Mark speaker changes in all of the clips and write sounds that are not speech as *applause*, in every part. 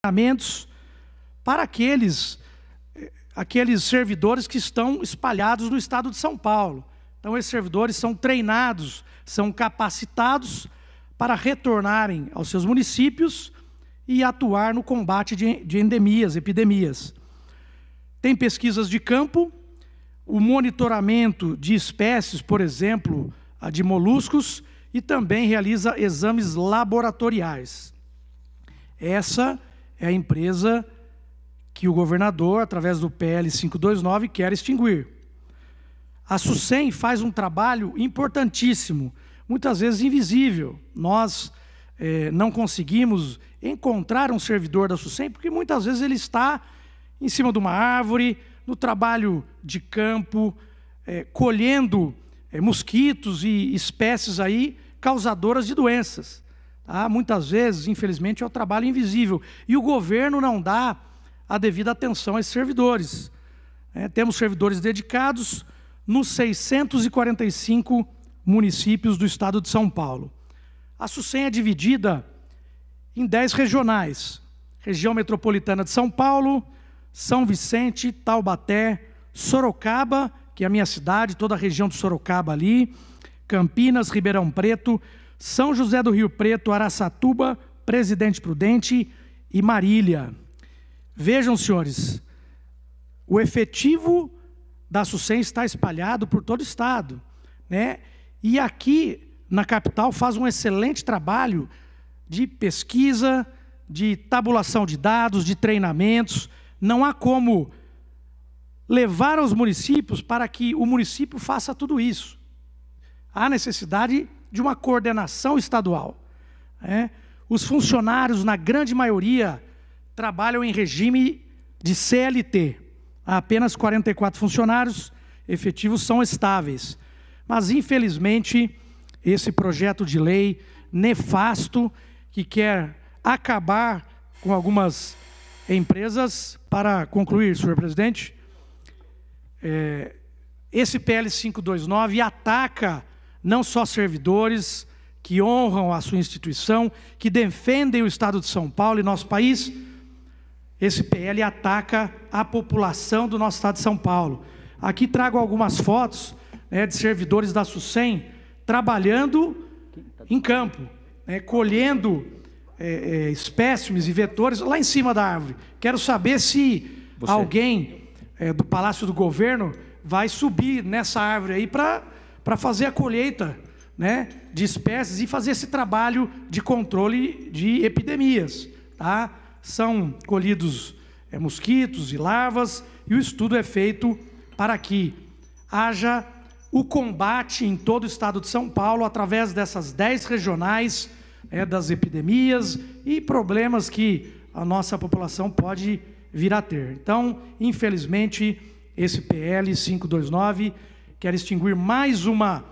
Speaker 1: treinamentos para aqueles, aqueles servidores que estão espalhados no estado de São Paulo. Então, esses servidores são treinados, são capacitados para retornarem aos seus municípios e atuar no combate de, de endemias, epidemias. Tem pesquisas de campo, o monitoramento de espécies, por exemplo, a de moluscos, e também realiza exames laboratoriais. Essa é a empresa que o governador, através do PL 529, quer extinguir. A SUSEM faz um trabalho importantíssimo, muitas vezes invisível. Nós eh, não conseguimos encontrar um servidor da SUSEM, porque muitas vezes ele está em cima de uma árvore, no trabalho de campo, eh, colhendo eh, mosquitos e espécies aí causadoras de doenças. Tá? Muitas vezes, infelizmente, é o trabalho invisível. E o governo não dá a devida atenção a esses servidores. É, temos servidores dedicados nos 645 municípios do estado de São Paulo. A SUSEM é dividida em 10 regionais. Região Metropolitana de São Paulo, São Vicente, Taubaté, Sorocaba, que é a minha cidade, toda a região de Sorocaba ali, Campinas, Ribeirão Preto, São José do Rio Preto, Araçatuba, Presidente Prudente e Marília. Vejam, senhores, o efetivo da SUSEM está espalhado por todo o estado, né? E aqui na capital faz um excelente trabalho de pesquisa, de tabulação de dados, de treinamentos. Não há como levar aos municípios para que o município faça tudo isso há necessidade de uma coordenação estadual. É? Os funcionários, na grande maioria, trabalham em regime de CLT. Há apenas 44 funcionários efetivos são estáveis. Mas, infelizmente, esse projeto de lei nefasto que quer acabar com algumas empresas, para concluir, senhor presidente, é, esse PL 529 ataca não só servidores que honram a sua instituição, que defendem o Estado de São Paulo e nosso país, esse PL ataca a população do nosso Estado de São Paulo. Aqui trago algumas fotos né, de servidores da SUSEM trabalhando em campo, né, colhendo é, é, espécimes e vetores lá em cima da árvore. Quero saber se Você. alguém é, do Palácio do Governo vai subir nessa árvore aí para para fazer a colheita né, de espécies e fazer esse trabalho de controle de epidemias. Tá? São colhidos é, mosquitos e larvas, e o estudo é feito para que haja o combate em todo o estado de São Paulo, através dessas 10 regionais é, das epidemias e problemas que a nossa população pode vir a ter. Então, infelizmente, esse PL 529 quer extinguir mais uma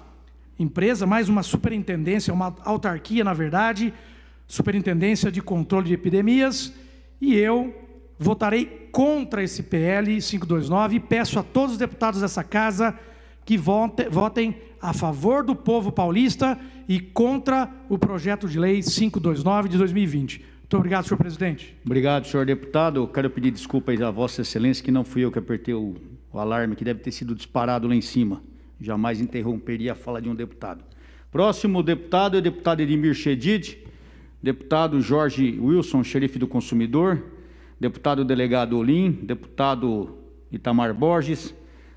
Speaker 1: empresa, mais uma superintendência, uma autarquia, na verdade, Superintendência de Controle de Epidemias, e eu votarei contra esse PL 529 e peço a todos os deputados dessa casa que votem a favor do povo paulista e contra o projeto de lei 529 de 2020. Muito obrigado, senhor presidente.
Speaker 2: Obrigado, senhor deputado. Quero pedir desculpas a Vossa Excelência, que não fui eu que apertei o o alarme que deve ter sido disparado lá em cima. Jamais interromperia a fala de um deputado. Próximo deputado é o deputado Edmir Chedid, deputado Jorge Wilson, xerife do consumidor, deputado delegado Olim, deputado Itamar Borges,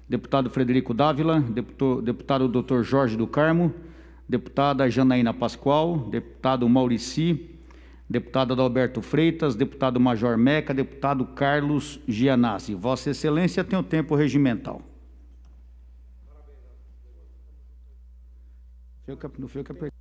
Speaker 2: deputado Frederico Dávila, deputado, deputado Dr. Jorge do Carmo, deputada Janaína Pascoal, deputado Maurici, deputado Adalberto Freitas, deputado Major Meca, deputado Carlos Gianassi. Vossa Excelência tem o tempo regimental. Não que apertei.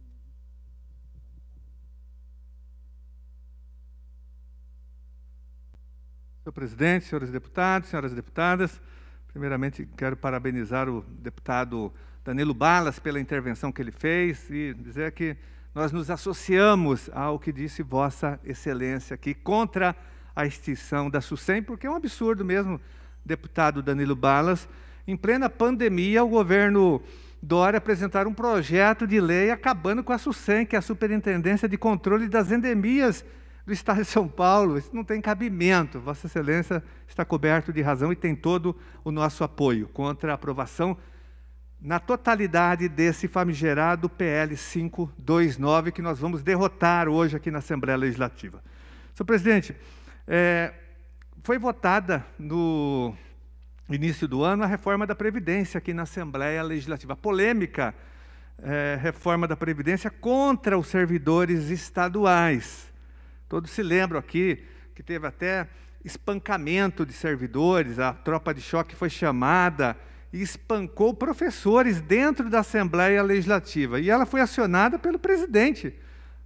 Speaker 3: Senhor presidente, senhores deputados, senhoras deputadas, primeiramente quero parabenizar o deputado Danilo Balas pela intervenção que ele fez e dizer que nós nos associamos ao que disse Vossa Excelência aqui contra a extinção da SUSEM, porque é um absurdo mesmo, deputado Danilo Balas, em plena pandemia, o governo Dória apresentar um projeto de lei acabando com a SUSEM, que é a Superintendência de Controle das Endemias do Estado de São Paulo. Isso não tem cabimento. Vossa Excelência está coberto de razão e tem todo o nosso apoio contra a aprovação na totalidade desse famigerado PL 529 que nós vamos derrotar hoje aqui na Assembleia Legislativa. Senhor presidente, é, foi votada no início do ano a reforma da Previdência aqui na Assembleia Legislativa. A polêmica é, reforma da Previdência contra os servidores estaduais. Todos se lembram aqui que teve até espancamento de servidores, a tropa de choque foi chamada e espancou professores dentro da Assembleia Legislativa. E ela foi acionada pelo presidente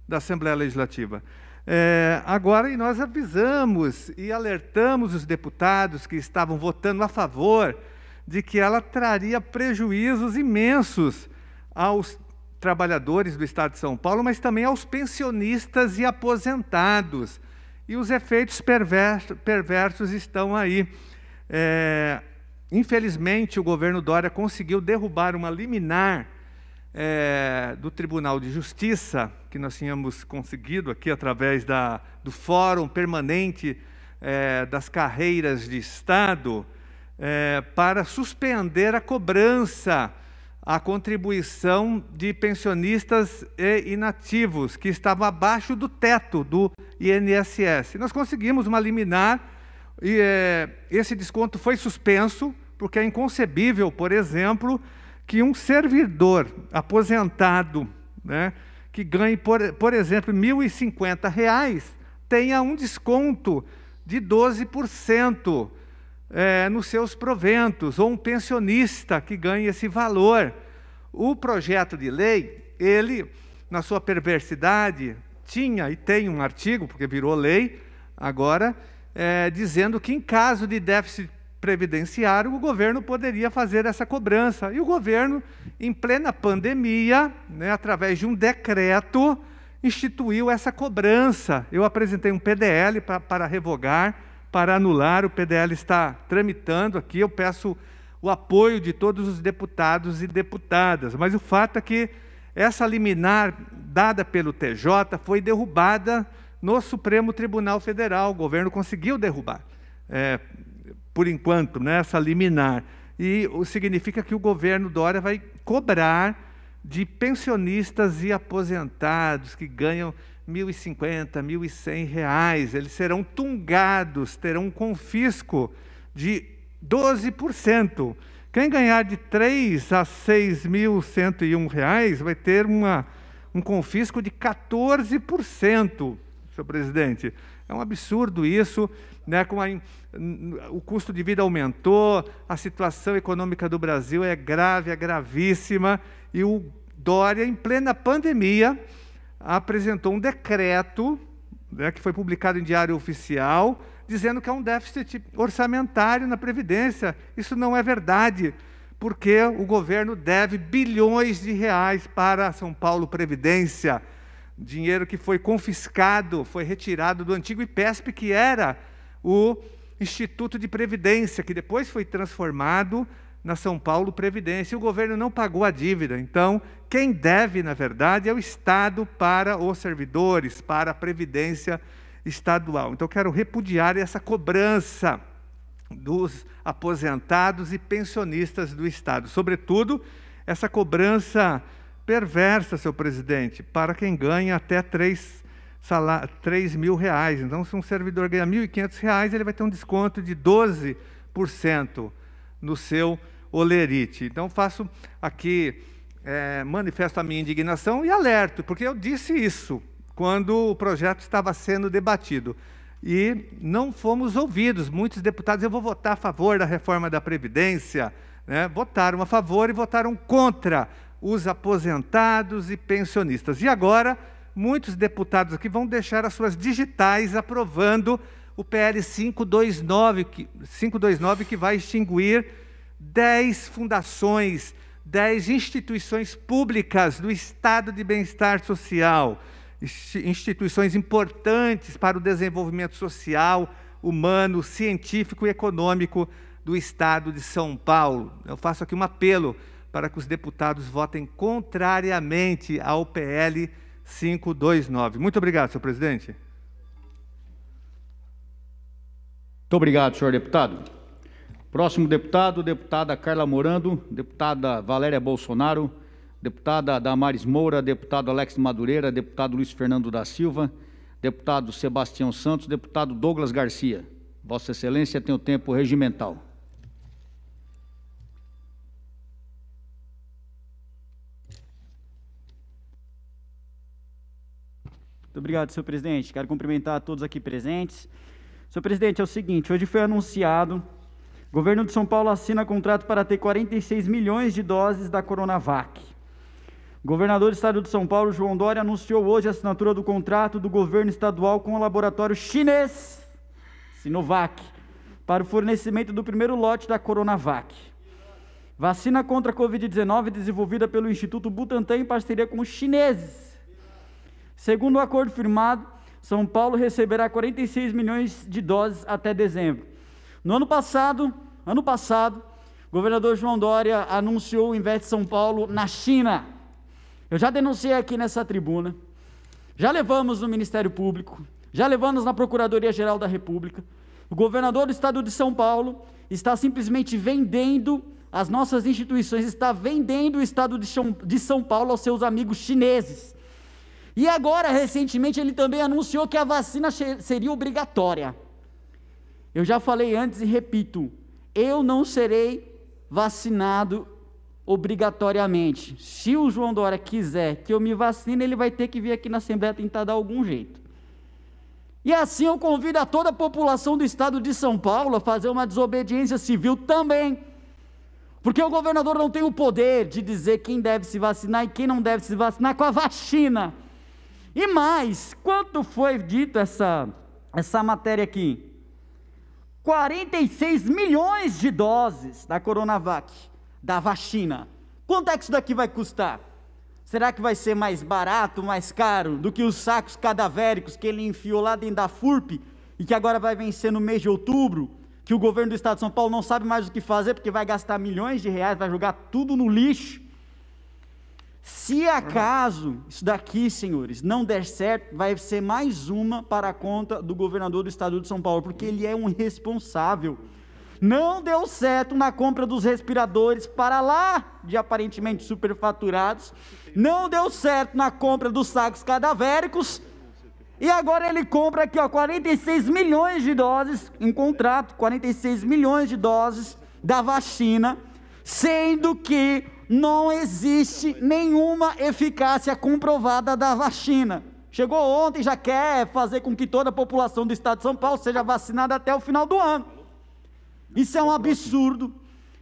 Speaker 3: da Assembleia Legislativa. É, agora, e nós avisamos e alertamos os deputados que estavam votando a favor de que ela traria prejuízos imensos aos trabalhadores do Estado de São Paulo, mas também aos pensionistas e aposentados. E os efeitos perversos, estão aí. É, infelizmente, o governo Dória conseguiu derrubar uma liminar é, do Tribunal de Justiça, que nós tínhamos conseguido aqui através da, do Fórum Permanente é, das Carreiras de Estado, é, para suspender a cobrança a contribuição de pensionistas e inativos que estavam abaixo do teto do INSS. Nós conseguimos uma liminar e esse desconto foi suspenso, porque é inconcebível, por exemplo, que um servidor aposentado, né, que ganhe, por, por exemplo, R$ 1.050, tenha um desconto de 12% é, nos seus proventos, ou um pensionista que ganhe esse valor. O projeto de lei, ele, na sua perversidade, tinha e tem um artigo, porque virou lei agora, é, dizendo que em caso de déficit previdenciário, o governo poderia fazer essa cobrança. E o governo, em plena pandemia, né, através de um decreto, instituiu essa cobrança. Eu apresentei um PDL pra, para revogar para anular. O PDL está tramitando aqui. Eu peço o apoio de todos os deputados e deputadas. Mas o fato é que essa liminar dada pelo TJ foi derrubada no Supremo Tribunal Federal. O governo conseguiu derrubar, é, por enquanto, né, essa liminar. E significa que o governo Dória vai cobrar de pensionistas e aposentados que ganham 1.050, 1.100 reais, eles serão tungados, terão um confisco de 12%. Quem ganhar de 3 a 6.101 reais vai ter uma, um confisco de 14%, senhor presidente. É um absurdo isso, né? Com a, o custo de vida aumentou, a situação econômica do Brasil é grave, é gravíssima, e o Dória, em plena pandemia, apresentou um decreto, né, que foi publicado em Diário Oficial, dizendo que há um déficit orçamentário na Previdência. Isso não é verdade, porque o governo deve bilhões de reais para São Paulo Previdência, dinheiro que foi confiscado, foi retirado do antigo IPESP, que era o Instituto de Previdência, que depois foi transformado na São Paulo Previdência. E o governo não pagou a dívida. Então, quem deve, na verdade, é o Estado para os servidores, para a Previdência estadual. Então, quero repudiar essa cobrança dos aposentados e pensionistas do Estado. Sobretudo, essa cobrança perversa, seu presidente, para quem ganha até três, salário, 3 mil reais. Então, se um servidor ganha R$ 1.500, ele vai ter um desconto de 12% no seu olerite. Então, faço aqui, é, manifesto a minha indignação e alerto, porque eu disse isso quando o projeto estava sendo debatido. E não fomos ouvidos. Muitos deputados, eu vou votar a favor da reforma da Previdência, né, votaram a favor e votaram contra os aposentados e pensionistas. E agora, muitos deputados aqui vão deixar as suas digitais aprovando o PL 529, que, 529, que vai extinguir dez fundações, dez instituições públicas do Estado de Bem-Estar Social, instituições importantes para o desenvolvimento social, humano, científico e econômico do Estado de São Paulo. Eu faço aqui um apelo para que os deputados votem contrariamente ao PL 529. 529. Muito obrigado, senhor presidente.
Speaker 2: Muito obrigado, senhor deputado. Próximo deputado, deputada Carla Morando, deputada Valéria Bolsonaro, deputada Damares Moura, deputado Alex Madureira, deputado Luiz Fernando da Silva, deputado Sebastião Santos, deputado Douglas Garcia. Vossa Excelência tem o tempo regimental.
Speaker 4: Muito obrigado, senhor presidente. Quero cumprimentar a todos aqui presentes. Senhor presidente, é o seguinte: hoje foi anunciado, o governo de São Paulo assina contrato para ter 46 milhões de doses da Coronavac. Governador do estado de São Paulo, João Dória, anunciou hoje a assinatura do contrato do governo estadual com o laboratório chinês Sinovac para o fornecimento do primeiro lote da Coronavac. Vacina contra a Covid-19 desenvolvida pelo Instituto Butantan em parceria com os chineses. Segundo o acordo firmado, São Paulo receberá 46 milhões de doses até dezembro. No ano passado, ano passado, o governador João Dória anunciou o Investe São Paulo na China. Eu já denunciei aqui nessa tribuna, já levamos no Ministério Público, já levamos na Procuradoria-Geral da República. O governador do estado de São Paulo está simplesmente vendendo as nossas instituições, está vendendo o estado de São Paulo aos seus amigos chineses. E agora, recentemente, ele também anunciou que a vacina seria obrigatória. Eu já falei antes e repito: eu não serei vacinado obrigatoriamente. Se o João Dória quiser que eu me vacine, ele vai ter que vir aqui na Assembleia tentar dar algum jeito. E assim eu convido a toda a população do estado de São Paulo a fazer uma desobediência civil também. Porque o governador não tem o poder de dizer quem deve se vacinar e quem não deve se vacinar com a vacina. E mais, quanto foi dito essa, essa matéria aqui? 46 milhões de doses da Coronavac, da vacina. Quanto é que isso daqui vai custar? Será que vai ser mais barato, mais caro do que os sacos cadavéricos que ele enfiou lá dentro da FURP e que agora vai vencer no mês de outubro? Que o governo do estado de São Paulo não sabe mais o que fazer porque vai gastar milhões de reais, vai jogar tudo no lixo. Se acaso isso daqui, senhores, não der certo, vai ser mais uma para a conta do governador do estado de São Paulo, porque ele é um irresponsável. Não deu certo na compra dos respiradores para lá de aparentemente superfaturados. Não deu certo na compra dos sacos cadavéricos. E agora ele compra aqui, ó, 46 milhões de doses em contrato, 46 milhões de doses da vacina, sendo que não existe nenhuma eficácia comprovada da vacina. Chegou ontem já quer fazer com que toda a população do estado de São Paulo seja vacinada até o final do ano. Isso é um absurdo.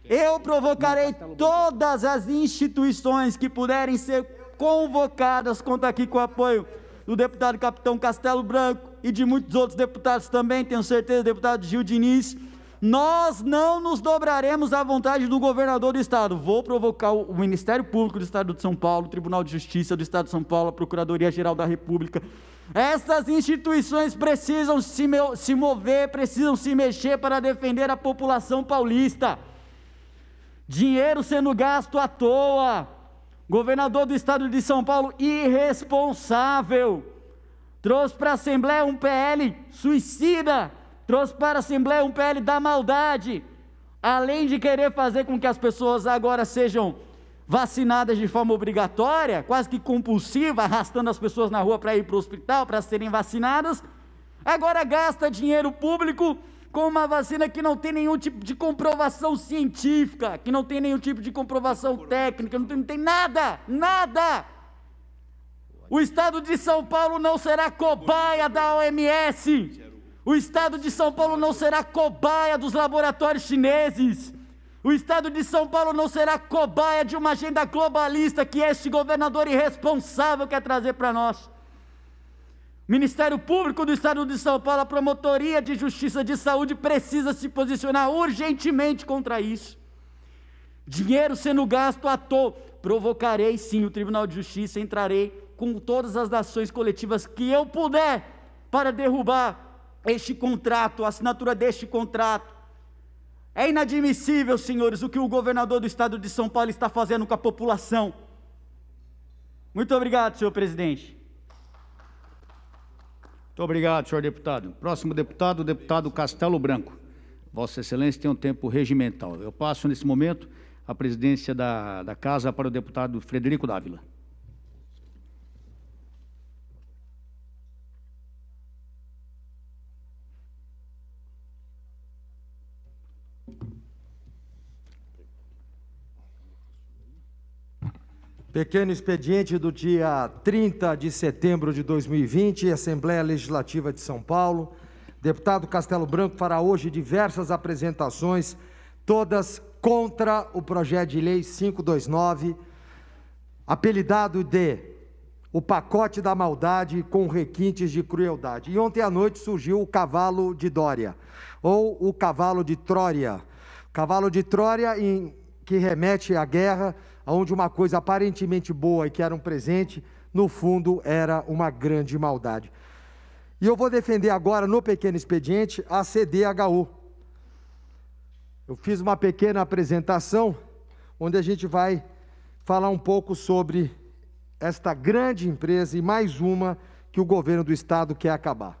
Speaker 4: Eu provocarei todas as instituições que puderem ser convocadas, conta aqui com o apoio do deputado Capitão Castelo Branco e de muitos outros deputados também, tenho certeza, deputado Gil Diniz, nós não nos dobraremos à vontade do governador do estado. Vou provocar o Ministério Público do estado de São Paulo, o Tribunal de Justiça do estado de São Paulo, a Procuradoria-Geral da República. Essas instituições precisam se, se mover, precisam se mexer para defender a população paulista. Dinheiro sendo gasto à toa. Governador do estado de São Paulo, irresponsável. Trouxe para a Assembleia um PL suicida trouxe para a Assembleia um PL da maldade, além de querer fazer com que as pessoas agora sejam vacinadas de forma obrigatória, quase que compulsiva, arrastando as pessoas na rua para ir para o hospital para serem vacinadas, agora gasta dinheiro público com uma vacina que não tem nenhum tipo de comprovação científica, que não tem nenhum tipo de comprovação técnica, não tem, não tem nada, nada. O estado de São Paulo não será cobaia da OMS. O estado de São Paulo não será cobaia dos laboratórios chineses. O estado de São Paulo não será cobaia de uma agenda globalista que este governador irresponsável quer trazer para nós. Ministério Público do Estado de São Paulo, a Promotoria de Justiça de Saúde precisa se posicionar urgentemente contra isso. Dinheiro sendo gasto à toa. Provocarei sim o Tribunal de Justiça, entrarei com todas as ações coletivas que eu puder para derrubar este contrato, a assinatura deste contrato. É inadmissível, senhores, o que o governador do estado de São Paulo está fazendo com a população. Muito obrigado, senhor presidente.
Speaker 2: Muito obrigado, senhor deputado. Próximo deputado, o deputado Castelo Branco. Vossa Excelência tem um tempo regimental. Eu passo, nesse momento, a presidência da, da Casa para o deputado Frederico Dávila.
Speaker 5: Pequeno expediente do dia 30 de setembro de 2020, Assembleia Legislativa de São Paulo. Deputado Castelo Branco fará hoje diversas apresentações, todas contra o projeto de lei 529, apelidado de o pacote da maldade com requintes de crueldade. E ontem à noite surgiu o cavalo de Dória, ou o cavalo de Tróia. Cavalo de Tróia, em, que remete à guerra onde uma coisa aparentemente boa e que era um presente, no fundo era uma grande maldade. E eu vou defender agora, no pequeno expediente, a CDHU. Eu fiz uma pequena apresentação, onde a gente vai falar um pouco sobre esta grande empresa e mais uma que o governo do estado quer acabar.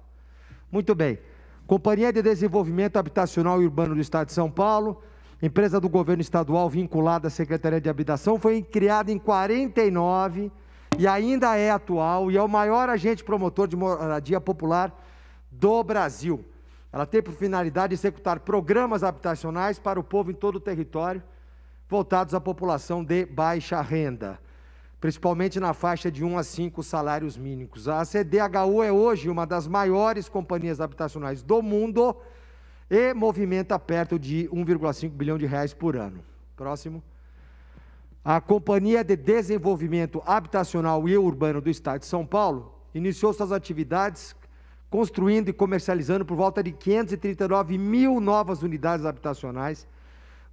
Speaker 5: Muito bem. Companhia de Desenvolvimento Habitacional e Urbano do Estado de São Paulo, empresa do governo estadual vinculada à Secretaria de Habitação, foi criada em 49 e ainda é atual e é o maior agente promotor de moradia popular do Brasil. Ela tem por finalidade executar programas habitacionais para o povo em todo o território, voltados à população de baixa renda, principalmente na faixa de 1 a 5 salários mínimos. A CDHU é hoje uma das maiores companhias habitacionais do mundo e movimenta perto de 1,5 bilhão de reais por ano. Próximo. A Companhia de Desenvolvimento Habitacional e Urbano do Estado de São Paulo iniciou suas atividades construindo e comercializando por volta de 539 mil novas unidades habitacionais,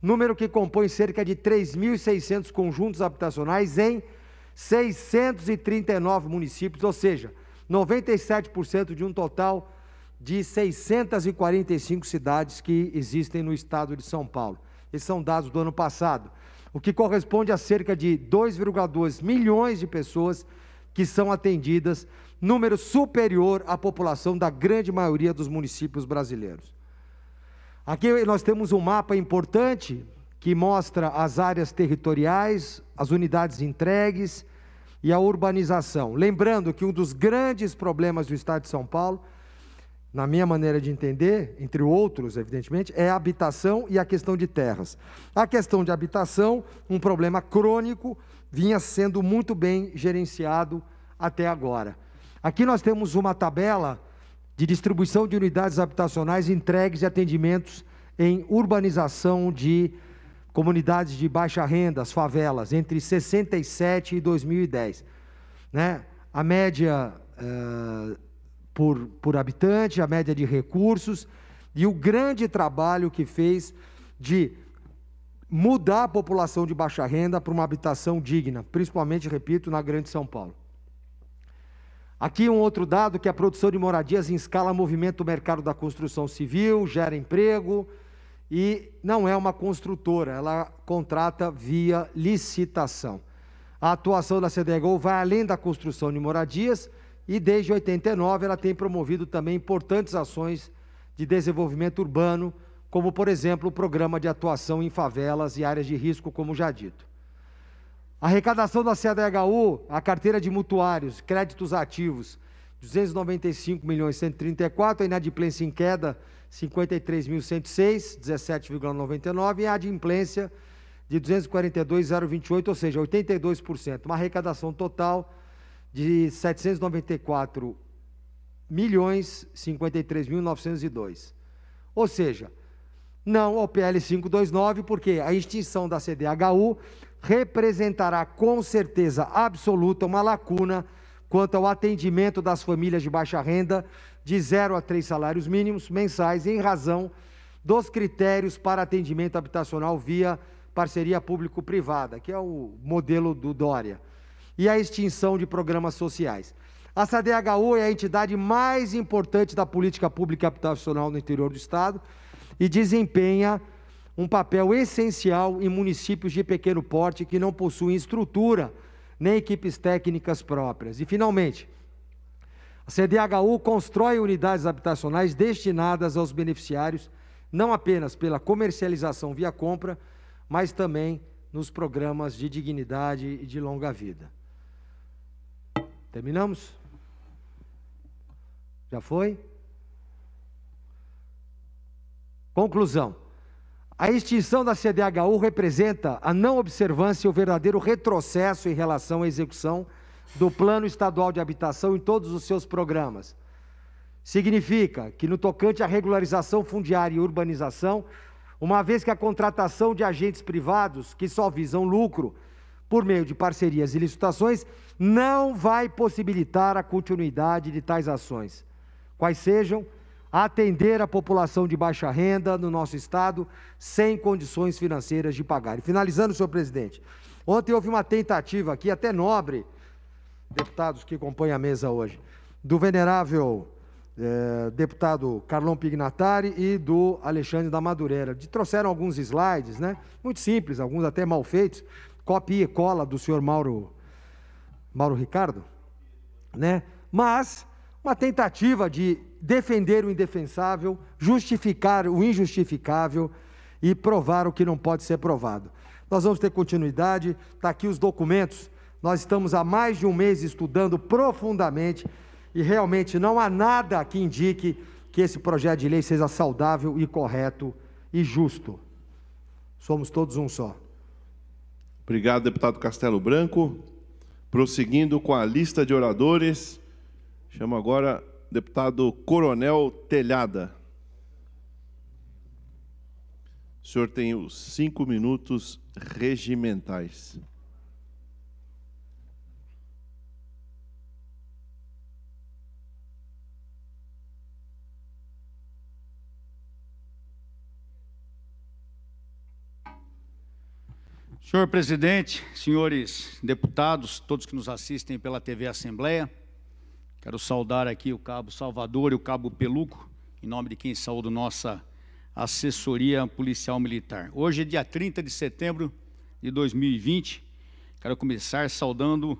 Speaker 5: número que compõe cerca de 3.600 conjuntos habitacionais em 639 municípios, ou seja, 97% de um total de 645 cidades que existem no estado de São Paulo. Esses são dados do ano passado, o que corresponde a cerca de 2,2 milhões de pessoas que são atendidas, número superior à população da grande maioria dos municípios brasileiros. Aqui nós temos um mapa importante que mostra as áreas territoriais, as unidades entregues e a urbanização. Lembrando que um dos grandes problemas do estado de São Paulo na minha maneira de entender, entre outros, evidentemente, é a habitação e a questão de terras. A questão de habitação, um problema crônico, vinha sendo muito bem gerenciado até agora. Aqui nós temos uma tabela de distribuição de unidades habitacionais entregues e atendimentos em urbanização de comunidades de baixa renda, as favelas, entre 67 e 2010. Né? A média. Uh, por, por habitante, a média de recursos e o grande trabalho que fez de mudar a população de baixa renda para uma habitação digna, principalmente, repito, na Grande São Paulo. Aqui um outro dado que a produção de moradias em escala movimenta o mercado da construção civil, gera emprego e não é uma construtora, ela contrata via licitação. A atuação da CDGO vai além da construção de moradias e desde 89 ela tem promovido também importantes ações de desenvolvimento urbano, como por exemplo o programa de atuação em favelas e áreas de risco, como já dito. A arrecadação da CDHU, a carteira de mutuários, créditos ativos, 295 milhões 134, a inadimplência em queda 53.106, 17,99 e a adimplência de 242,028, ou seja, 82%, uma arrecadação total de 794 milhões 53.902. Ou seja, não ao PL 529, porque a extinção da CDHU representará com certeza absoluta uma lacuna quanto ao atendimento das famílias de baixa renda de 0 a 3 salários mínimos mensais em razão dos critérios para atendimento habitacional via parceria público-privada, que é o modelo do Dória e a extinção de programas sociais. A SADHU é a entidade mais importante da política pública habitacional no interior do Estado e desempenha um papel essencial em municípios de pequeno porte que não possuem estrutura nem equipes técnicas próprias. E, finalmente, a CDHU constrói unidades habitacionais destinadas aos beneficiários não apenas pela comercialização via compra, mas também nos programas de dignidade e de longa vida. Terminamos? Já foi? Conclusão. A extinção da CDHU representa a não observância e o verdadeiro retrocesso em relação à execução do Plano Estadual de Habitação em todos os seus programas. Significa que, no tocante à regularização fundiária e urbanização, uma vez que a contratação de agentes privados que só visam lucro por meio de parcerias e licitações não vai possibilitar a continuidade de tais ações, quais sejam atender a população de baixa renda no nosso estado sem condições financeiras de pagar. E finalizando, senhor presidente, ontem houve uma tentativa aqui, até nobre, deputados que acompanham a mesa hoje, do venerável eh, deputado Carlão Pignatari e do Alexandre da Madureira. De, trouxeram alguns slides, né? Muito simples, alguns até mal feitos, copia e cola do senhor Mauro, Mauro Ricardo, né? Mas uma tentativa de defender o indefensável, justificar o injustificável e provar o que não pode ser provado. Nós vamos ter continuidade, está aqui os documentos. Nós estamos há mais de um mês estudando profundamente e realmente não há nada que indique que esse projeto de lei seja saudável e correto e justo. Somos todos um só.
Speaker 6: Obrigado, deputado Castelo Branco. Prosseguindo com a lista de oradores, chamo agora deputado Coronel Telhada. O senhor tem os cinco minutos regimentais.
Speaker 2: Senhor presidente, senhores deputados, todos que nos assistem pela TV Assembleia, quero saudar aqui o cabo Salvador e o cabo Peluco, em nome de quem saúdo nossa assessoria policial militar. Hoje é dia 30 de setembro de 2020, quero começar saudando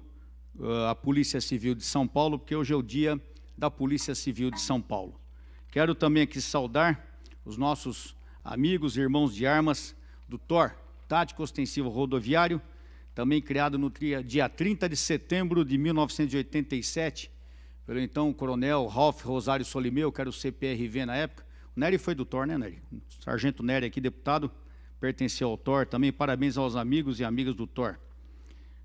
Speaker 2: uh, a Polícia Civil de São Paulo, porque hoje é o dia da Polícia Civil de São Paulo. Quero também aqui saudar os nossos amigos e irmãos de armas do TOR, tático ostensivo rodoviário, também criado no dia 30 de setembro de 1987, pelo então coronel Ralph Rosário Solimeu, que era o CPRV na época. O Nery foi do TOR, né, Nery? O sargento Nery aqui, deputado, pertenceu ao TOR. Também parabéns aos amigos e amigas do TOR.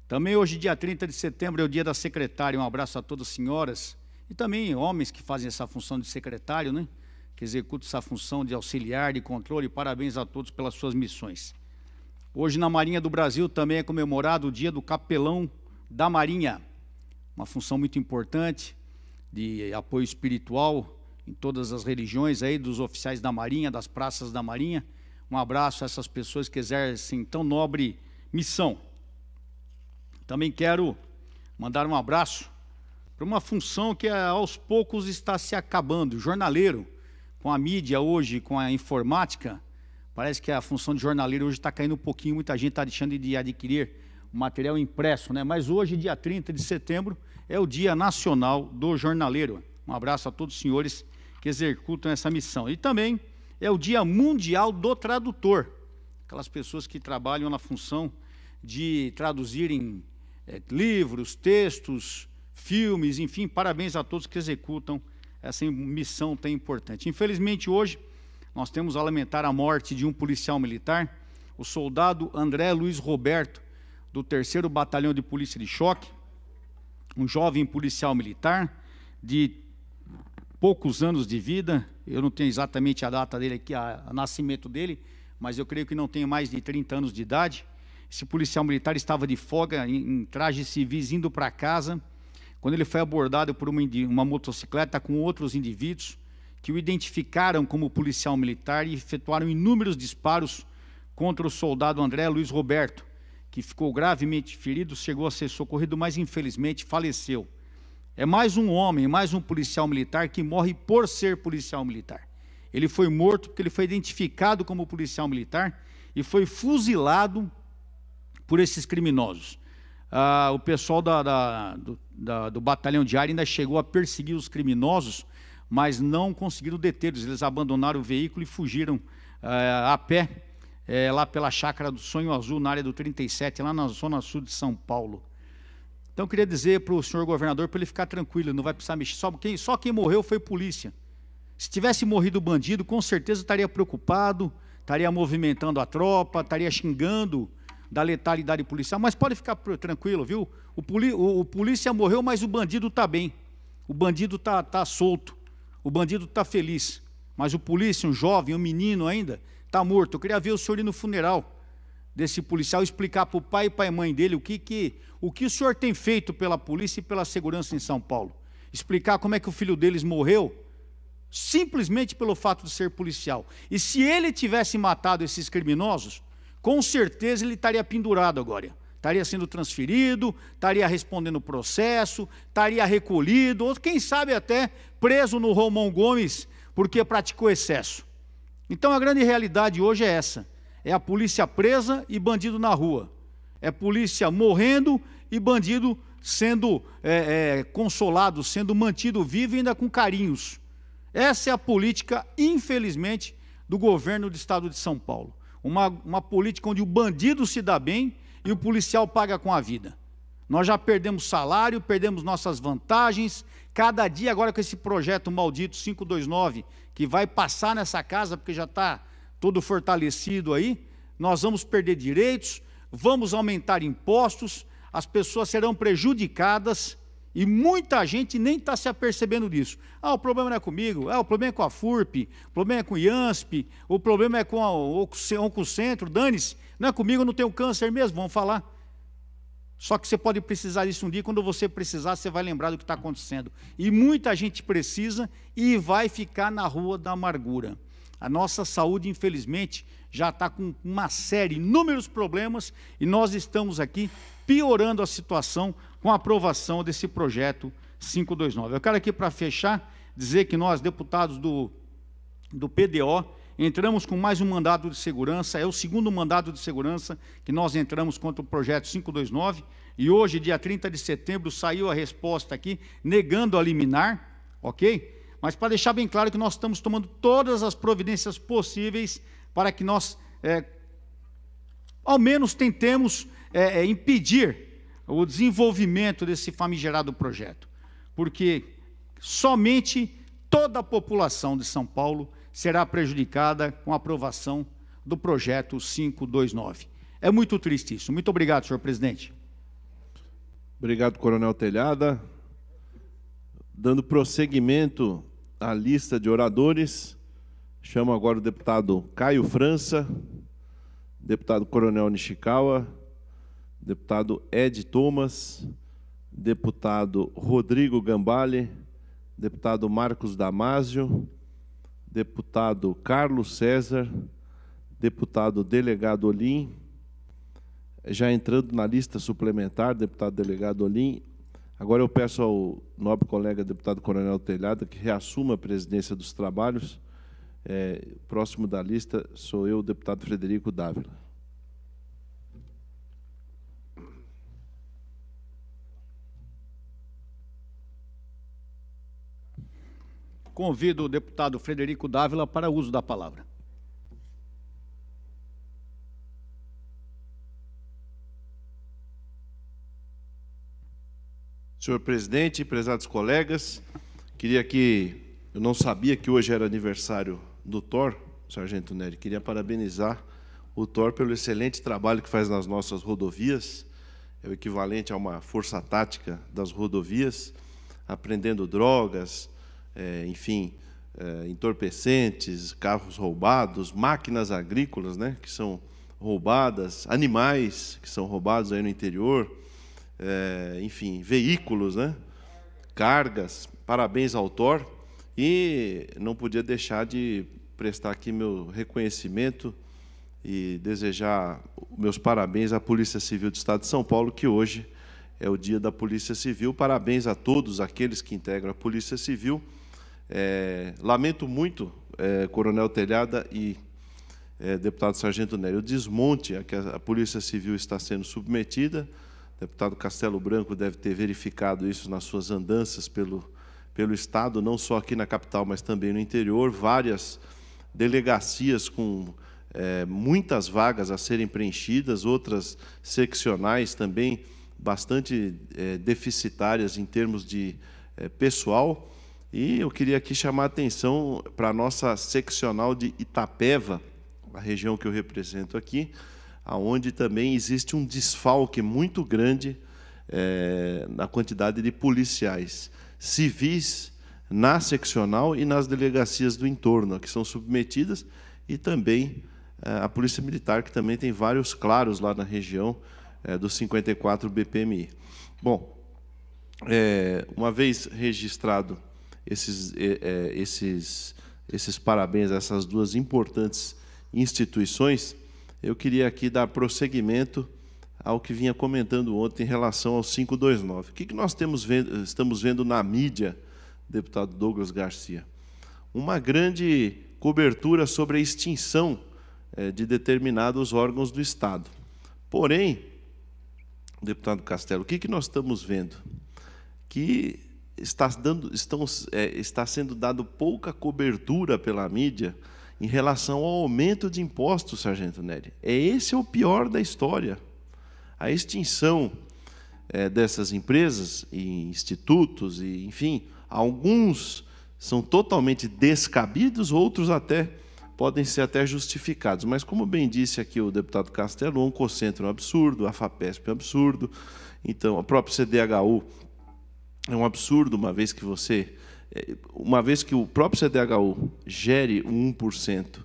Speaker 2: Também hoje, dia 30 de setembro, é o dia da secretária. Um abraço a todas as senhoras e também homens que fazem essa função de secretário, né? Que executam essa função de auxiliar, de controle. Parabéns a todos pelas suas missões. Hoje, na Marinha do Brasil, também é comemorado o Dia do Capelão da Marinha, uma função muito importante de apoio espiritual em todas as religiões aí dos oficiais da Marinha, das praças da Marinha. Um abraço a essas pessoas que exercem tão nobre missão. Também quero mandar um abraço para uma função que aos poucos está se acabando, jornaleiro, com a mídia hoje, com a informática, Parece que a função de jornaleiro hoje está caindo um pouquinho, muita gente está deixando de adquirir material impresso, né? Mas hoje, dia 30 de setembro, é o Dia Nacional do Jornaleiro. Um abraço a todos os senhores que executam essa missão. E também é o Dia Mundial do Tradutor, aquelas pessoas que trabalham na função de traduzirem é, livros, textos, filmes, enfim, parabéns a todos que executam essa missão tão importante. Infelizmente, hoje nós temos a lamentar a morte de um policial militar, o soldado André Luiz Roberto, do 3 Batalhão de Polícia de Choque, um jovem policial militar de poucos anos de vida, eu não tenho exatamente a data dele aqui, a, a nascimento dele, mas eu creio que não tem mais de 30 anos de idade. Esse policial militar estava de folga em, em trajes civis indo para casa, quando ele foi abordado por uma, uma motocicleta com outros indivíduos, que o identificaram como policial militar e efetuaram inúmeros disparos contra o soldado André Luiz Roberto, que ficou gravemente ferido, chegou a ser socorrido, mas infelizmente faleceu. É mais um homem, mais um policial militar que morre por ser policial militar. Ele foi morto porque ele foi identificado como policial militar e foi fuzilado por esses criminosos. Ah, o pessoal da, da, do, da, do batalhão diário ainda chegou a perseguir os criminosos mas não conseguiram detê-los. Eles abandonaram o veículo e fugiram é, a pé, é, lá pela chácara do Sonho Azul, na área do 37, lá na zona sul de São Paulo. Então, queria dizer para o senhor governador para ele ficar tranquilo, não vai precisar mexer. Só quem, só quem morreu foi polícia. Se tivesse morrido o bandido, com certeza estaria preocupado, estaria movimentando a tropa, estaria xingando da letalidade policial. Mas pode ficar tranquilo, viu? O, poli, o, o polícia morreu, mas o bandido está bem. O bandido está tá solto. O bandido está feliz. Mas o polícia, um jovem, um menino ainda, está morto. Eu queria ver o senhor ir no funeral desse policial explicar para o pai e para a mãe dele o que, que, o que o senhor tem feito pela polícia e pela segurança em São Paulo. Explicar como é que o filho deles morreu, simplesmente pelo fato de ser policial. E se ele tivesse matado esses criminosos, com certeza ele estaria pendurado agora. Estaria sendo transferido, estaria respondendo processo, estaria recolhido, ou quem sabe até preso no Romão Gomes porque praticou excesso. Então a grande realidade hoje é essa é a polícia presa e bandido na rua. É polícia morrendo e bandido sendo é, é, consolado, sendo mantido vivo e ainda com carinhos. Essa é a política, infelizmente, do governo do estado de São Paulo. Uma, uma política onde o bandido se dá bem e o policial paga com a vida. Nós já perdemos salário, perdemos nossas vantagens. Cada dia, agora com esse projeto maldito 529, que vai passar nessa casa, porque já está todo fortalecido aí, nós vamos perder direitos, vamos aumentar impostos, as pessoas serão prejudicadas e muita gente nem está se apercebendo disso. Ah, o problema não é comigo, ah, o problema é com a FURP, o problema é com o IANSP, o problema é com o Centro, dane-se, não é comigo, não tenho câncer mesmo, vamos falar. Só que você pode precisar disso um dia, quando você precisar, você vai lembrar do que está acontecendo. E muita gente precisa e vai ficar na rua da amargura. A nossa saúde, infelizmente, já está com uma série, inúmeros problemas, e nós estamos aqui piorando a situação com a aprovação desse projeto 529. Eu quero aqui, para fechar, dizer que nós, deputados do, do PDO, entramos com mais um mandado de segurança, é o segundo mandado de segurança que nós entramos contra o projeto 529, e hoje, dia 30 de setembro, saiu a resposta aqui, negando a liminar, ok? mas para deixar bem claro que nós estamos tomando todas as providências possíveis para que nós, é, ao menos, tentemos é, é, impedir o desenvolvimento desse famigerado projeto, porque somente toda a população de São Paulo será prejudicada com a aprovação do projeto 529. É muito triste isso. Muito obrigado, senhor presidente.
Speaker 6: Obrigado, Coronel Telhada. Dando prosseguimento a lista de oradores. Chamo agora o deputado Caio França, deputado Coronel Nishikawa, deputado Ed Thomas, deputado Rodrigo Gambale, deputado Marcos Damásio, deputado Carlos César, deputado delegado Olim, já entrando na lista suplementar, deputado delegado Olim, Agora eu peço ao nobre colega deputado Coronel Telhada que reassuma a presidência dos trabalhos. É, próximo da lista sou eu, deputado Frederico Dávila.
Speaker 2: Convido o deputado Frederico Dávila para uso da palavra.
Speaker 6: Senhor presidente, prezados colegas, queria que, eu não sabia que hoje era aniversário do Thor, Sargento Nery, queria parabenizar o Thor pelo excelente trabalho que faz nas nossas rodovias, é o equivalente a uma força tática das rodovias, aprendendo drogas, é, enfim, é, entorpecentes, carros roubados, máquinas agrícolas, né, que são roubadas, animais que são roubados aí no interior, é, enfim, veículos, né? cargas. Parabéns ao Thor. E não podia deixar de prestar aqui meu reconhecimento e desejar meus parabéns à Polícia Civil do Estado de São Paulo, que hoje é o dia da Polícia Civil. Parabéns a todos aqueles que integram a Polícia Civil. É, lamento muito, é, Coronel Telhada e é, deputado Sargento Nélio, o desmonte a que a Polícia Civil está sendo submetida. O deputado Castelo Branco deve ter verificado isso nas suas andanças pelo, pelo Estado, não só aqui na capital, mas também no interior, várias delegacias com é, muitas vagas a serem preenchidas, outras seccionais também bastante é, deficitárias em termos de é, pessoal. E eu queria aqui chamar a atenção para a nossa seccional de Itapeva, a região que eu represento aqui, aonde também existe um desfalque muito grande é, na quantidade de policiais civis na seccional e nas delegacias do entorno, que são submetidas, e também é, a Polícia Militar, que também tem vários claros lá na região é, do 54 BPMI. Bom, é, uma vez registrado esses, é, esses, esses parabéns a essas duas importantes instituições, eu queria aqui dar prosseguimento ao que vinha comentando ontem em relação ao 529. O que, que nós vendo, estamos vendo na mídia, deputado Douglas Garcia? Uma grande cobertura sobre a extinção é, de determinados órgãos do Estado. Porém, deputado Castelo, o que, que nós estamos vendo? Que está, dando, estão, é, está sendo dado pouca cobertura pela mídia em relação ao aumento de impostos, Sargento Nery. É esse é o pior da história a extinção é, dessas empresas e institutos, e, enfim, alguns são totalmente descabidos, outros até podem ser até justificados. Mas, como bem disse aqui o deputado Castelo, o Oncocentro é um absurdo, a FAPESP é um absurdo, então, a própria CDHU é um absurdo, uma vez que você... É, uma vez que o próprio CDHU gere 1%,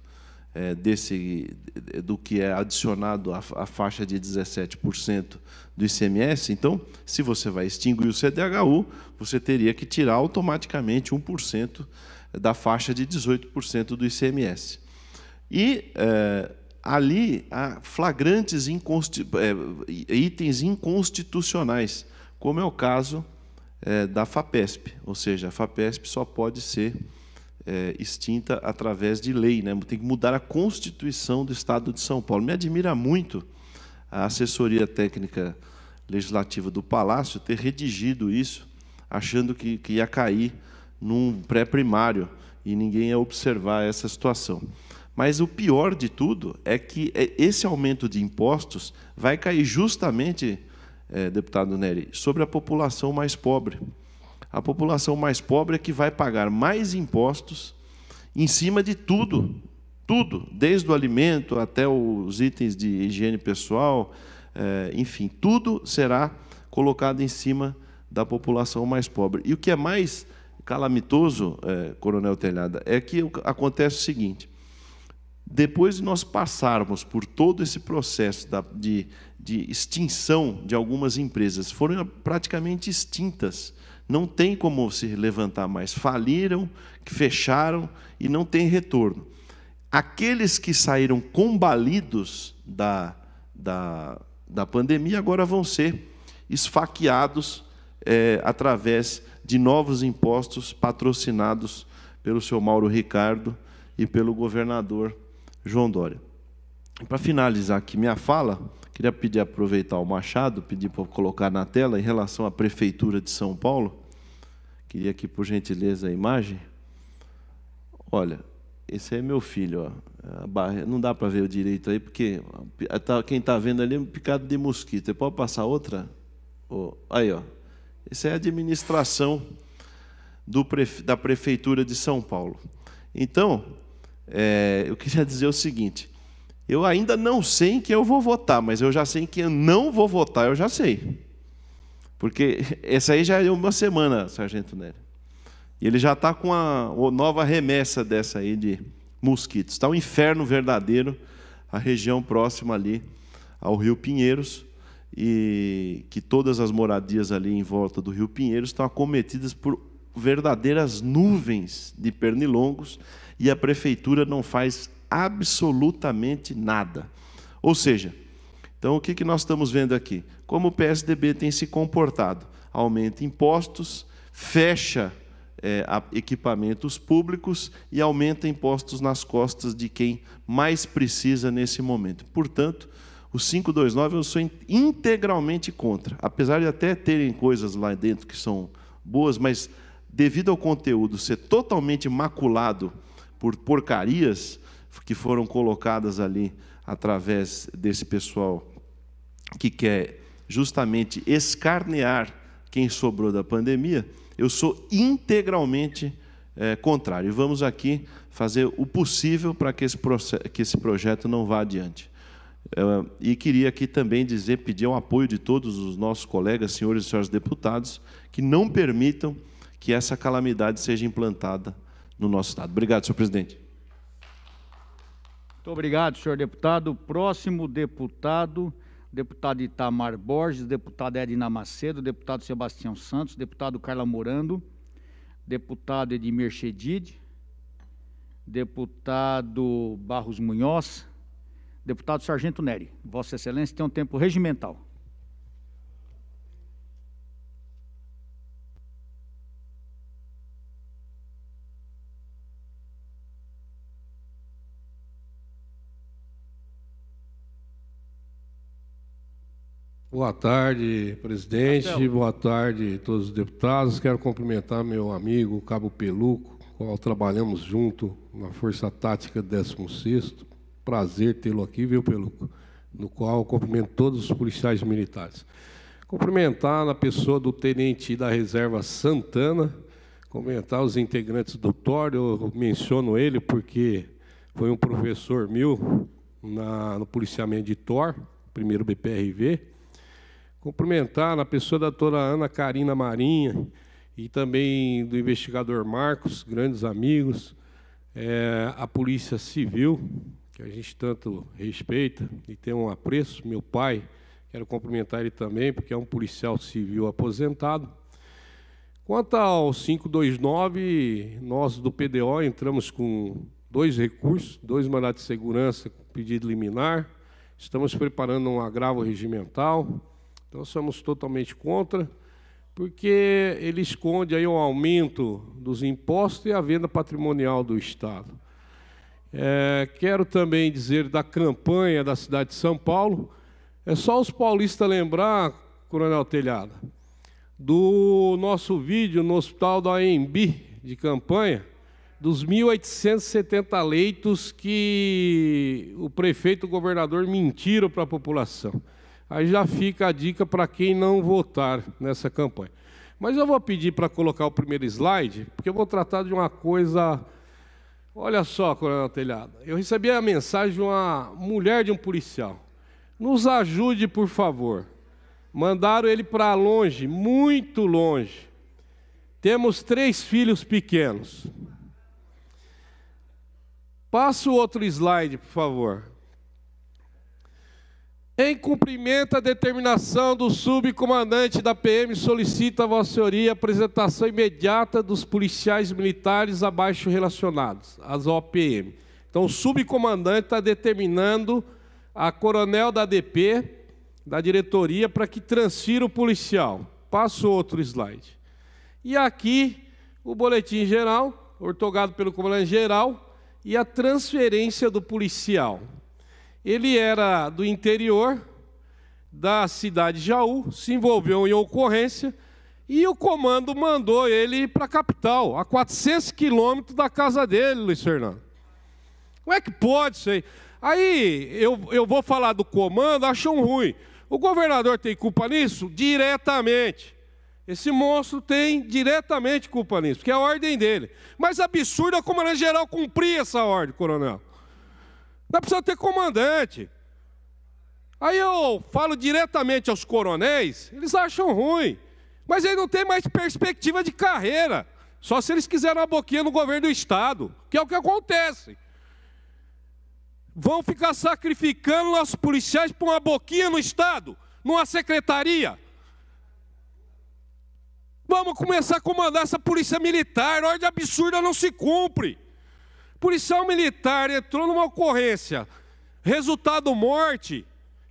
Speaker 6: é, desse, do que é adicionado à, faixa de 17% do ICMS. Então, se você vai extinguir o CDHU, você teria que tirar automaticamente 1% da faixa de 18% do ICMS. E é, ali há flagrantes é, itens inconstitucionais, como é o caso é, da FAPESP, ou seja, a FAPESP só pode ser é, extinta através de lei. Né? Tem que mudar a Constituição do Estado de São Paulo. Me admira muito a assessoria técnica legislativa do Palácio ter redigido isso, achando que, que ia cair num pré-primário e ninguém ia observar essa situação. Mas o pior de tudo é que é, esse aumento de impostos vai cair justamente, é, deputado Nery, sobre a população mais pobre a população mais pobre é que vai pagar mais impostos em cima de tudo, tudo, desde o alimento até os itens de higiene pessoal, é, enfim, tudo será colocado em cima da população mais pobre. E o que é mais calamitoso, é, Coronel Telhada, é que acontece o seguinte: depois de nós passarmos por todo esse processo de, de extinção de algumas empresas, foram praticamente extintas não tem como se levantar mais. Faliram, fecharam e não tem retorno. Aqueles que saíram combalidos da, da, da pandemia agora vão ser esfaqueados é, através de novos impostos patrocinados pelo seu Mauro Ricardo e pelo governador João Dória. Para finalizar aqui minha fala, queria pedir aproveitar o Machado, pedir para colocar na tela em relação à prefeitura de São Paulo. Queria aqui, por gentileza, a imagem. Olha, esse é meu filho. Ó. Não dá para ver o direito aí, porque tá, quem está vendo ali é um picado de mosquito. Você pode passar outra? Oh, aí, ó. Essa é a administração do, da Prefeitura de São Paulo. Então, é, eu queria dizer o seguinte: eu ainda não sei em quem eu vou votar, mas eu já sei em quem eu não vou votar, eu já sei. Porque *laughs* essa aí já é uma semana, Sargento Nery. E ele já está com a nova remessa dessa aí de mosquitos. Está um inferno verdadeiro, a região próxima ali ao Rio Pinheiros, e que todas as moradias ali em volta do Rio Pinheiros estão acometidas por verdadeiras nuvens de pernilongos e a prefeitura não faz absolutamente nada. Ou seja, então, o que, que nós estamos vendo aqui? Como o PSDB tem se comportado? Aumenta impostos, fecha é, equipamentos públicos e aumenta impostos nas costas de quem mais precisa nesse momento. Portanto, o 529 eu sou integralmente contra. Apesar de até terem coisas lá dentro que são boas, mas devido ao conteúdo ser totalmente maculado por porcarias que foram colocadas ali através desse pessoal que quer justamente escarnear quem sobrou da pandemia, eu sou integralmente é, contrário. E vamos aqui fazer o possível para que esse, que esse projeto não vá adiante. É, e queria aqui também dizer, pedir o apoio de todos os nossos colegas, senhores e senhoras deputados, que não permitam que essa calamidade seja implantada no nosso Estado. Obrigado, senhor presidente.
Speaker 2: Muito obrigado, senhor deputado. Próximo deputado, deputado Itamar Borges, deputado Edna Macedo, deputado Sebastião Santos, deputado Carla Morando, deputado Edmir Chedid, deputado Barros Munhoz, deputado Sargento Neri. Vossa Excelência tem um tempo regimental.
Speaker 7: Boa tarde, presidente. Boa tarde todos os deputados. Quero cumprimentar meu amigo Cabo Peluco, com o qual trabalhamos junto na Força Tática 16 Prazer tê-lo aqui, viu, Peluco? No qual cumprimento todos os policiais militares. Cumprimentar na pessoa do tenente da reserva Santana, cumprimentar os integrantes do TOR, eu menciono ele porque foi um professor meu na, no policiamento de TOR, primeiro BPRV, Cumprimentar na pessoa da doutora Ana Karina Marinha e também do investigador Marcos, grandes amigos, é, a Polícia Civil, que a gente tanto respeita e tem um apreço, meu pai, quero cumprimentar ele também, porque é um policial civil aposentado. Quanto ao 529, nós do PDO entramos com dois recursos, dois mandatos de segurança pedido liminar, estamos preparando um agravo regimental, então somos totalmente contra, porque ele esconde aí o aumento dos impostos e a venda patrimonial do Estado. É, quero também dizer da campanha da cidade de São Paulo. É só os paulistas lembrar, Coronel Telhada, do nosso vídeo no Hospital da AMB de campanha, dos 1.870 leitos que o prefeito e o governador mentiram para a população. Aí já fica a dica para quem não votar nessa campanha. Mas eu vou pedir para colocar o primeiro slide, porque eu vou tratar de uma coisa. Olha só, Coronel Telhado, eu recebi a mensagem de uma mulher de um policial. Nos ajude, por favor. Mandaram ele para longe, muito longe. Temos três filhos pequenos. Passa o outro slide, por favor. Em cumprimento à determinação do subcomandante da PM, solicita a Vossa Senhoria a apresentação imediata dos policiais militares abaixo relacionados, as OPM. Então, o subcomandante está determinando a coronel da ADP, da diretoria, para que transfira o policial. Passo outro slide. E aqui, o boletim geral, ortogado pelo comandante geral, e a transferência do policial. Ele era do interior da cidade de Jaú, se envolveu em ocorrência e o comando mandou ele para a capital, a 400 quilômetros da casa dele, Luiz Fernando. Como é que pode isso aí? Aí eu, eu vou falar do comando, acham ruim. O governador tem culpa nisso? Diretamente. Esse monstro tem diretamente culpa nisso, porque é a ordem dele. Mas absurdo é o comandante-geral cumprir essa ordem, coronel. Não precisa ter comandante. Aí eu falo diretamente aos coronéis, eles acham ruim. Mas eles não têm mais perspectiva de carreira. Só se eles quiserem uma boquinha no governo do Estado, que é o que acontece. Vão ficar sacrificando nossos policiais por uma boquinha no Estado, numa secretaria. Vamos começar a comandar essa polícia militar, ordem absurda não se cumpre. Policial militar entrou numa ocorrência, resultado morte,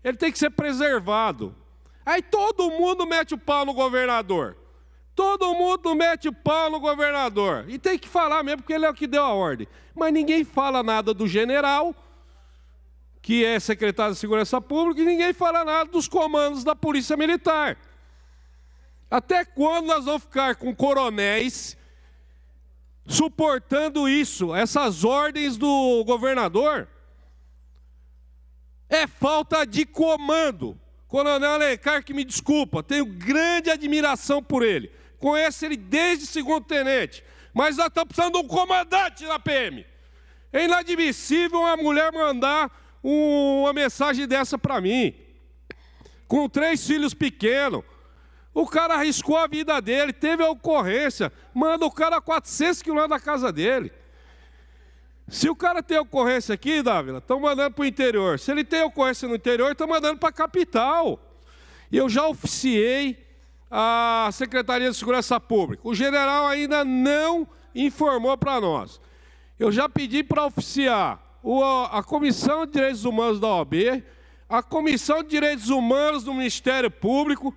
Speaker 7: ele tem que ser preservado. Aí todo mundo mete o pau no governador. Todo mundo mete o pau no governador. E tem que falar mesmo, porque ele é o que deu a ordem. Mas ninguém fala nada do general, que é secretário de Segurança Pública, e ninguém fala nada dos comandos da Polícia Militar. Até quando nós vamos ficar com coronéis suportando isso, essas ordens do governador. É falta de comando. Coronel Alencar, que me desculpa, tenho grande admiração por ele. Conheço ele desde segundo tenente. Mas nós estamos precisando de um comandante na PM. É inadmissível uma mulher mandar uma mensagem dessa para mim. Com três filhos pequenos. O cara arriscou a vida dele, teve a ocorrência, manda o cara a 400 quilômetros da casa dele. Se o cara tem ocorrência aqui, Dávila, estão mandando para o interior. Se ele tem ocorrência no interior, estão mandando para a capital. Eu já oficiei a Secretaria de Segurança Pública. O general ainda não informou para nós. Eu já pedi para oficiar a Comissão de Direitos Humanos da OAB, a Comissão de Direitos Humanos do Ministério Público.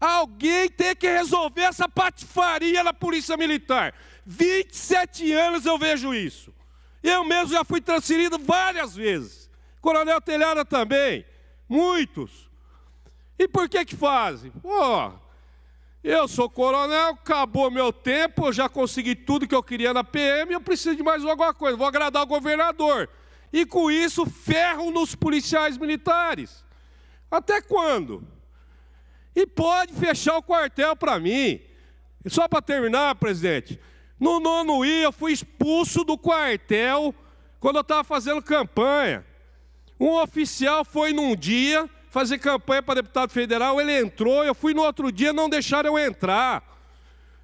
Speaker 7: Alguém tem que resolver essa patifaria na Polícia Militar. 27 anos eu vejo isso. Eu mesmo já fui transferido várias vezes. Coronel Telhada também. Muitos. E por que que fazem? Pô, eu sou coronel, acabou meu tempo, eu já consegui tudo que eu queria na PM, eu preciso de mais alguma coisa, vou agradar o governador. E com isso, ferro nos policiais militares. Até quando? E pode fechar o quartel para mim. Só para terminar, presidente, no nono I eu fui expulso do quartel quando eu estava fazendo campanha. Um oficial foi num dia, fazer campanha para deputado federal, ele entrou, eu fui no outro dia, não deixaram eu entrar.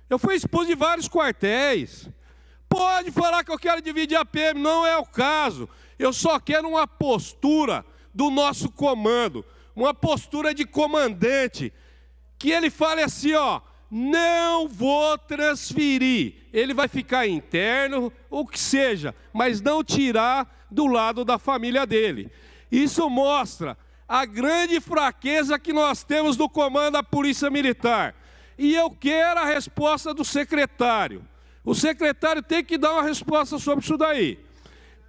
Speaker 7: Eu fui expulso de vários quartéis. Pode falar que eu quero dividir a PM, não é o caso. Eu só quero uma postura do nosso comando, uma postura de comandante, que ele fale assim, ó, não vou transferir. Ele vai ficar interno, o que seja, mas não tirar do lado da família dele. Isso mostra a grande fraqueza que nós temos no comando da Polícia Militar. E eu quero a resposta do secretário. O secretário tem que dar uma resposta sobre isso daí.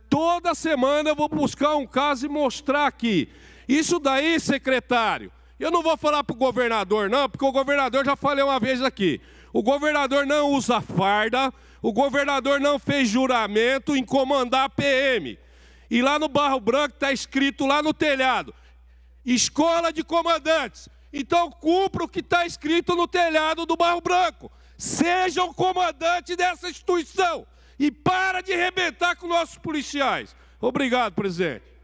Speaker 7: Toda semana eu vou buscar um caso e mostrar aqui. Isso daí, secretário, eu não vou falar para o governador, não, porque o governador já falei uma vez aqui. O governador não usa farda, o governador não fez juramento em comandar a PM. E lá no Barro Branco está escrito lá no telhado: escola de comandantes. Então cumpra o que está escrito no telhado do Barro Branco. Seja o comandante dessa instituição e para de arrebentar com nossos policiais. Obrigado, presidente.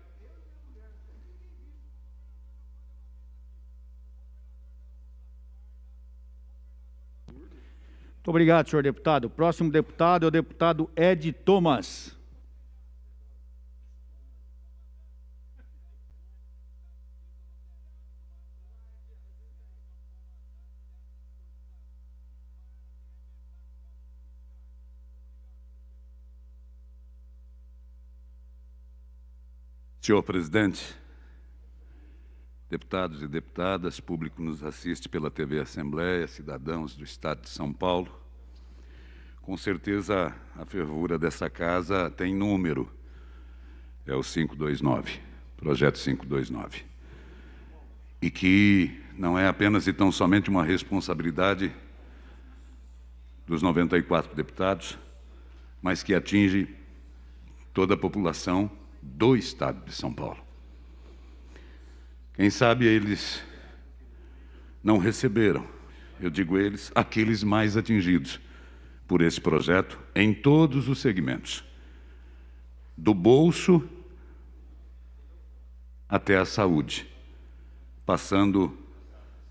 Speaker 2: Muito obrigado, senhor deputado. O próximo deputado é o deputado Ed Thomas.
Speaker 8: Senhor presidente, deputados e deputadas, público nos assiste pela TV Assembleia, cidadãos do Estado de São Paulo, com certeza a fervura dessa casa tem número, é o 529, projeto 529. E que não é apenas e tão somente uma responsabilidade dos 94 deputados, mas que atinge toda a população do Estado de São Paulo. Quem sabe eles não receberam, eu digo eles, aqueles mais atingidos por esse projeto em todos os segmentos, do bolso até a saúde, passando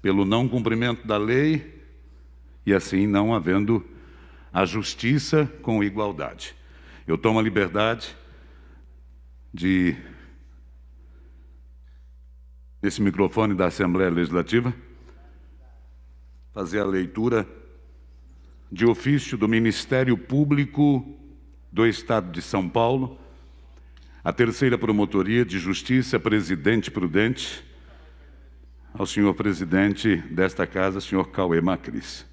Speaker 8: pelo não cumprimento da lei e assim não havendo a justiça com igualdade. Eu tomo a liberdade de nesse microfone da Assembleia Legislativa fazer a leitura de ofício do Ministério Público do Estado de São Paulo, a terceira promotoria de Justiça, presidente Prudente, ao senhor presidente desta casa, senhor Cauê Macris.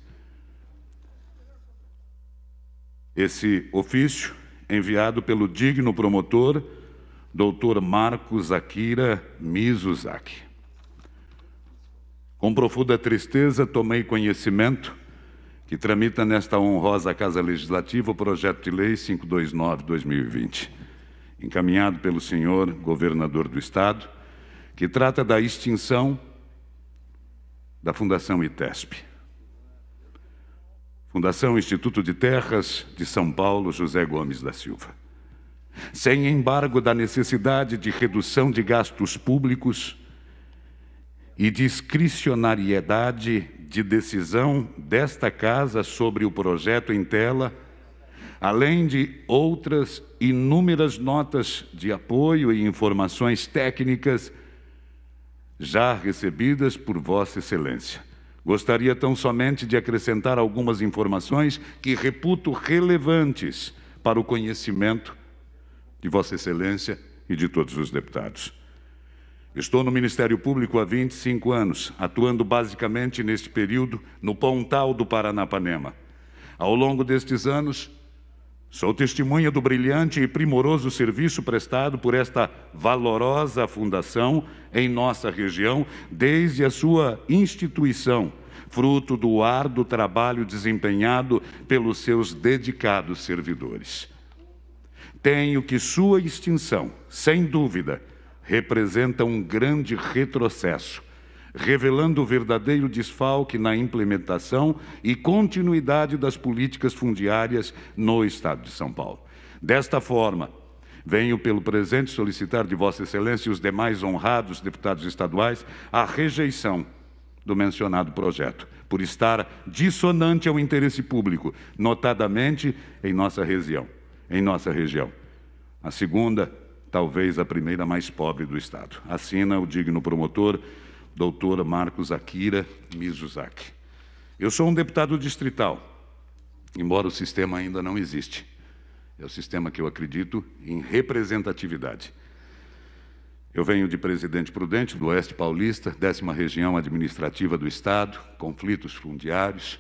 Speaker 8: Esse ofício, enviado pelo digno promotor Dr. Marcos Akira Mizuzaki. Com profunda tristeza tomei conhecimento que tramita nesta honrosa Casa Legislativa o projeto de lei 529-2020, encaminhado pelo senhor governador do Estado, que trata da extinção da Fundação ITESP. Fundação Instituto de Terras de São Paulo, José Gomes da Silva. Sem embargo da necessidade de redução de gastos públicos e discricionariedade de decisão desta casa sobre o projeto em tela, além de outras inúmeras notas de apoio e informações técnicas já recebidas por Vossa Excelência. Gostaria tão somente de acrescentar algumas informações que reputo relevantes para o conhecimento de Vossa Excelência e de todos os deputados. Estou no Ministério Público há 25 anos, atuando basicamente neste período no Pontal do Paranapanema. Ao longo destes anos, sou testemunha do brilhante e primoroso serviço prestado por esta valorosa fundação em nossa região desde a sua instituição, fruto do árduo trabalho desempenhado pelos seus dedicados servidores. Tenho que sua extinção, sem dúvida, representa um grande retrocesso, revelando o verdadeiro desfalque na implementação e continuidade das políticas fundiárias no Estado de São Paulo. Desta forma, venho pelo presente solicitar de Vossa Excelência e os demais honrados deputados estaduais a rejeição do mencionado projeto, por estar dissonante ao interesse público, notadamente em nossa região em nossa região. A segunda, talvez a primeira mais pobre do Estado. Assina o digno promotor, doutor Marcos Akira Mizuzaki. Eu sou um deputado distrital, embora o sistema ainda não existe. É o sistema que eu acredito em representatividade. Eu venho de Presidente Prudente, do Oeste Paulista, décima região administrativa do Estado, conflitos fundiários,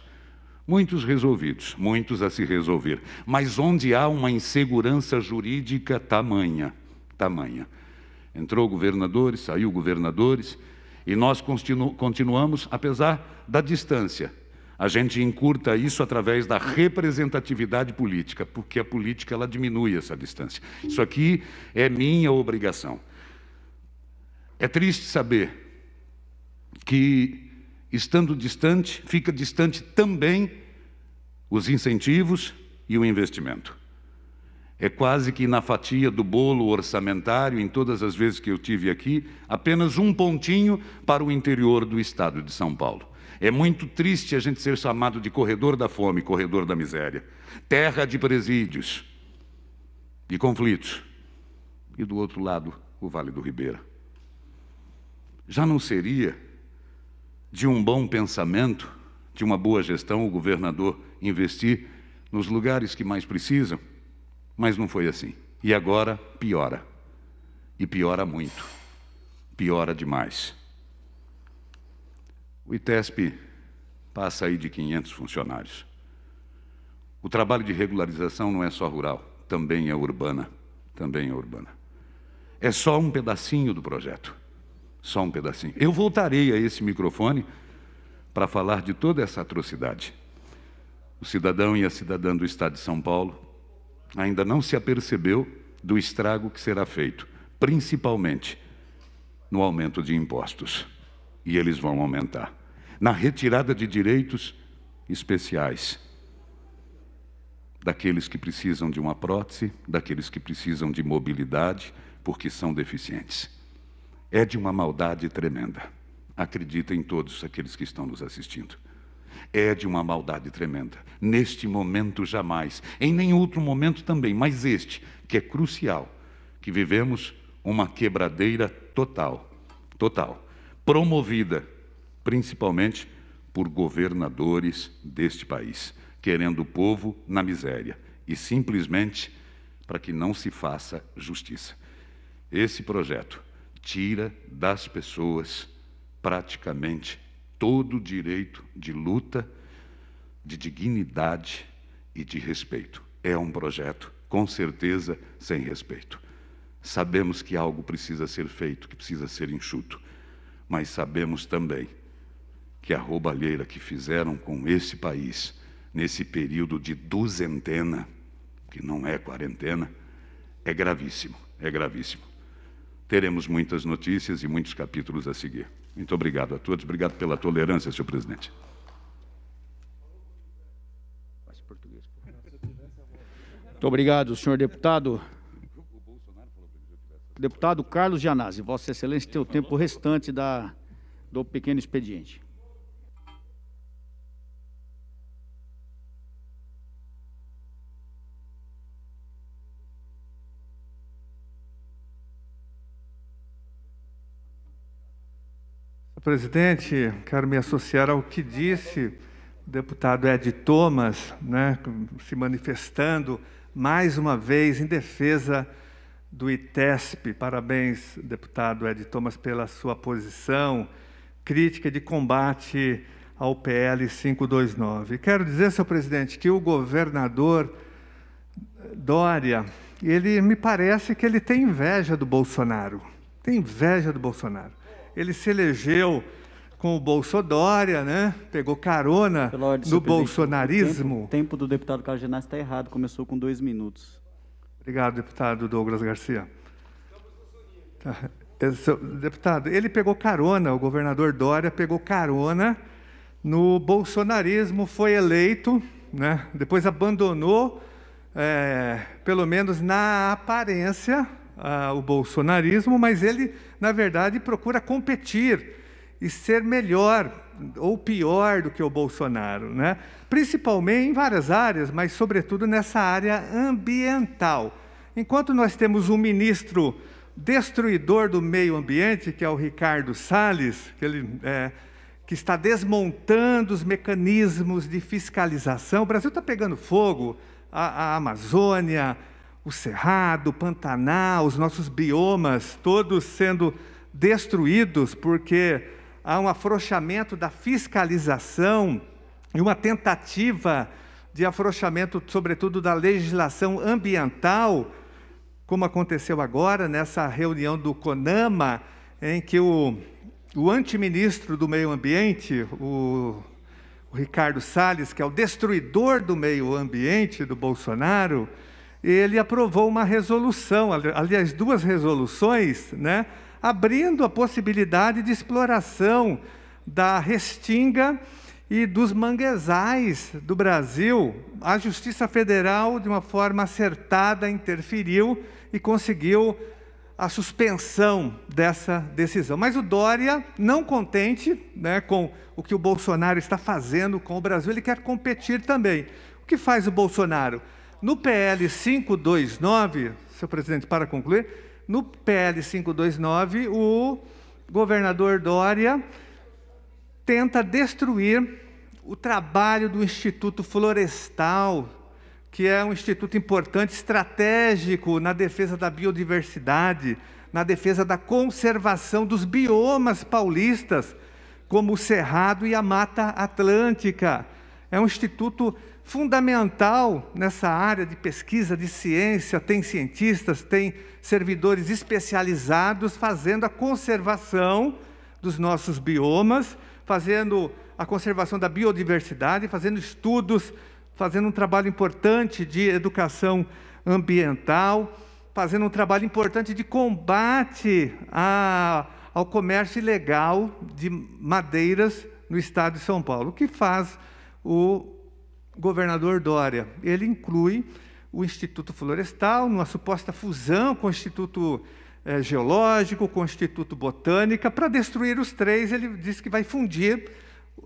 Speaker 8: Muitos resolvidos, muitos a se resolver, mas onde há uma insegurança jurídica tamanha, tamanha. Entrou governadores, saiu governadores, e nós continu continuamos, apesar da distância. A gente encurta isso através da representatividade política, porque a política ela diminui essa distância. Isso aqui é minha obrigação. É triste saber que estando distante, fica distante também os incentivos e o investimento. É quase que na fatia do bolo orçamentário, em todas as vezes que eu tive aqui, apenas um pontinho para o interior do estado de São Paulo. É muito triste a gente ser chamado de corredor da fome, corredor da miséria, terra de presídios, de conflitos. E do outro lado, o Vale do Ribeira. Já não seria de um bom pensamento, de uma boa gestão, o governador investir nos lugares que mais precisam, mas não foi assim. E agora piora. E piora muito. Piora demais. O ITESP passa aí de 500 funcionários. O trabalho de regularização não é só rural, também é urbana, também é urbana. É só um pedacinho do projeto. Só um pedacinho. Eu voltarei a esse microfone para falar de toda essa atrocidade. O cidadão e a cidadã do Estado de São Paulo ainda não se apercebeu do estrago que será feito, principalmente no aumento de impostos. E eles vão aumentar. Na retirada de direitos especiais daqueles que precisam de uma prótese, daqueles que precisam de mobilidade, porque são deficientes. É de uma maldade tremenda. Acreditem todos aqueles que estão nos assistindo. É de uma maldade tremenda. Neste momento, jamais. Em nenhum outro momento também, mas este, que é crucial, que vivemos uma quebradeira total, total, promovida principalmente por governadores deste país, querendo o povo na miséria e simplesmente para que não se faça justiça. Esse projeto tira das pessoas praticamente todo o direito de luta, de dignidade e de respeito. É um projeto, com certeza, sem respeito. Sabemos que algo precisa ser feito, que precisa ser enxuto, mas sabemos também que a roubalheira que fizeram com esse país nesse período de duzentena, que não é quarentena, é gravíssimo, é gravíssimo. Teremos muitas notícias e muitos capítulos a seguir. Muito obrigado a todos, obrigado pela tolerância, senhor presidente.
Speaker 2: Muito obrigado, senhor deputado. Deputado Carlos Gianazzi, Vossa Excelência tem o tempo restante da, do pequeno expediente.
Speaker 3: Presidente, quero me associar ao que disse o deputado Ed Thomas, né, se manifestando mais uma vez em defesa do ITESP. Parabéns, deputado Ed Thomas, pela sua posição crítica de combate ao PL 529. Quero dizer, senhor presidente, que o governador Dória, ele me parece que ele tem inveja do Bolsonaro. Tem inveja do Bolsonaro. Ele se elegeu com o Bolsodória, né? Pegou carona no bolsonarismo.
Speaker 4: O tempo, tempo, do deputado Carlos Genás está errado, começou com dois minutos.
Speaker 3: Obrigado, deputado Douglas Garcia. Tá. Deputado, ele pegou carona, o governador Dória pegou carona no bolsonarismo, foi eleito, né? depois abandonou, é, pelo menos na aparência, o bolsonarismo, mas ele, na verdade, procura competir e ser melhor ou pior do que o Bolsonaro, né? principalmente em várias áreas, mas sobretudo nessa área ambiental. Enquanto nós temos um ministro destruidor do meio ambiente, que é o Ricardo Salles, que, ele, é, que está desmontando os mecanismos de fiscalização, o Brasil está pegando fogo, a, a Amazônia, o Cerrado, o Pantanal, os nossos biomas, todos sendo destruídos porque há um afrouxamento da fiscalização e uma tentativa de afrouxamento, sobretudo, da legislação ambiental, como aconteceu agora nessa reunião do CONAMA, em que o, o antiministro do Meio Ambiente, o, o Ricardo Salles, que é o destruidor do meio ambiente do Bolsonaro, ele aprovou uma resolução, aliás, duas resoluções, né, abrindo a possibilidade de exploração da restinga e dos manguezais do Brasil. A Justiça Federal, de uma forma acertada, interferiu e conseguiu a suspensão dessa decisão. Mas o Dória, não contente né, com o que o Bolsonaro está fazendo com o Brasil, ele quer competir também. O que faz o Bolsonaro? No PL 529, senhor presidente, para concluir, no PL 529, o governador Dória tenta destruir o trabalho do Instituto Florestal, que é um instituto importante, estratégico na defesa da biodiversidade, na defesa da conservação dos biomas paulistas, como o Cerrado e a Mata Atlântica. É um instituto fundamental nessa área de pesquisa de ciência, tem cientistas, tem servidores especializados fazendo a conservação dos nossos biomas, fazendo a conservação da biodiversidade, fazendo estudos, fazendo um trabalho importante de educação ambiental, fazendo um trabalho importante de combate a, ao comércio ilegal de madeiras no estado de São Paulo. O que faz o governador Dória. Ele inclui o Instituto Florestal, numa suposta fusão com o Instituto eh, Geológico, com o Instituto Botânica, para destruir os três. Ele disse que vai fundir.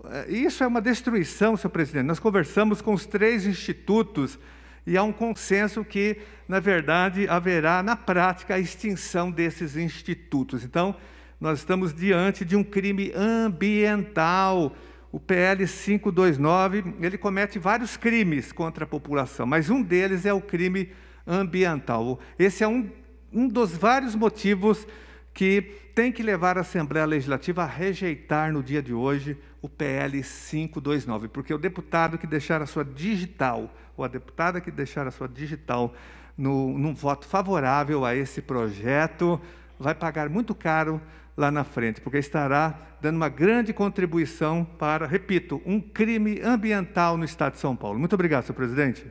Speaker 3: Eh, isso é uma destruição, senhor presidente. Nós conversamos com os três institutos e há um consenso que, na verdade, haverá na prática a extinção desses institutos. Então, nós estamos diante de um crime ambiental o PL 529, ele comete vários crimes contra a população, mas um deles é o crime ambiental. Esse é um, um dos vários motivos que tem que levar a Assembleia Legislativa a rejeitar no dia de hoje o PL 529, porque o deputado que deixar a sua digital, ou a deputada que deixar a sua digital no, num voto favorável a esse projeto, vai pagar muito caro lá na frente, porque estará dando uma grande contribuição para, repito, um crime ambiental no Estado de São Paulo. Muito obrigado, senhor presidente.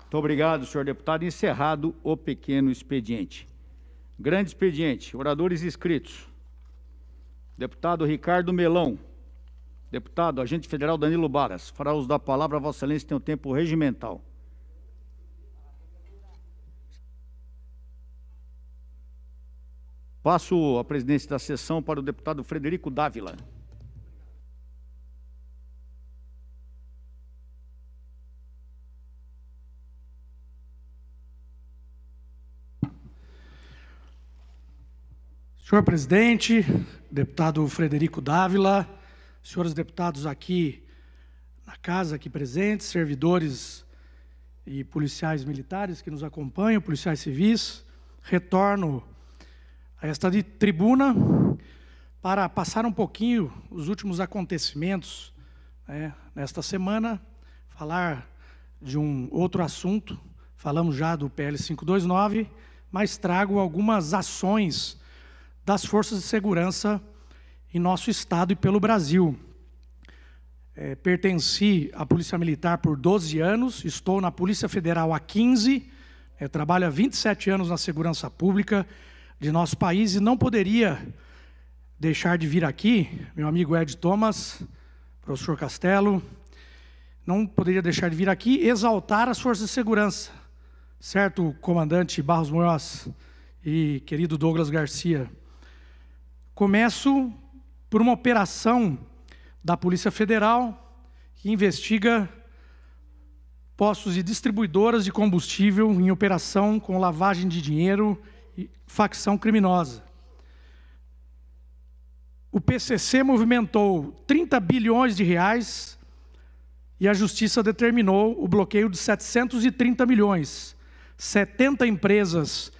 Speaker 2: Muito obrigado, senhor deputado. Encerrado o pequeno expediente. Grande expediente. Oradores inscritos. Deputado Ricardo Melão. Deputado, agente federal Danilo Baras. Fará uso da palavra, Vossa Excelência tem o tempo regimental. Passo a presidência da sessão para o deputado Frederico Dávila.
Speaker 1: Senhor presidente, deputado Frederico Dávila, senhores deputados aqui na casa, aqui presentes, servidores e policiais militares que nos acompanham, policiais civis, retorno a esta tribuna para passar um pouquinho os últimos acontecimentos né, nesta semana, falar de um outro assunto, falamos já do PL 529, mas trago algumas ações das forças de segurança em nosso estado e pelo Brasil. É, pertenci à Polícia Militar por 12 anos, estou na Polícia Federal há 15, é, trabalho há 27 anos na segurança pública de nosso país e não poderia deixar de vir aqui, meu amigo Ed Thomas, professor Castelo, não poderia deixar de vir aqui exaltar as forças de segurança, certo, comandante Barros Munhoz e querido Douglas Garcia. Começo por uma operação da Polícia Federal que investiga postos de distribuidoras de combustível em operação com lavagem de dinheiro e facção criminosa. O PCC movimentou 30 bilhões de reais e a justiça determinou o bloqueio de 730 milhões. 70 empresas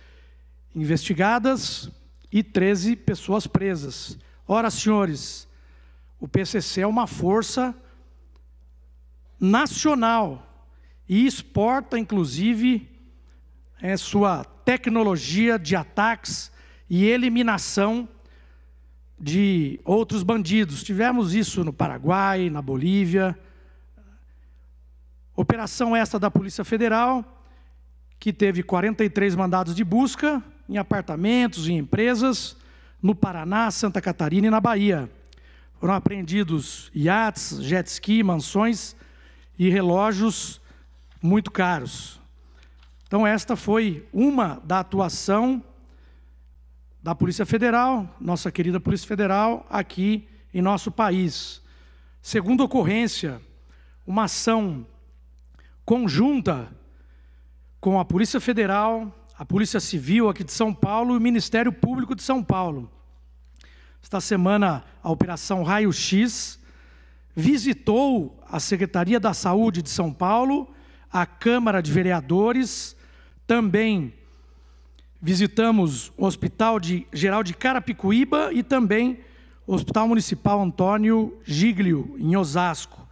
Speaker 1: investigadas, e 13 pessoas presas. Ora, senhores, o PCC é uma força nacional e exporta, inclusive, é, sua tecnologia de ataques e eliminação de outros bandidos. Tivemos isso no Paraguai, na Bolívia. Operação esta da Polícia Federal, que teve 43 mandados de busca, em apartamentos, em empresas, no Paraná, Santa Catarina e na Bahia. Foram apreendidos iates, jet ski, mansões e relógios muito caros. Então, esta foi uma da atuação da Polícia Federal, nossa querida Polícia Federal, aqui em nosso país. Segunda ocorrência, uma ação conjunta com a Polícia Federal, a Polícia Civil aqui de São Paulo e o Ministério Público de São Paulo. Esta semana, a Operação Raio X visitou a Secretaria da Saúde de São Paulo, a Câmara de Vereadores, também visitamos o Hospital de, Geral de Carapicuíba e também o Hospital Municipal Antônio Giglio, em Osasco.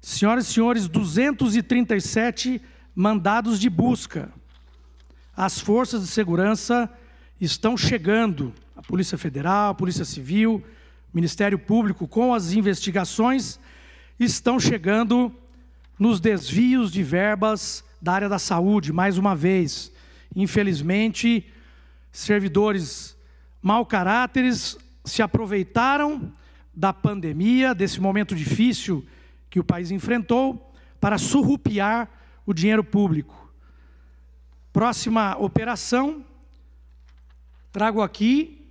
Speaker 1: Senhoras e senhores, 237 mandados de busca as forças de segurança estão chegando, a Polícia Federal, a Polícia Civil, Ministério Público, com as investigações, estão chegando nos desvios de verbas da área da saúde, mais uma vez. Infelizmente, servidores mau caráteres se aproveitaram da pandemia, desse momento difícil que o país enfrentou, para surrupiar o dinheiro público. Próxima operação, trago aqui,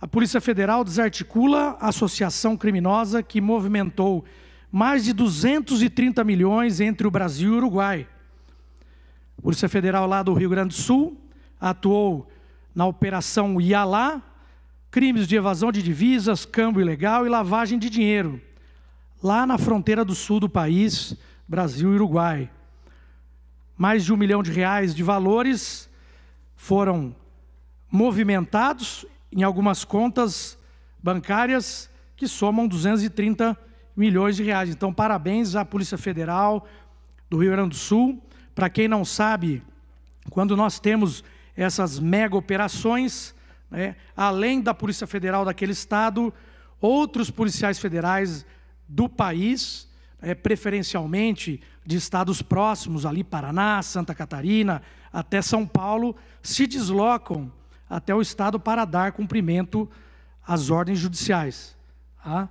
Speaker 1: a Polícia Federal desarticula a associação criminosa que movimentou mais de 230 milhões entre o Brasil e o Uruguai. A Polícia Federal lá do Rio Grande do Sul atuou na Operação Ialá, crimes de evasão de divisas, câmbio ilegal e lavagem de dinheiro, lá na fronteira do sul do país, Brasil e Uruguai mais de um milhão de reais de valores foram movimentados em algumas contas bancárias que somam 230 milhões de reais. Então, parabéns à Polícia Federal do Rio Grande do Sul. Para quem não sabe, quando nós temos essas mega operações, né, além da Polícia Federal daquele estado, outros policiais federais do país, é, preferencialmente de estados próximos, ali Paraná, Santa Catarina, até São Paulo, se deslocam até o estado para dar cumprimento às ordens judiciais. Tá?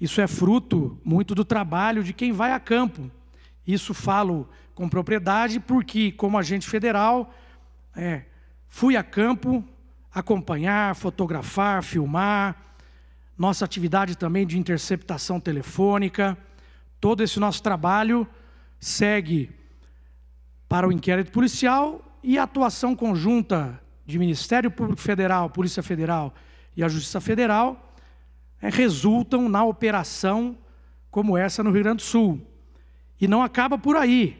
Speaker 1: Isso é fruto muito do trabalho de quem vai a campo. Isso falo com propriedade porque, como agente federal, é, fui a campo acompanhar, fotografar, filmar, nossa atividade também de interceptação telefônica, todo esse nosso trabalho segue para o inquérito policial e a atuação conjunta de Ministério Público Federal, Polícia Federal e a Justiça Federal é, resultam na operação como essa no Rio Grande do Sul. E não acaba por aí.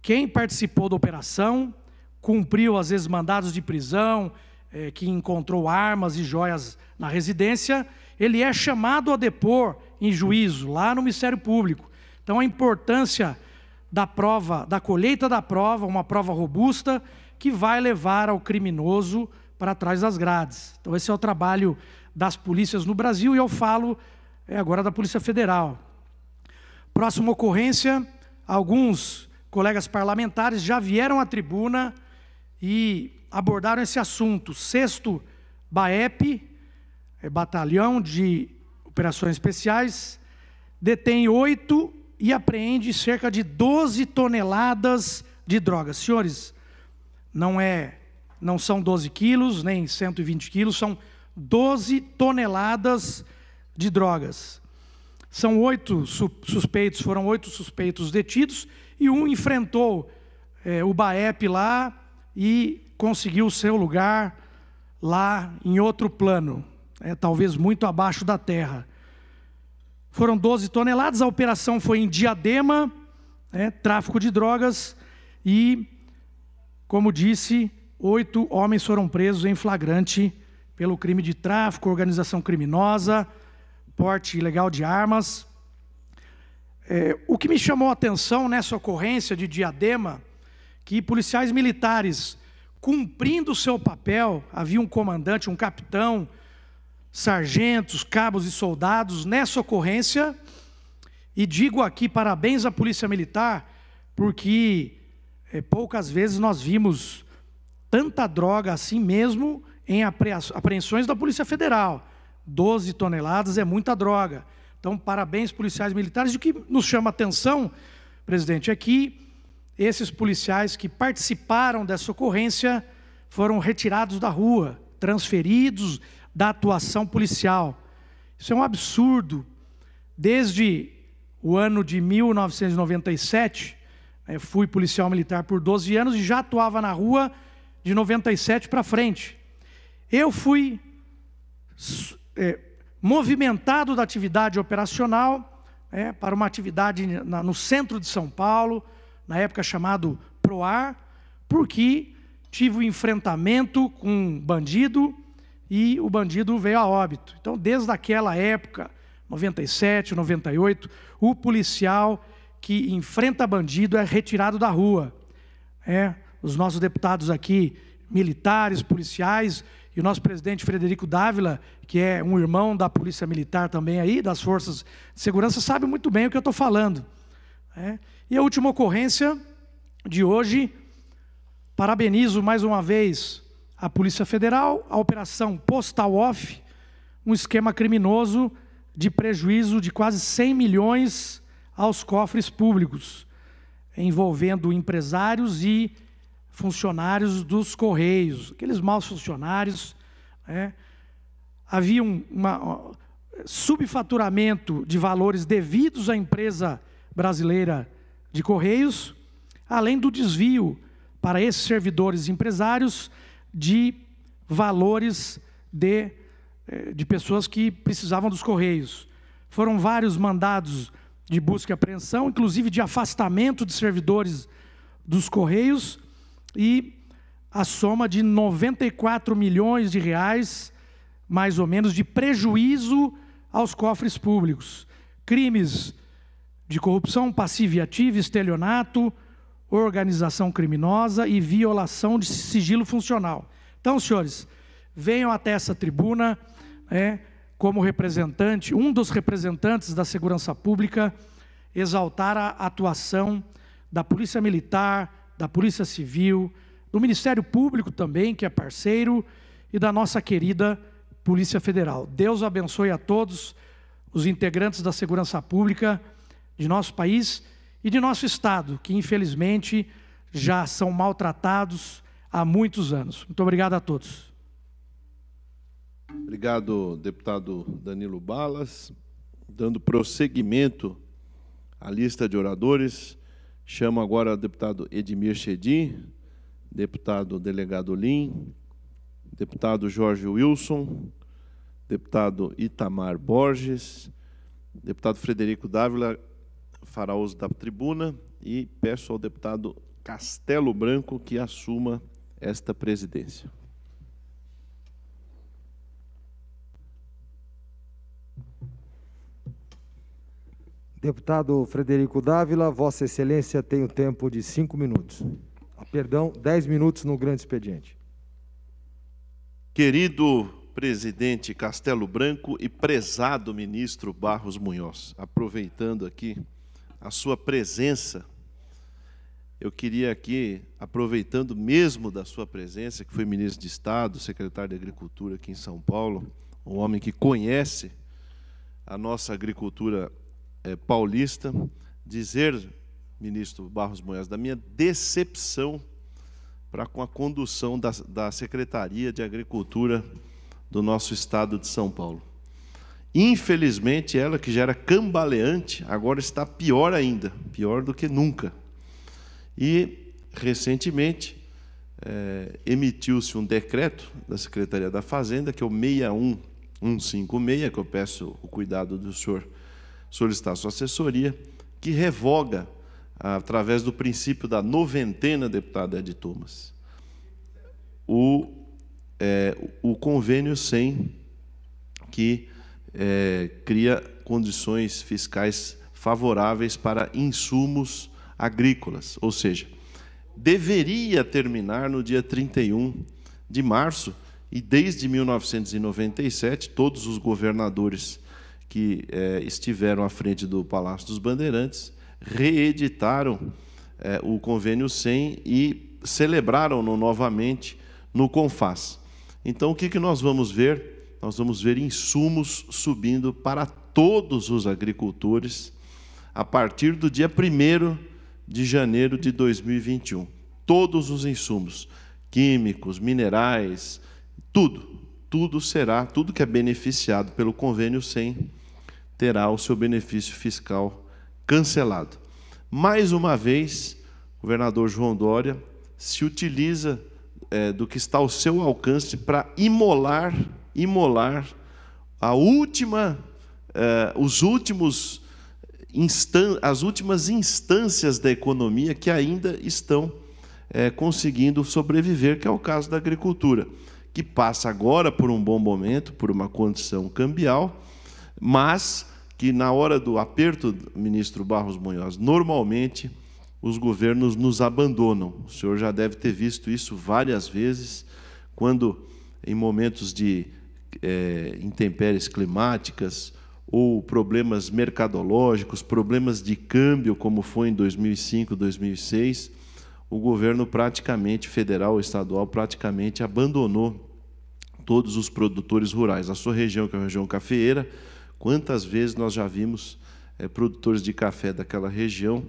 Speaker 1: Quem participou da operação, cumpriu às vezes mandados de prisão, é, que encontrou armas e joias na residência, ele é chamado a depor em juízo, lá no Ministério Público. Então, a importância da prova, da colheita da prova, uma prova robusta, que vai levar ao criminoso para trás das grades. Então, esse é o trabalho das polícias no Brasil e eu falo é, agora da Polícia Federal. Próxima ocorrência, alguns colegas parlamentares já vieram à tribuna e abordaram esse assunto. Sexto BAEP, é, Batalhão de Operações Especiais, detém oito e apreende cerca de 12 toneladas de drogas. Senhores, não é, não são 12 quilos, nem 120 quilos, são 12 toneladas de drogas. São oito suspeitos, foram oito suspeitos detidos, e um enfrentou é, o BAEP lá e conseguiu o seu lugar lá em outro plano, é, talvez muito abaixo da terra. Foram 12 toneladas, a operação foi em Diadema, é, tráfico de drogas, e, como disse, oito homens foram presos em flagrante pelo crime de tráfico, organização criminosa, porte ilegal de armas. É, o que me chamou a atenção nessa ocorrência de Diadema, que policiais militares cumprindo o seu papel, havia um comandante, um capitão, sargentos, cabos e soldados nessa ocorrência. E digo aqui parabéns à Polícia Militar, porque é, poucas vezes nós vimos tanta droga assim mesmo em apreensões da Polícia Federal. 12 toneladas é muita droga. Então, parabéns, policiais militares. E o que nos chama atenção, presidente, é que esses policiais que participaram dessa ocorrência foram retirados da rua, transferidos da atuação policial. Isso é um absurdo. Desde o ano de 1997, eh, fui policial militar por 12 anos e já atuava na rua de 97 para frente. Eu fui é, movimentado da atividade operacional é, para uma atividade na, no centro de São Paulo, na época chamado PROAR, porque tive um enfrentamento com um bandido e o bandido veio a óbito. Então, desde aquela época, 97, 98, o policial que enfrenta bandido é retirado da rua. É, os nossos deputados aqui, militares, policiais, e o nosso presidente Frederico Dávila, que é um irmão da Polícia Militar também aí, das Forças de Segurança, sabe muito bem o que eu estou falando. É, e a última ocorrência de hoje, parabenizo mais uma vez a Polícia Federal, a Operação Postal Off, um esquema criminoso de prejuízo de quase 100 milhões aos cofres públicos, envolvendo empresários e funcionários dos Correios, aqueles maus funcionários. Né? Havia um uma, subfaturamento de valores devidos à empresa brasileira de Correios, além do desvio para esses servidores empresários de valores de, eh, de pessoas que precisavam dos Correios. Foram vários mandados de busca e apreensão, inclusive de afastamento de servidores dos Correios, e a soma de 94 milhões de reais, mais ou menos, de prejuízo aos cofres públicos. Crimes de corrupção passiva e ativa, estelionato, organização criminosa e violação de sigilo funcional. Então, senhores, venham até essa tribuna, é, como representante, um dos representantes da segurança pública, exaltar a atuação da Polícia Militar, da Polícia Civil, do Ministério Público também, que é parceiro, e da nossa querida Polícia Federal. Deus abençoe a todos os integrantes da segurança pública de nosso país e de nosso estado, que infelizmente já são maltratados há muitos anos. Muito obrigado a todos.
Speaker 6: Obrigado, deputado Danilo Balas. Dando prosseguimento à lista de oradores, chamo agora o deputado Edmir Chedim, deputado delegado Lim, deputado Jorge Wilson, deputado Itamar Borges, deputado Frederico Dávila fará uso da tribuna e peço ao deputado Castelo Branco que assuma esta presidência.
Speaker 5: Deputado Frederico Dávila, Vossa Excelência tem o tempo de cinco minutos. Ah, perdão, dez minutos no grande expediente.
Speaker 6: Querido presidente Castelo Branco e prezado ministro Barros Munhoz, aproveitando aqui a sua presença, eu queria aqui, aproveitando mesmo da sua presença, que foi ministro de Estado, secretário de Agricultura aqui em São Paulo, um homem que conhece a nossa agricultura é, paulista, dizer, ministro Barros Munhoz, da minha decepção para com a condução da, da Secretaria de Agricultura do nosso estado de São Paulo. Infelizmente, ela que já era cambaleante, agora está pior ainda, pior do que nunca. E, recentemente, é, emitiu-se um decreto da Secretaria da Fazenda, que é o 61156, que eu peço o cuidado do senhor solicitar sua assessoria, que revoga através do princípio da noventena, deputado Ed Thomas, o, é, o convênio 100, que é, cria condições fiscais favoráveis para insumos agrícolas, ou seja, deveria terminar no dia 31 de março, e desde 1997, todos os governadores que é, estiveram à frente do Palácio dos Bandeirantes reeditaram é, o convênio 100 e celebraram-no novamente no CONFAS. Então, o que, que nós vamos ver? Nós vamos ver insumos subindo para todos os agricultores a partir do dia 1 de janeiro de 2021. Todos os insumos, químicos, minerais, tudo, tudo será, tudo que é beneficiado pelo convênio 100 terá o seu benefício fiscal cancelado. Mais uma vez, o governador João Dória se utiliza é, do que está ao seu alcance para imolar, imolar a última, é, os últimos instan as últimas instâncias da economia que ainda estão é, conseguindo sobreviver, que é o caso da agricultura, que passa agora por um bom momento, por uma condição cambial, mas que na hora do aperto, ministro Barros Munhoz, normalmente os governos nos abandonam. O senhor já deve ter visto isso várias vezes, quando em momentos de é, intempéries climáticas ou problemas mercadológicos, problemas de câmbio, como foi em 2005, 2006, o governo praticamente, federal, estadual, praticamente abandonou todos os produtores rurais. A sua região, que é a região cafeeira, Quantas vezes nós já vimos é, produtores de café daquela região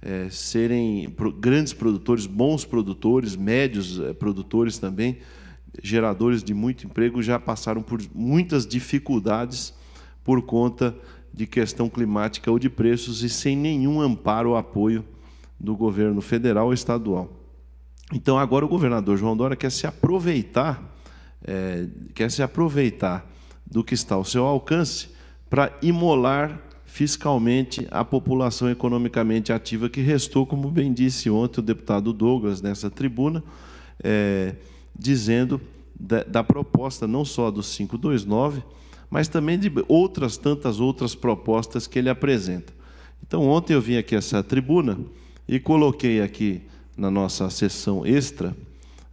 Speaker 6: é, serem pro, grandes produtores, bons produtores, médios é, produtores também, geradores de muito emprego, já passaram por muitas dificuldades por conta de questão climática ou de preços e sem nenhum amparo ou apoio do governo federal ou estadual. Então agora o governador João Dória quer se aproveitar, é, quer se aproveitar do que está ao seu alcance para imolar fiscalmente a população economicamente ativa que restou, como bem disse ontem o deputado Douglas nessa tribuna, é, dizendo da, da, proposta não só do 529, mas também de outras tantas outras propostas que ele apresenta. Então, ontem eu vim aqui a essa tribuna e coloquei aqui na nossa sessão extra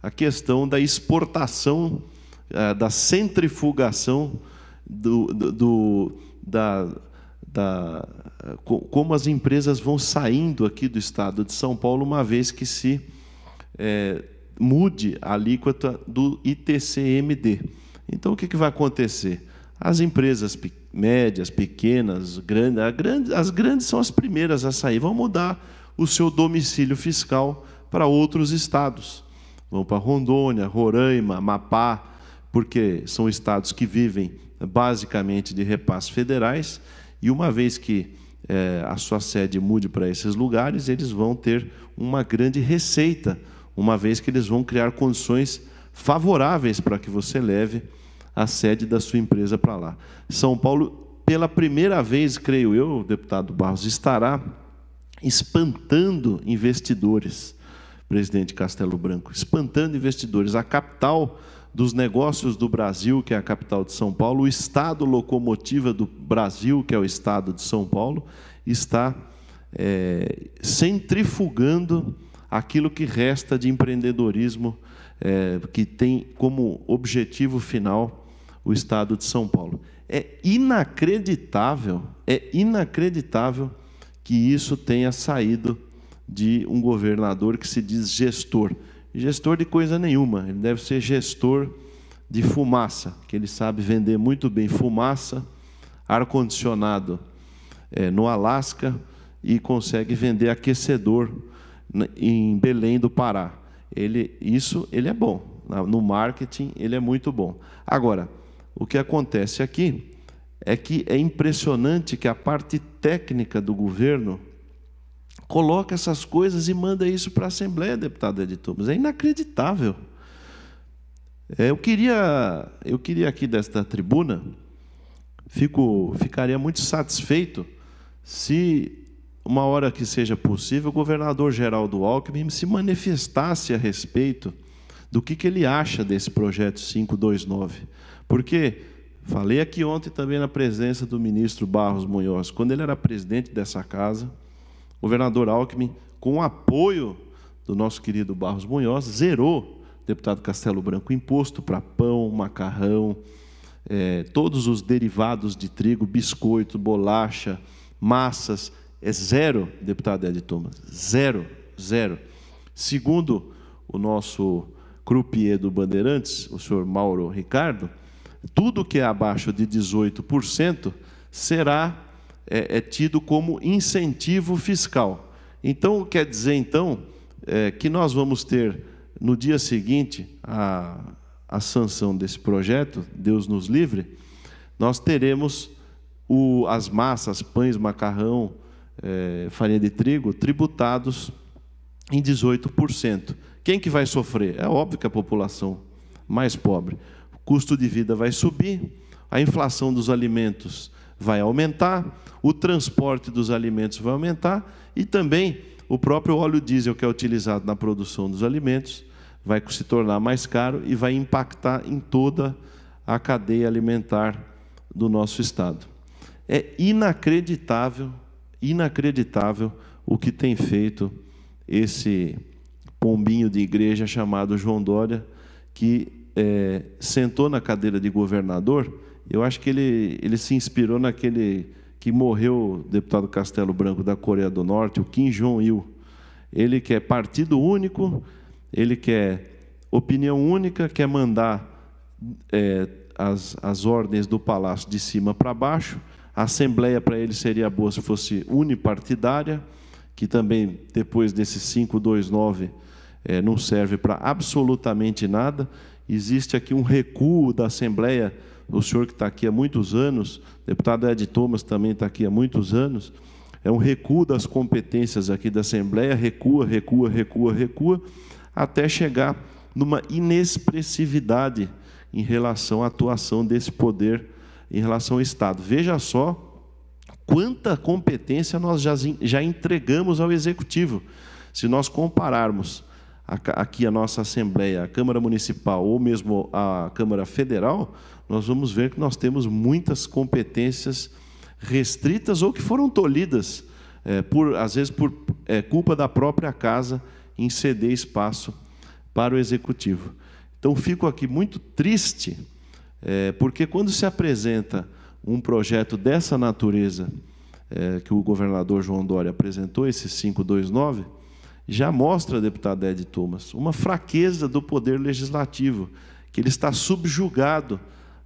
Speaker 6: a questão da exportação eh, da centrifugação do, do, da, da, como as empresas vão saindo aqui do estado de São Paulo, uma vez que se é, mude a alíquota do ITCMD. Então, o que, que vai acontecer? As empresas médias, pequenas, grandes, as grandes são as primeiras a sair, vão mudar o seu domicílio fiscal para outros estados. Vão para Rondônia, Roraima, Amapá, porque são estados que vivem basicamente de repasses federais, e uma vez que é, a sua sede mude para esses lugares, eles vão ter uma grande receita, uma vez que eles vão criar condições favoráveis para que você leve a sede da sua empresa para lá. São Paulo, pela primeira vez, creio eu, deputado Barros, estará espantando investidores, presidente Castelo Branco, espantando investidores. A capital dos negócios do Brasil, que é a capital de São Paulo, o estado locomotiva do Brasil, que é o estado de São Paulo, está é, centrifugando aquilo que resta de empreendedorismo é, que tem como objetivo final o estado de São Paulo. É inacreditável, é inacreditável que isso tenha saído de um governador que se diz gestor gestor de coisa nenhuma, ele deve ser gestor de fumaça, que ele sabe vender muito bem fumaça, ar-condicionado é, no Alasca e consegue vender aquecedor em Belém do Pará. Ele, isso ele é bom. No marketing ele é muito bom. Agora, o que acontece aqui é que é impressionante que a parte técnica do governo coloca essas coisas e manda isso para a Assembleia, deputado Editor. Mas é inacreditável. É, eu queria, eu queria aqui desta tribuna, fico, ficaria muito satisfeito se uma hora que seja possível, o governador Geraldo Alckmin se manifestasse a respeito do que, que ele acha desse projeto 529. Porque falei aqui ontem também na presença do ministro Barros Munhoz, quando ele era presidente dessa casa, governador Alckmin, com o apoio do nosso querido Barros Munhoz, zerou, deputado Castelo Branco, imposto para pão, macarrão, é, todos os derivados de trigo, biscoito, bolacha, massas, é zero, deputado Ed Thomas, zero, zero. Segundo o nosso croupier do Bandeirantes, o senhor Mauro Ricardo, tudo que é abaixo de 18% será é, é tido como incentivo fiscal. Então, quer dizer, então, é, que nós vamos ter, no dia seguinte, a, a sanção desse projeto, Deus nos livre, nós teremos o, as massas, pães, macarrão, é, farinha de trigo, tributados em 18%. Quem que vai sofrer? É óbvio que a população mais pobre. O custo de vida vai subir, a inflação dos alimentos vai aumentar, o transporte dos alimentos vai aumentar e também o próprio óleo diesel que é utilizado na produção dos alimentos vai se tornar mais caro e vai impactar em toda a cadeia alimentar do nosso estado. É inacreditável, inacreditável o que tem feito esse pombinho de igreja chamado João Dória, que é, sentou na cadeira de governador eu acho que ele, ele se inspirou naquele que morreu, deputado Castelo Branco da Coreia do Norte, o Kim Jong-il. Ele quer partido único, ele quer opinião única, quer mandar é, as, as ordens do palácio de cima para baixo. A Assembleia para ele seria boa se fosse unipartidária, que também, depois desses 529, é, não serve para absolutamente nada. Existe aqui um recuo da Assembleia o senhor que está aqui há muitos anos, o deputado Ed Thomas também está aqui há muitos anos, é um recuo das competências aqui da Assembleia, recua, recua, recua, recua, até chegar numa inexpressividade em relação à atuação desse poder em relação ao Estado. Veja só quanta competência nós já, já entregamos ao Executivo. Se nós compararmos aqui a nossa Assembleia, a Câmara Municipal ou mesmo a Câmara Federal, nós vamos ver que nós temos muitas competências restritas ou que foram tolhidas, é, por, às vezes por é, culpa da própria casa, em ceder espaço para o executivo. Então, fico aqui muito triste, é, porque quando se apresenta um projeto dessa natureza, é, que o governador João Dória apresentou, esse 529, já mostra, deputado Ed Thomas, uma fraqueza do poder legislativo, que ele está subjugado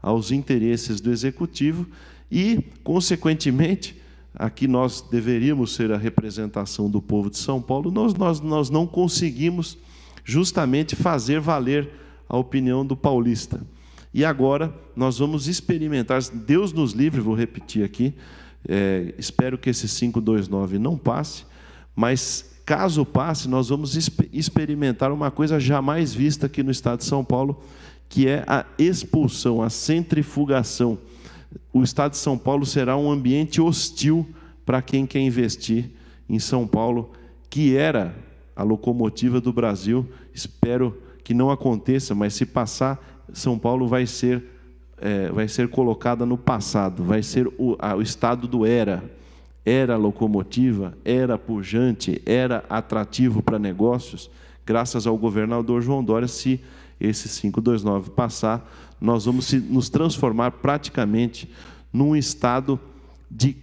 Speaker 6: aos interesses do executivo e, consequentemente, aqui nós deveríamos ser a representação do povo de São Paulo, nós, nós, nós não conseguimos justamente fazer valer a opinião do paulista. E agora nós vamos experimentar, Deus nos livre, vou repetir aqui, é, espero que esse 529 não passe, mas caso passe, nós vamos experimentar uma coisa jamais vista aqui no estado de São Paulo, que é a expulsão, a centrifugação. O estado de São Paulo será um ambiente hostil para quem quer investir em São Paulo, que era a locomotiva do Brasil. Espero que não aconteça, mas se passar, São Paulo vai ser, é, vai ser colocada no passado, vai ser o, a, o estado do era. Era locomotiva, era pujante, era atrativo para negócios, graças ao governador João Dória, se esse 529 passar, nós vamos nos transformar praticamente num estado de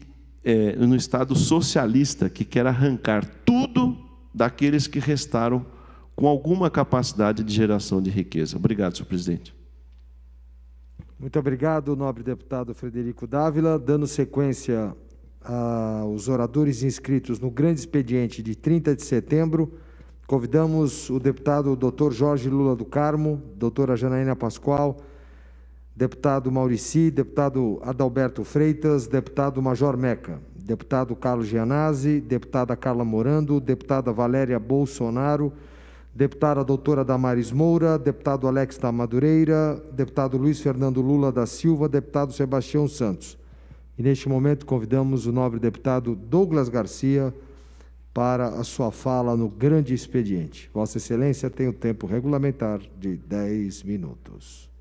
Speaker 6: é, no estado socialista que quer arrancar tudo daqueles que restaram com alguma capacidade de geração de riqueza. Obrigado, senhor presidente.
Speaker 5: Muito obrigado, nobre deputado Frederico Dávila. Dando sequência aos oradores inscritos no grande expediente de 30 de setembro, Convidamos o deputado Dr. Jorge Lula do Carmo, doutora Janaína Pascoal, deputado Maurici, deputado Adalberto Freitas, deputado Major Meca, deputado Carlos Gianazzi, deputada Carla Morando, deputada Valéria Bolsonaro, deputada doutora Damares Moura, deputado Alex da Madureira, deputado Luiz Fernando Lula da Silva, deputado Sebastião Santos. E neste momento convidamos o nobre deputado Douglas Garcia, para a sua fala no grande expediente. Vossa Excelência tem o tempo regulamentar de 10 minutos.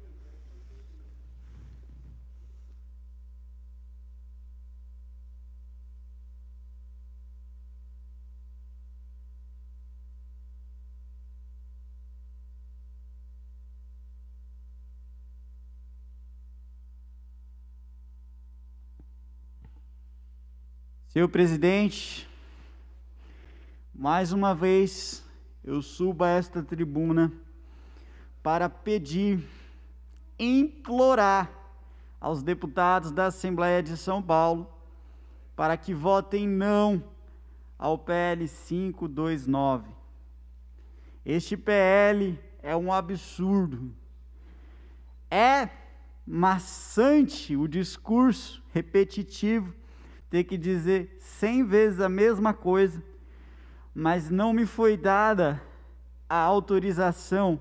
Speaker 4: Senhor presidente, mais uma vez, eu subo a esta tribuna para pedir, implorar aos deputados da Assembleia de São Paulo para que votem não ao PL 529. Este PL é um absurdo. É maçante o discurso repetitivo, ter que dizer cem vezes a mesma coisa mas não me foi dada a autorização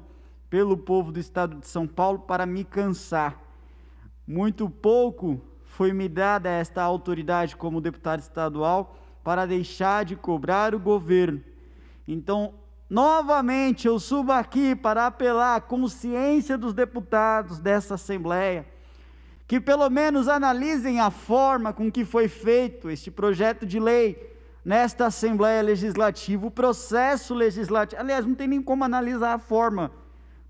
Speaker 4: pelo povo do estado de São Paulo para me cansar. Muito pouco foi me dada esta autoridade como deputado estadual para deixar de cobrar o governo. Então, novamente, eu subo aqui para apelar à consciência dos deputados dessa Assembleia, que pelo menos analisem a forma com que foi feito este projeto de lei nesta Assembleia Legislativa, o processo legislativo. Aliás, não tem nem como analisar a forma,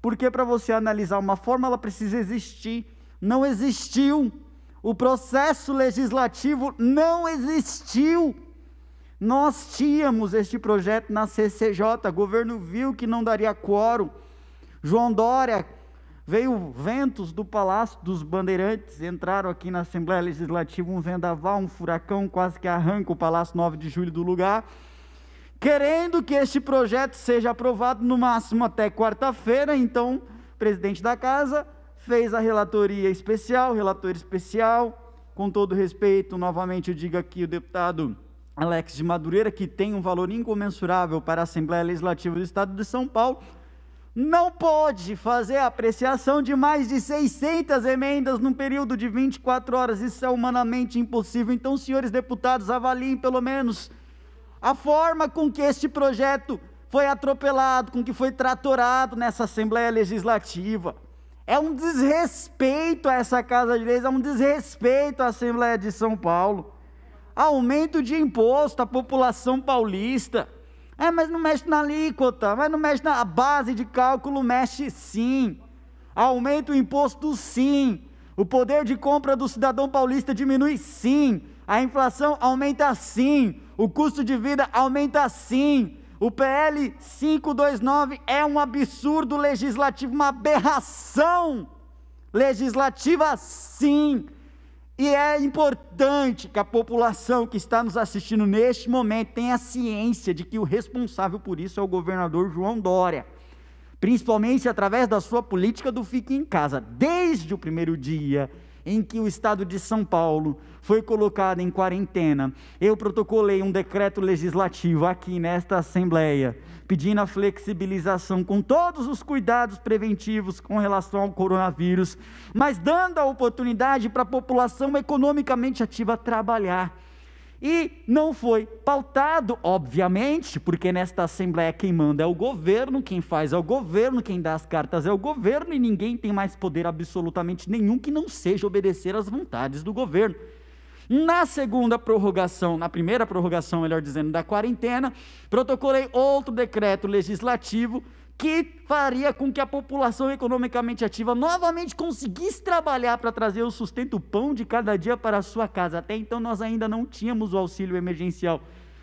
Speaker 4: porque para você analisar uma forma, ela precisa existir. Não existiu. O processo legislativo não existiu. Nós tínhamos este projeto na CCJ, o governo viu que não daria quórum. João Dória Veio ventos do Palácio dos Bandeirantes, entraram aqui na Assembleia Legislativa um vendaval, um furacão, quase que arranca o Palácio 9 de Julho do lugar, querendo que este projeto seja aprovado no máximo até quarta-feira. Então, o presidente da casa fez a relatoria especial, relator especial, com todo respeito, novamente eu digo aqui o deputado Alex de Madureira, que tem um valor incomensurável para a Assembleia Legislativa do Estado de São Paulo, não pode fazer apreciação de mais de 600 emendas num período de 24 horas. Isso é humanamente impossível. Então, senhores deputados, avaliem pelo menos a forma com que este projeto foi atropelado, com que foi tratorado nessa Assembleia Legislativa. É um desrespeito a essa Casa de Leis, é um desrespeito à Assembleia de São Paulo. Aumento de imposto à população paulista. É, mas não mexe na alíquota, mas não mexe na base de cálculo, mexe sim. Aumenta o imposto, sim. O poder de compra do cidadão paulista diminui, sim. A inflação aumenta, sim. O custo de vida aumenta, sim. O PL 529 é um absurdo legislativo, uma aberração legislativa, sim. E é importante que a população que está nos assistindo neste momento tenha ciência de que o responsável por isso é o governador João Dória, principalmente através da sua política do fique em casa, desde o primeiro dia em que o estado de São Paulo foi colocado em quarentena, eu protocolei um decreto legislativo aqui nesta Assembleia, pedindo a flexibilização com todos os cuidados preventivos com relação ao coronavírus, mas dando a oportunidade para a população economicamente ativa trabalhar. E não foi pautado, obviamente, porque nesta Assembleia quem manda é o governo, quem faz é o governo, quem dá as cartas é o governo, e ninguém tem mais poder absolutamente nenhum que não seja obedecer às vontades do governo. Na segunda prorrogação, na primeira prorrogação, melhor dizendo, da quarentena, protocolei outro decreto legislativo que faria com que a população economicamente ativa novamente conseguisse trabalhar para trazer o sustento o pão de cada dia para a sua casa. Até então nós ainda não tínhamos o auxílio emergencial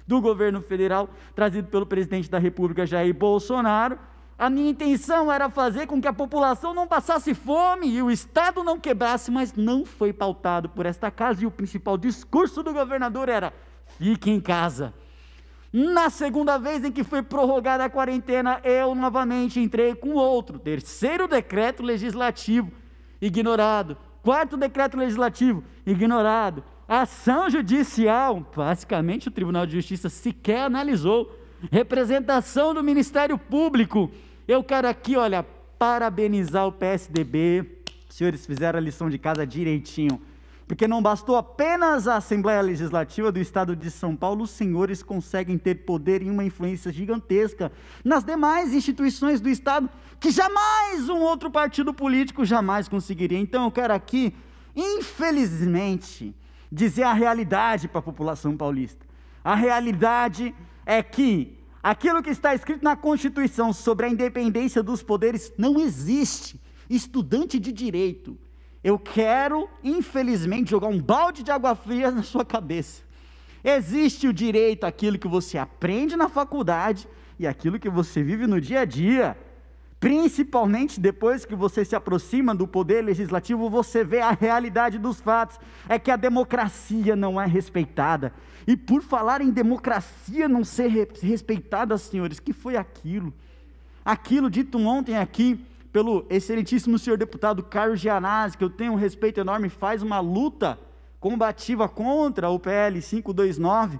Speaker 4: do governo federal trazido pelo presidente da República Jair Bolsonaro. A minha intenção era fazer com que a população não passasse fome e o Estado não quebrasse, mas não foi pautado por esta casa. E o principal discurso do governador era: fique em casa. Na segunda vez em que foi prorrogada a quarentena, eu novamente entrei com outro, terceiro decreto legislativo, ignorado. Quarto decreto legislativo, ignorado. Ação judicial, basicamente o Tribunal de Justiça sequer analisou. Representação do Ministério Público. Eu quero aqui, olha, parabenizar o PSDB. Os senhores fizeram a lição de casa direitinho porque não bastou apenas a Assembleia Legislativa do Estado de São Paulo, os senhores conseguem ter poder e uma influência gigantesca nas demais instituições do Estado, que jamais um outro partido político jamais conseguiria. Então eu quero aqui, infelizmente, dizer a realidade para a população paulista. A realidade é que aquilo que está escrito na Constituição sobre a independência dos poderes não existe. Estudante de direito eu quero, infelizmente, jogar um balde de água fria na sua cabeça. Existe o direito àquilo que você aprende na faculdade e aquilo que você vive no dia a dia. Principalmente depois que você se aproxima do poder legislativo, você vê a realidade dos fatos. É que a democracia não é respeitada. E por falar em democracia não ser respeitada, senhores, que foi aquilo? Aquilo dito ontem aqui, pelo excelentíssimo senhor deputado Carlos Gianazzi, que eu tenho um respeito enorme, faz uma luta combativa contra o PL 529,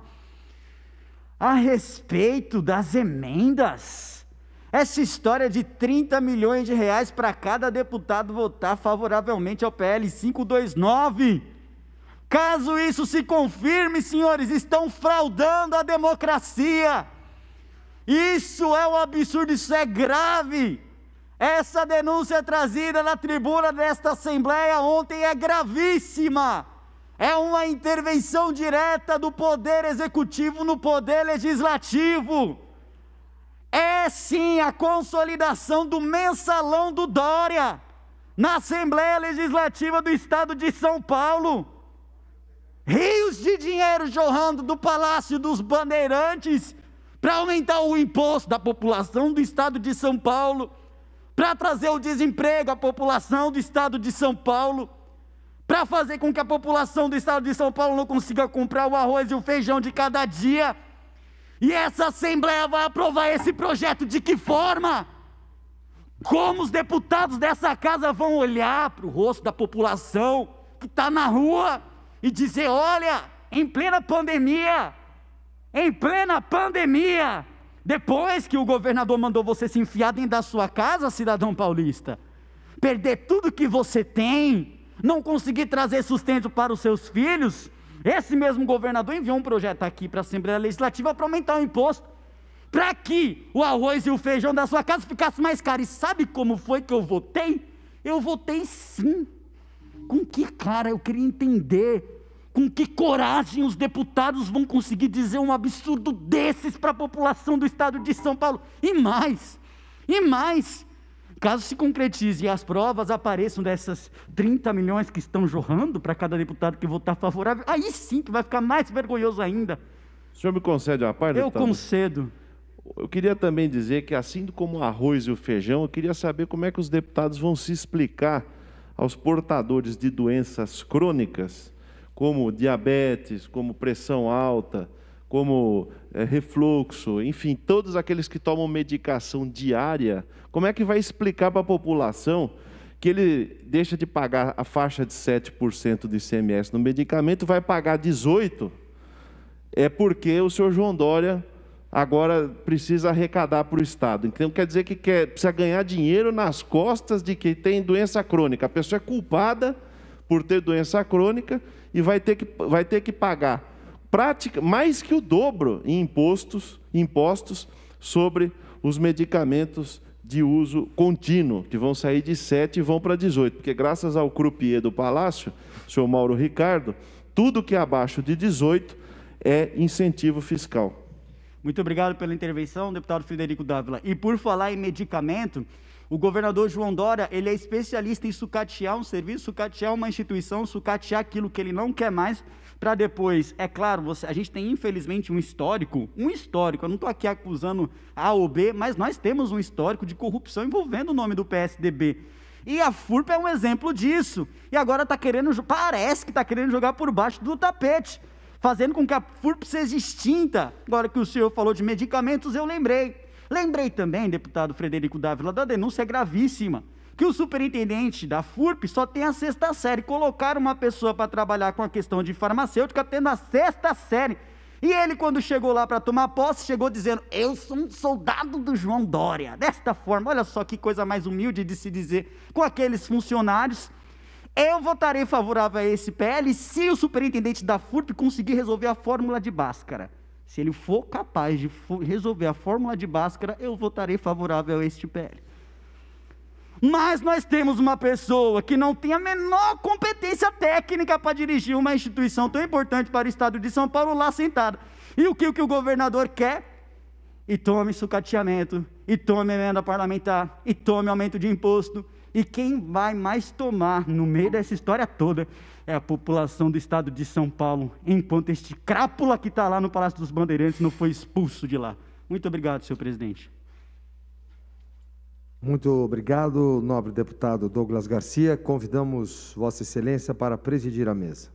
Speaker 4: a respeito das emendas. Essa história de 30 milhões de reais para cada deputado votar favoravelmente ao PL 529. Caso isso se confirme, senhores, estão fraudando a democracia. Isso é um absurdo, isso é grave. Essa denúncia trazida na tribuna desta Assembleia ontem é gravíssima. É uma intervenção direta do Poder Executivo no Poder Legislativo. É sim a consolidação do mensalão do Dória na Assembleia Legislativa do Estado de São Paulo. Rios de dinheiro jorrando do Palácio dos Bandeirantes para aumentar o imposto da população do Estado de São Paulo para trazer o desemprego à população do estado de São Paulo, para fazer com que a população do estado de São Paulo não consiga comprar o arroz e o feijão de cada dia. E essa Assembleia vai aprovar esse projeto de que forma? Como os deputados dessa casa vão olhar para o rosto da população que está na rua e dizer: olha, em plena pandemia, em plena pandemia, depois que o governador mandou você se enfiar dentro da sua casa, cidadão paulista, perder tudo que você tem, não conseguir trazer sustento para os seus filhos, esse mesmo governador enviou um projeto aqui para a Assembleia Legislativa para aumentar o imposto, para que o arroz e o feijão da sua casa ficassem mais caros. E sabe como foi que eu votei? Eu votei sim. Com que cara? Eu queria entender com que coragem os deputados vão conseguir dizer um absurdo desses para a população do estado de São Paulo? E mais, e mais, Caso se concretize e as provas apareçam dessas 30 milhões que estão jorrando para cada deputado que votar favorável, aí sim que vai ficar mais vergonhoso ainda.
Speaker 6: O senhor me concede uma parte?
Speaker 4: Eu
Speaker 6: deputado?
Speaker 4: concedo.
Speaker 6: Eu queria também dizer que, assim como o arroz e o feijão, eu queria saber como é que os deputados vão se explicar aos portadores de doenças crônicas, como diabetes, como pressão alta, como é, refluxo, enfim, todos aqueles que tomam medicação diária, como é que vai explicar para a população que ele deixa de pagar a faixa de 7% do ICMS no medicamento, vai pagar 18%, é porque o senhor João Dória agora precisa arrecadar para o Estado. Então quer dizer que quer, precisa ganhar dinheiro nas costas de quem tem doença crônica. A pessoa é culpada por ter doença crônica e vai ter que, vai ter que pagar prática, mais que o dobro em impostos, impostos sobre os medicamentos de uso contínuo, que vão sair de 7 e vão para 18, porque graças ao croupier do Palácio, senhor Mauro Ricardo, tudo que é abaixo de 18 é incentivo fiscal.
Speaker 4: Muito obrigado pela intervenção, deputado Frederico Dávila. E por falar em medicamento, o governador João Dória, ele é especialista em sucatear um serviço, sucatear uma instituição, sucatear aquilo que ele não quer mais, para depois, é claro, você, a gente tem infelizmente um histórico, um histórico, eu não estou aqui acusando A ou B, mas nós temos um histórico de corrupção envolvendo o nome do PSDB. E a FURP é um exemplo disso. E agora está querendo, parece que está querendo jogar por baixo do tapete, fazendo com que a FURP seja extinta. Agora que o senhor falou de medicamentos, eu lembrei. Lembrei também, deputado Frederico Dávila, da denúncia gravíssima que o superintendente da FURP só tem a sexta série. Colocaram uma pessoa para trabalhar com a questão de farmacêutica tendo a sexta série. E ele, quando chegou lá para tomar posse, chegou dizendo: Eu sou um soldado do João Dória. Desta forma, olha só que coisa mais humilde de se dizer com aqueles funcionários. Eu votarei favorável a esse PL se o superintendente da FURP conseguir resolver a fórmula de Bhaskara. Se ele for capaz de resolver a fórmula de Bhaskara, eu votarei favorável a este PL. Mas nós temos uma pessoa que não tem a menor competência técnica para dirigir uma instituição tão importante para o estado de São Paulo lá sentado. E o que o, que o governador quer? E tome sucateamento, e tome emenda parlamentar, e tome aumento de imposto. E quem vai mais tomar no meio dessa história toda é a população do estado de São Paulo, enquanto este crápula que está lá no Palácio dos Bandeirantes não foi expulso de lá. Muito obrigado, senhor presidente.
Speaker 5: Muito obrigado, nobre deputado Douglas Garcia. Convidamos Vossa Excelência para presidir a mesa.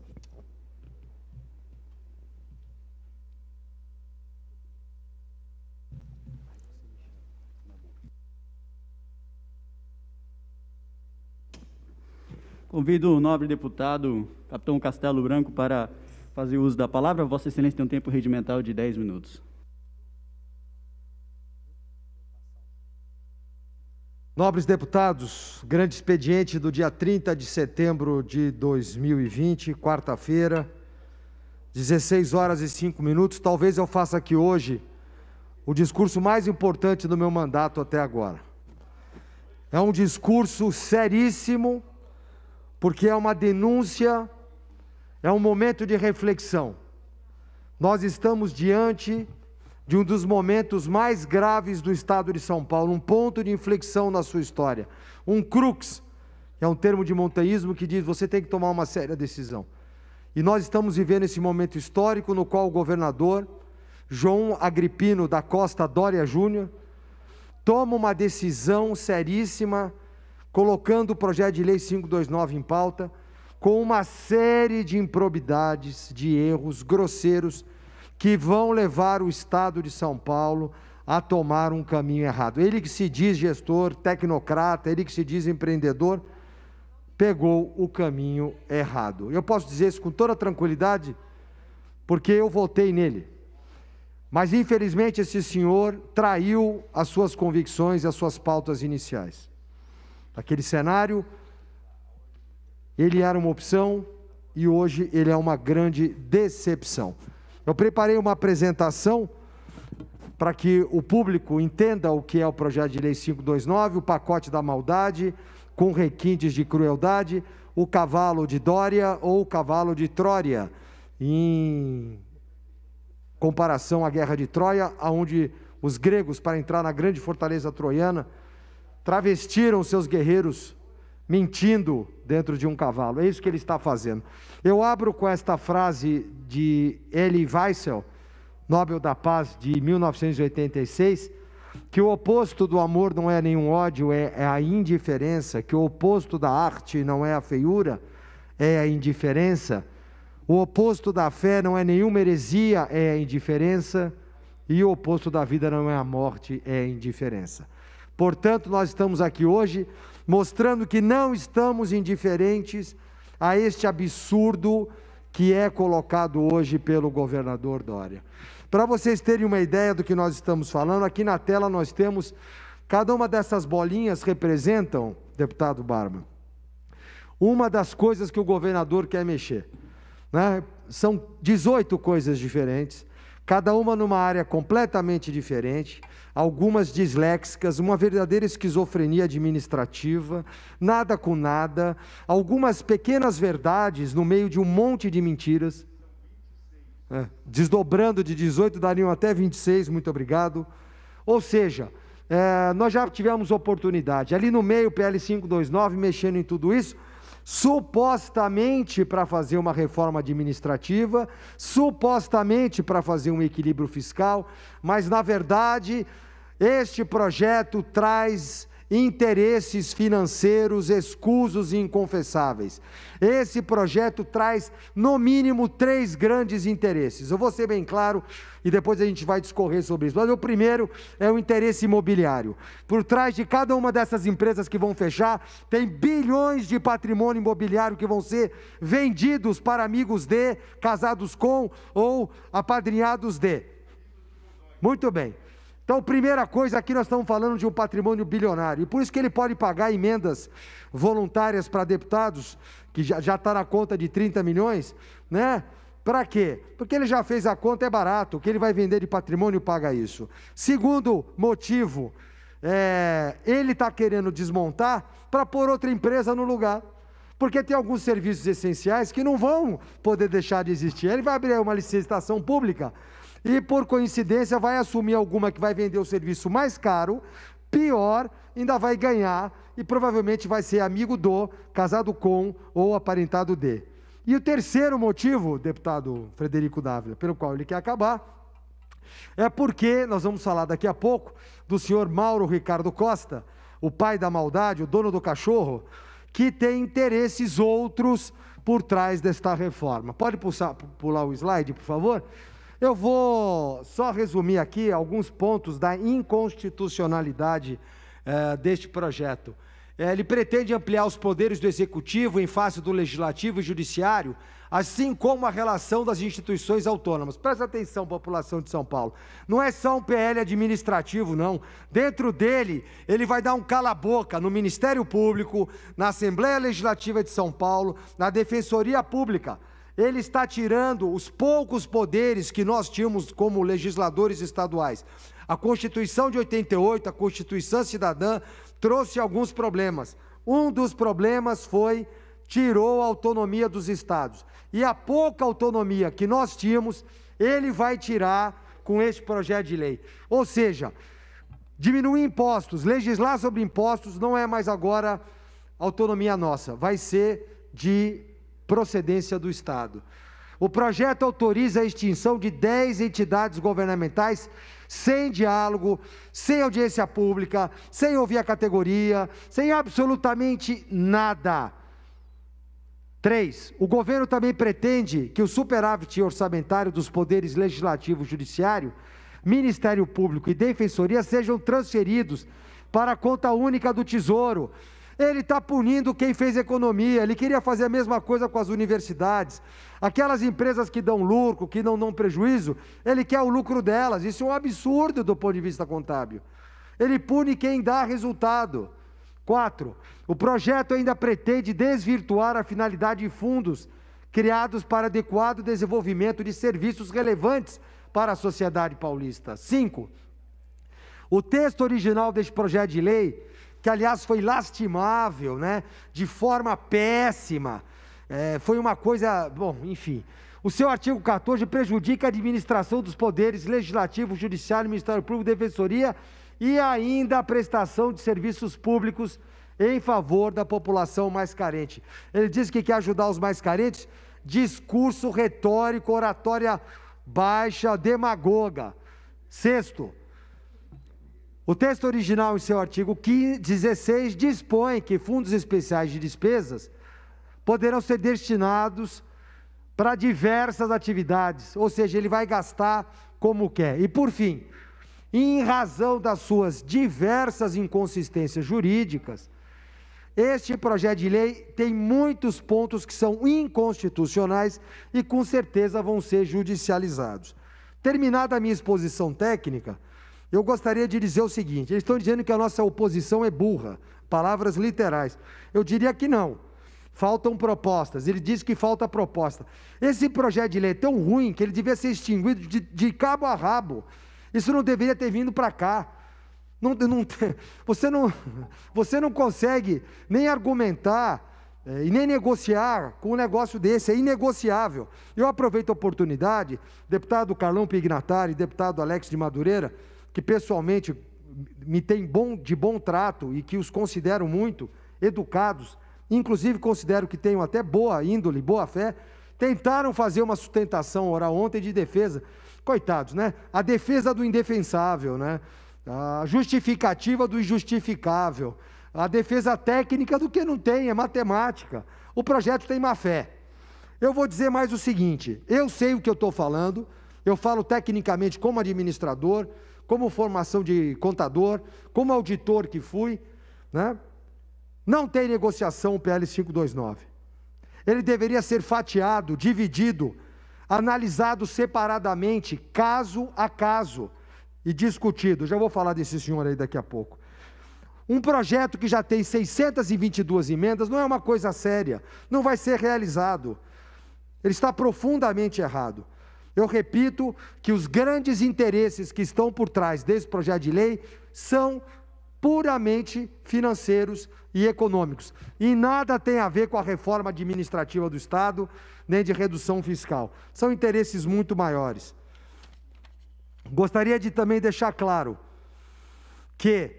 Speaker 4: Convido o nobre deputado Capitão Castelo Branco para fazer uso da palavra. Vossa Excelência tem um tempo regimental de 10 minutos.
Speaker 5: Nobres deputados, grande expediente do dia 30 de setembro de 2020, quarta-feira, 16 horas e 5 minutos. Talvez eu faça aqui hoje o discurso mais importante do meu mandato até agora. É um discurso seríssimo, porque é uma denúncia, é um momento de reflexão. Nós estamos diante de um dos momentos mais graves do estado de São Paulo, um ponto de inflexão na sua história, um crux, é um termo de montanhismo que diz você tem que tomar uma séria decisão. E nós estamos vivendo esse momento histórico no qual o governador João Agripino da Costa Dória Júnior toma uma decisão seríssima, colocando o projeto de lei 529 em pauta, com uma série de improbidades, de erros grosseiros que vão levar o Estado de São Paulo a tomar um caminho errado. Ele que se diz gestor, tecnocrata, ele que se diz empreendedor, pegou o caminho errado. Eu posso dizer isso com toda tranquilidade, porque eu votei nele. Mas infelizmente esse senhor traiu as suas convicções e as suas pautas iniciais. Naquele cenário, ele era uma opção e hoje ele é uma grande decepção. Eu preparei uma apresentação para que o público entenda o que é o projeto de lei 529, o pacote da maldade, com requintes de crueldade, o cavalo de Dória ou o cavalo de Trória, em comparação à guerra de Troia, onde os gregos, para entrar na grande fortaleza troiana, travestiram seus guerreiros mentindo dentro de um cavalo. É isso que ele está fazendo. Eu abro com esta frase de Elie Wiesel, Nobel da Paz de 1986, que o oposto do amor não é nenhum ódio, é, é a indiferença, que o oposto da arte não é a feiura, é a indiferença. O oposto da fé não é nenhuma heresia, é a indiferença. E o oposto da vida não é a morte, é a indiferença. Portanto, nós estamos aqui hoje mostrando que não estamos indiferentes a este absurdo que é colocado hoje pelo governador Dória. Para vocês terem uma ideia do que nós estamos falando, aqui na tela nós temos cada uma dessas bolinhas representam, deputado Barba, uma das coisas que o governador quer mexer. Né? São 18 coisas diferentes, cada uma numa área completamente diferente, algumas disléxicas, uma verdadeira esquizofrenia administrativa, nada com nada, algumas pequenas verdades no meio de um monte de mentiras. É, desdobrando de 18 dariam até 26, muito obrigado. Ou seja, é, nós já tivemos oportunidade. Ali no meio, PL 529, mexendo em tudo isso, supostamente para fazer uma reforma administrativa, supostamente para fazer um equilíbrio fiscal, mas na verdade, este projeto traz interesses financeiros escusos e inconfessáveis. Esse projeto traz, no mínimo, três grandes interesses. Eu vou ser bem claro e depois a gente vai discorrer sobre isso. Mas o primeiro é o interesse imobiliário. Por trás de cada uma dessas empresas que vão fechar, tem bilhões de patrimônio imobiliário que vão ser vendidos para amigos de, casados com ou apadrinhados de. Muito bem. Então, primeira coisa, aqui nós estamos falando de um patrimônio bilionário. E por isso que ele pode pagar emendas voluntárias para deputados, que já está na conta de 30 milhões, né? Para quê? Porque ele já fez a conta, é barato. O que ele vai vender de patrimônio paga isso. Segundo motivo, é, ele está querendo desmontar para pôr outra empresa no lugar. Porque tem alguns serviços essenciais que não vão poder deixar de existir. Ele vai abrir uma licitação pública e por coincidência vai assumir alguma que vai vender o serviço mais caro, pior, ainda vai ganhar e provavelmente vai ser amigo do, casado com ou aparentado de. E o terceiro motivo, deputado Frederico Dávila, pelo qual ele quer acabar, é porque, nós vamos falar daqui a pouco, do senhor Mauro Ricardo Costa, o pai da maldade, o dono do cachorro, que tem interesses outros por trás desta reforma. Pode pulsar, pular o slide, por favor? Eu vou só resumir aqui alguns pontos da inconstitucionalidade eh, deste projeto. Eh, ele pretende ampliar os poderes do executivo em face do legislativo e judiciário, assim como a relação das instituições autônomas. Presta atenção, população de São Paulo. Não é só um PL administrativo, não. Dentro dele, ele vai dar um cala-boca no Ministério Público, na Assembleia Legislativa de São Paulo, na Defensoria Pública ele está tirando os poucos poderes que nós tínhamos como legisladores estaduais. A Constituição de 88, a Constituição Cidadã, trouxe alguns problemas. Um dos problemas foi tirou a autonomia dos estados. E a pouca autonomia que nós tínhamos, ele vai tirar com este projeto de lei. Ou seja, diminuir impostos, legislar sobre impostos não é mais agora autonomia nossa, vai ser de procedência do Estado. O projeto autoriza a extinção de 10 entidades governamentais sem diálogo, sem audiência pública, sem ouvir a categoria, sem absolutamente nada. Três, o governo também pretende que o superávit orçamentário dos poderes legislativo, judiciário, Ministério Público e Defensoria sejam transferidos para a conta única do Tesouro, ele está punindo quem fez economia, ele queria fazer a mesma coisa com as universidades. Aquelas empresas que dão lucro, que não dão prejuízo, ele quer o lucro delas. Isso é um absurdo do ponto de vista contábil. Ele pune quem dá resultado. Quatro, o projeto ainda pretende desvirtuar a finalidade de fundos criados para adequado desenvolvimento de serviços relevantes para a sociedade paulista. Cinco, o texto original deste projeto de lei que aliás foi lastimável, né? de forma péssima. É, foi uma coisa, bom, enfim. O seu artigo 14 prejudica a administração dos poderes legislativo, judiciário, Ministério Público, Defensoria e ainda a prestação de serviços públicos em favor da população mais carente. Ele diz que quer ajudar os mais carentes, discurso retórico, oratória baixa, demagoga. Sexto, o texto original, em seu artigo 16, dispõe que fundos especiais de despesas poderão ser destinados para diversas atividades, ou seja, ele vai gastar como quer. E por fim, em razão das suas diversas inconsistências jurídicas, este projeto de lei tem muitos pontos que são inconstitucionais e com certeza vão ser judicializados. Terminada a minha exposição técnica, eu gostaria de dizer o seguinte: eles estão dizendo que a nossa oposição é burra, palavras literais. Eu diria que não. Faltam propostas. Ele diz que falta proposta. Esse projeto de lei é tão ruim que ele devia ser extinguido de, de cabo a rabo. Isso não deveria ter vindo para cá. Não, não, *laughs* você, não, você não consegue nem argumentar é, e nem negociar com um negócio desse, é inegociável. Eu aproveito a oportunidade, deputado Carlão Pignatari, deputado Alex de Madureira, que pessoalmente me tem bom, de bom trato e que os considero muito educados, inclusive considero que tenham até boa índole, boa fé, tentaram fazer uma sustentação oral ontem de defesa. Coitados, né? A defesa do indefensável, né? a justificativa do injustificável, a defesa técnica do que não tem, é matemática. O projeto tem má fé. Eu vou dizer mais o seguinte: eu sei o que eu estou falando, eu falo tecnicamente como administrador, como formação de contador, como auditor que fui, né? Não tem negociação o PL 529. Ele deveria ser fatiado, dividido, analisado separadamente, caso a caso e discutido. Já vou falar desse senhor aí daqui a pouco. Um projeto que já tem 622 emendas não é uma coisa séria, não vai ser realizado. Ele está profundamente errado. Eu repito que os grandes interesses que estão por trás desse projeto de lei são puramente financeiros e econômicos. E nada tem a ver com a reforma administrativa do Estado, nem de redução fiscal. São interesses muito maiores. Gostaria de também deixar claro que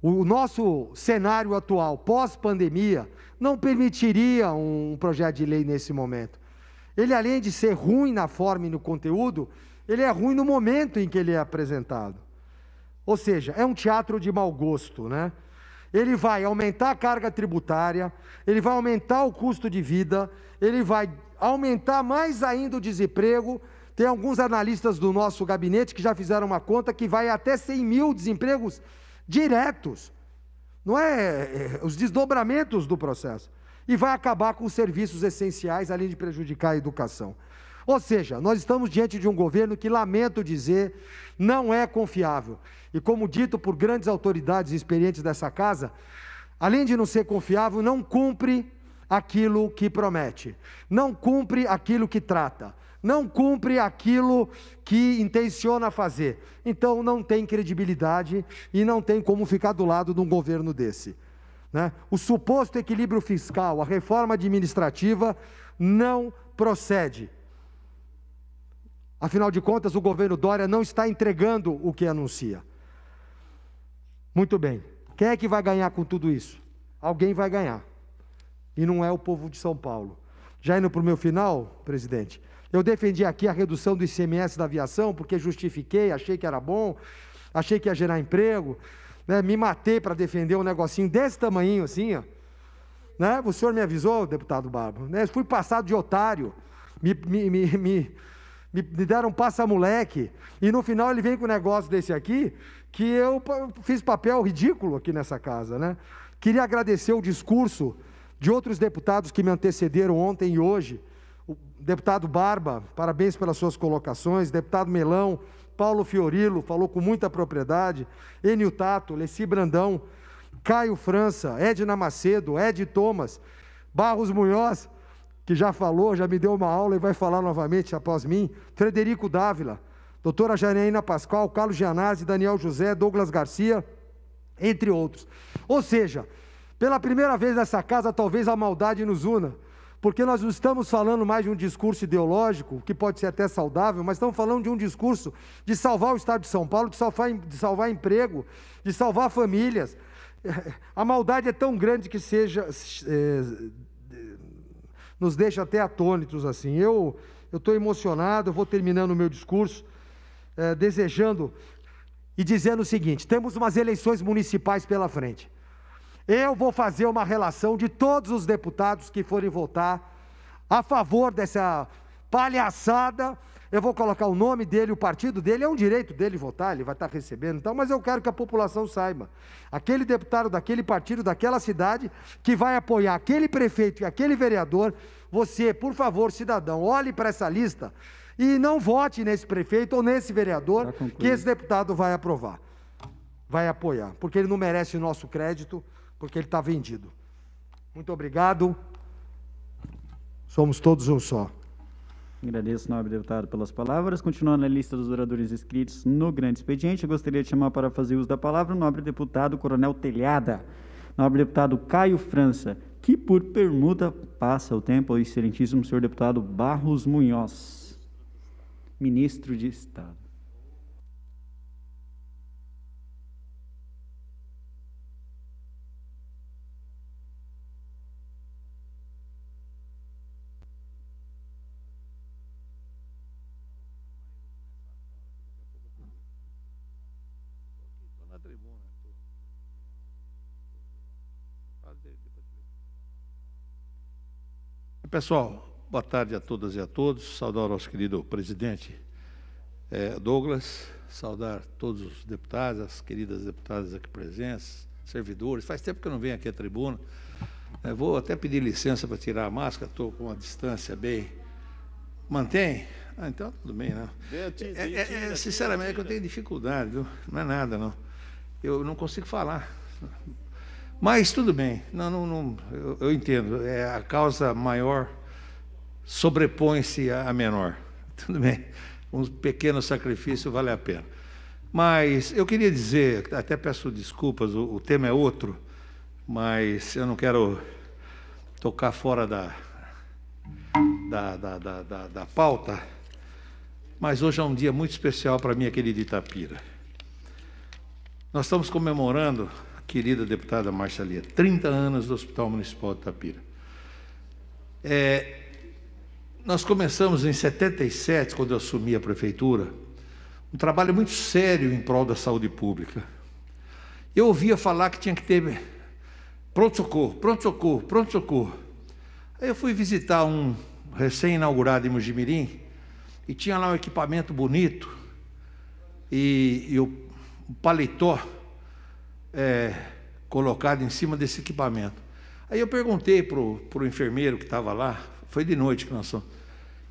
Speaker 5: o nosso cenário atual, pós-pandemia, não permitiria um projeto de lei nesse momento. Ele, além de ser ruim na forma e no conteúdo, ele é ruim no momento em que ele é apresentado. Ou seja, é um teatro de mau gosto, né? Ele vai aumentar a carga tributária, ele vai aumentar o custo de vida, ele vai aumentar mais ainda o desemprego tem alguns analistas do nosso gabinete que já fizeram uma conta que vai até 100 mil desempregos diretos. Não é, é os desdobramentos do processo. E vai acabar com os serviços essenciais, além de prejudicar a educação. Ou seja, nós estamos diante de um governo que, lamento dizer, não é confiável. E como dito por grandes autoridades experientes dessa casa, além de não ser confiável, não cumpre aquilo que promete, não cumpre aquilo que trata não cumpre aquilo que intenciona fazer. Então não tem credibilidade e não tem como ficar do lado de um governo desse. Né? O suposto equilíbrio fiscal, a reforma administrativa, não procede. Afinal de contas, o governo Dória não está entregando o que anuncia. Muito bem. Quem é que vai ganhar com tudo isso? Alguém vai ganhar. E não é o povo de São Paulo. Já indo para o meu final, presidente, eu defendi aqui a redução do ICMS da aviação, porque justifiquei, achei que era bom, achei que ia gerar emprego. Né? Me matei para defender um negocinho desse tamanho assim. Ó. Né? O senhor me avisou, deputado Barba. Né? Fui passado de otário. Me, me, me, me, me deram passa-moleque. E no final ele vem com um negócio desse aqui, que eu fiz papel ridículo aqui nessa casa. Né? Queria agradecer o discurso de outros deputados que me antecederam ontem e hoje o deputado Barba, parabéns pelas suas colocações. Deputado Melão, Paulo Fiorilo, falou com muita propriedade. Enio Tato, Leci Brandão, Caio França, Edna Macedo, Ed Thomas, Barros Munhoz, que já falou, já me deu uma aula e vai falar novamente após mim. Frederico Dávila, doutora Janaína Pascoal, Carlos Gianazzi, Daniel José, Douglas Garcia, entre outros. Ou seja, pela primeira vez nessa casa, talvez a maldade nos una porque nós não estamos falando mais de um discurso ideológico, que pode ser até saudável, mas estamos falando de um discurso de salvar o Estado de São Paulo, de salvar, de salvar emprego, de salvar famílias. *laughs* A maldade é tão grande que seja. É, nos deixa até atônitos assim. Eu estou emocionado, eu vou terminando o meu discurso, é, desejando e dizendo o seguinte: temos umas eleições municipais pela frente. Eu vou fazer uma relação de todos os deputados que forem votar a favor dessa palhaçada. Eu vou colocar o nome dele, o partido dele, é um direito dele votar, ele vai estar recebendo, então, mas eu quero que a população saiba. Aquele deputado daquele partido, daquela cidade, que vai apoiar aquele prefeito e aquele vereador, você, por favor, cidadão, olhe para essa lista e não vote nesse prefeito ou nesse vereador que esse deputado vai aprovar, vai apoiar, porque ele não merece o nosso crédito porque ele está vendido. Muito obrigado. Somos todos um só.
Speaker 4: Agradeço, nobre deputado, pelas palavras. Continuando a lista dos oradores inscritos no grande expediente, eu gostaria de chamar para fazer uso da palavra o nobre deputado Coronel Telhada, nobre deputado Caio França, que por permuta passa o tempo ao excelentíssimo senhor deputado Barros Munhoz, ministro de Estado.
Speaker 9: Pessoal, boa tarde a todas e a todos. Saudar o nosso querido presidente é, Douglas, saudar todos os deputados, as queridas deputadas aqui presentes, servidores. Faz tempo que eu não venho aqui à tribuna. É, vou até pedir licença para tirar a máscara, estou com uma distância bem. Mantém? Ah, então tudo bem, não. É, é, é, sinceramente, é que eu tenho dificuldade, viu? não é nada, não. Eu não consigo falar. Mas tudo bem, não, não, não eu, eu, entendo. É, a causa maior sobrepõe-se à menor. *laughs* Tudo bem, um pequeno sacrifício vale a pena. Mas eu queria dizer, até peço desculpas, o, o tema é outro, mas eu não quero tocar fora da, da, da, da, da, da pauta. Mas hoje é um dia muito especial para mim, querida Itapira. Nós estamos comemorando querida deputada Marcelia, 30 anos do Hospital Municipal de Tapira. É, nós começamos em 77, quando eu assumi a prefeitura, um trabalho muito sério em prol da saúde pública. Eu ouvia falar que tinha que ter pronto-socorro, pronto-socorro, pronto-socorro. Aí eu fui visitar um recém-inaugurado em Mojimirim e tinha lá um equipamento bonito e, e o paletó é, colocado em cima desse equipamento. Aí eu perguntei para o enfermeiro que estava lá, foi de noite que nós somos.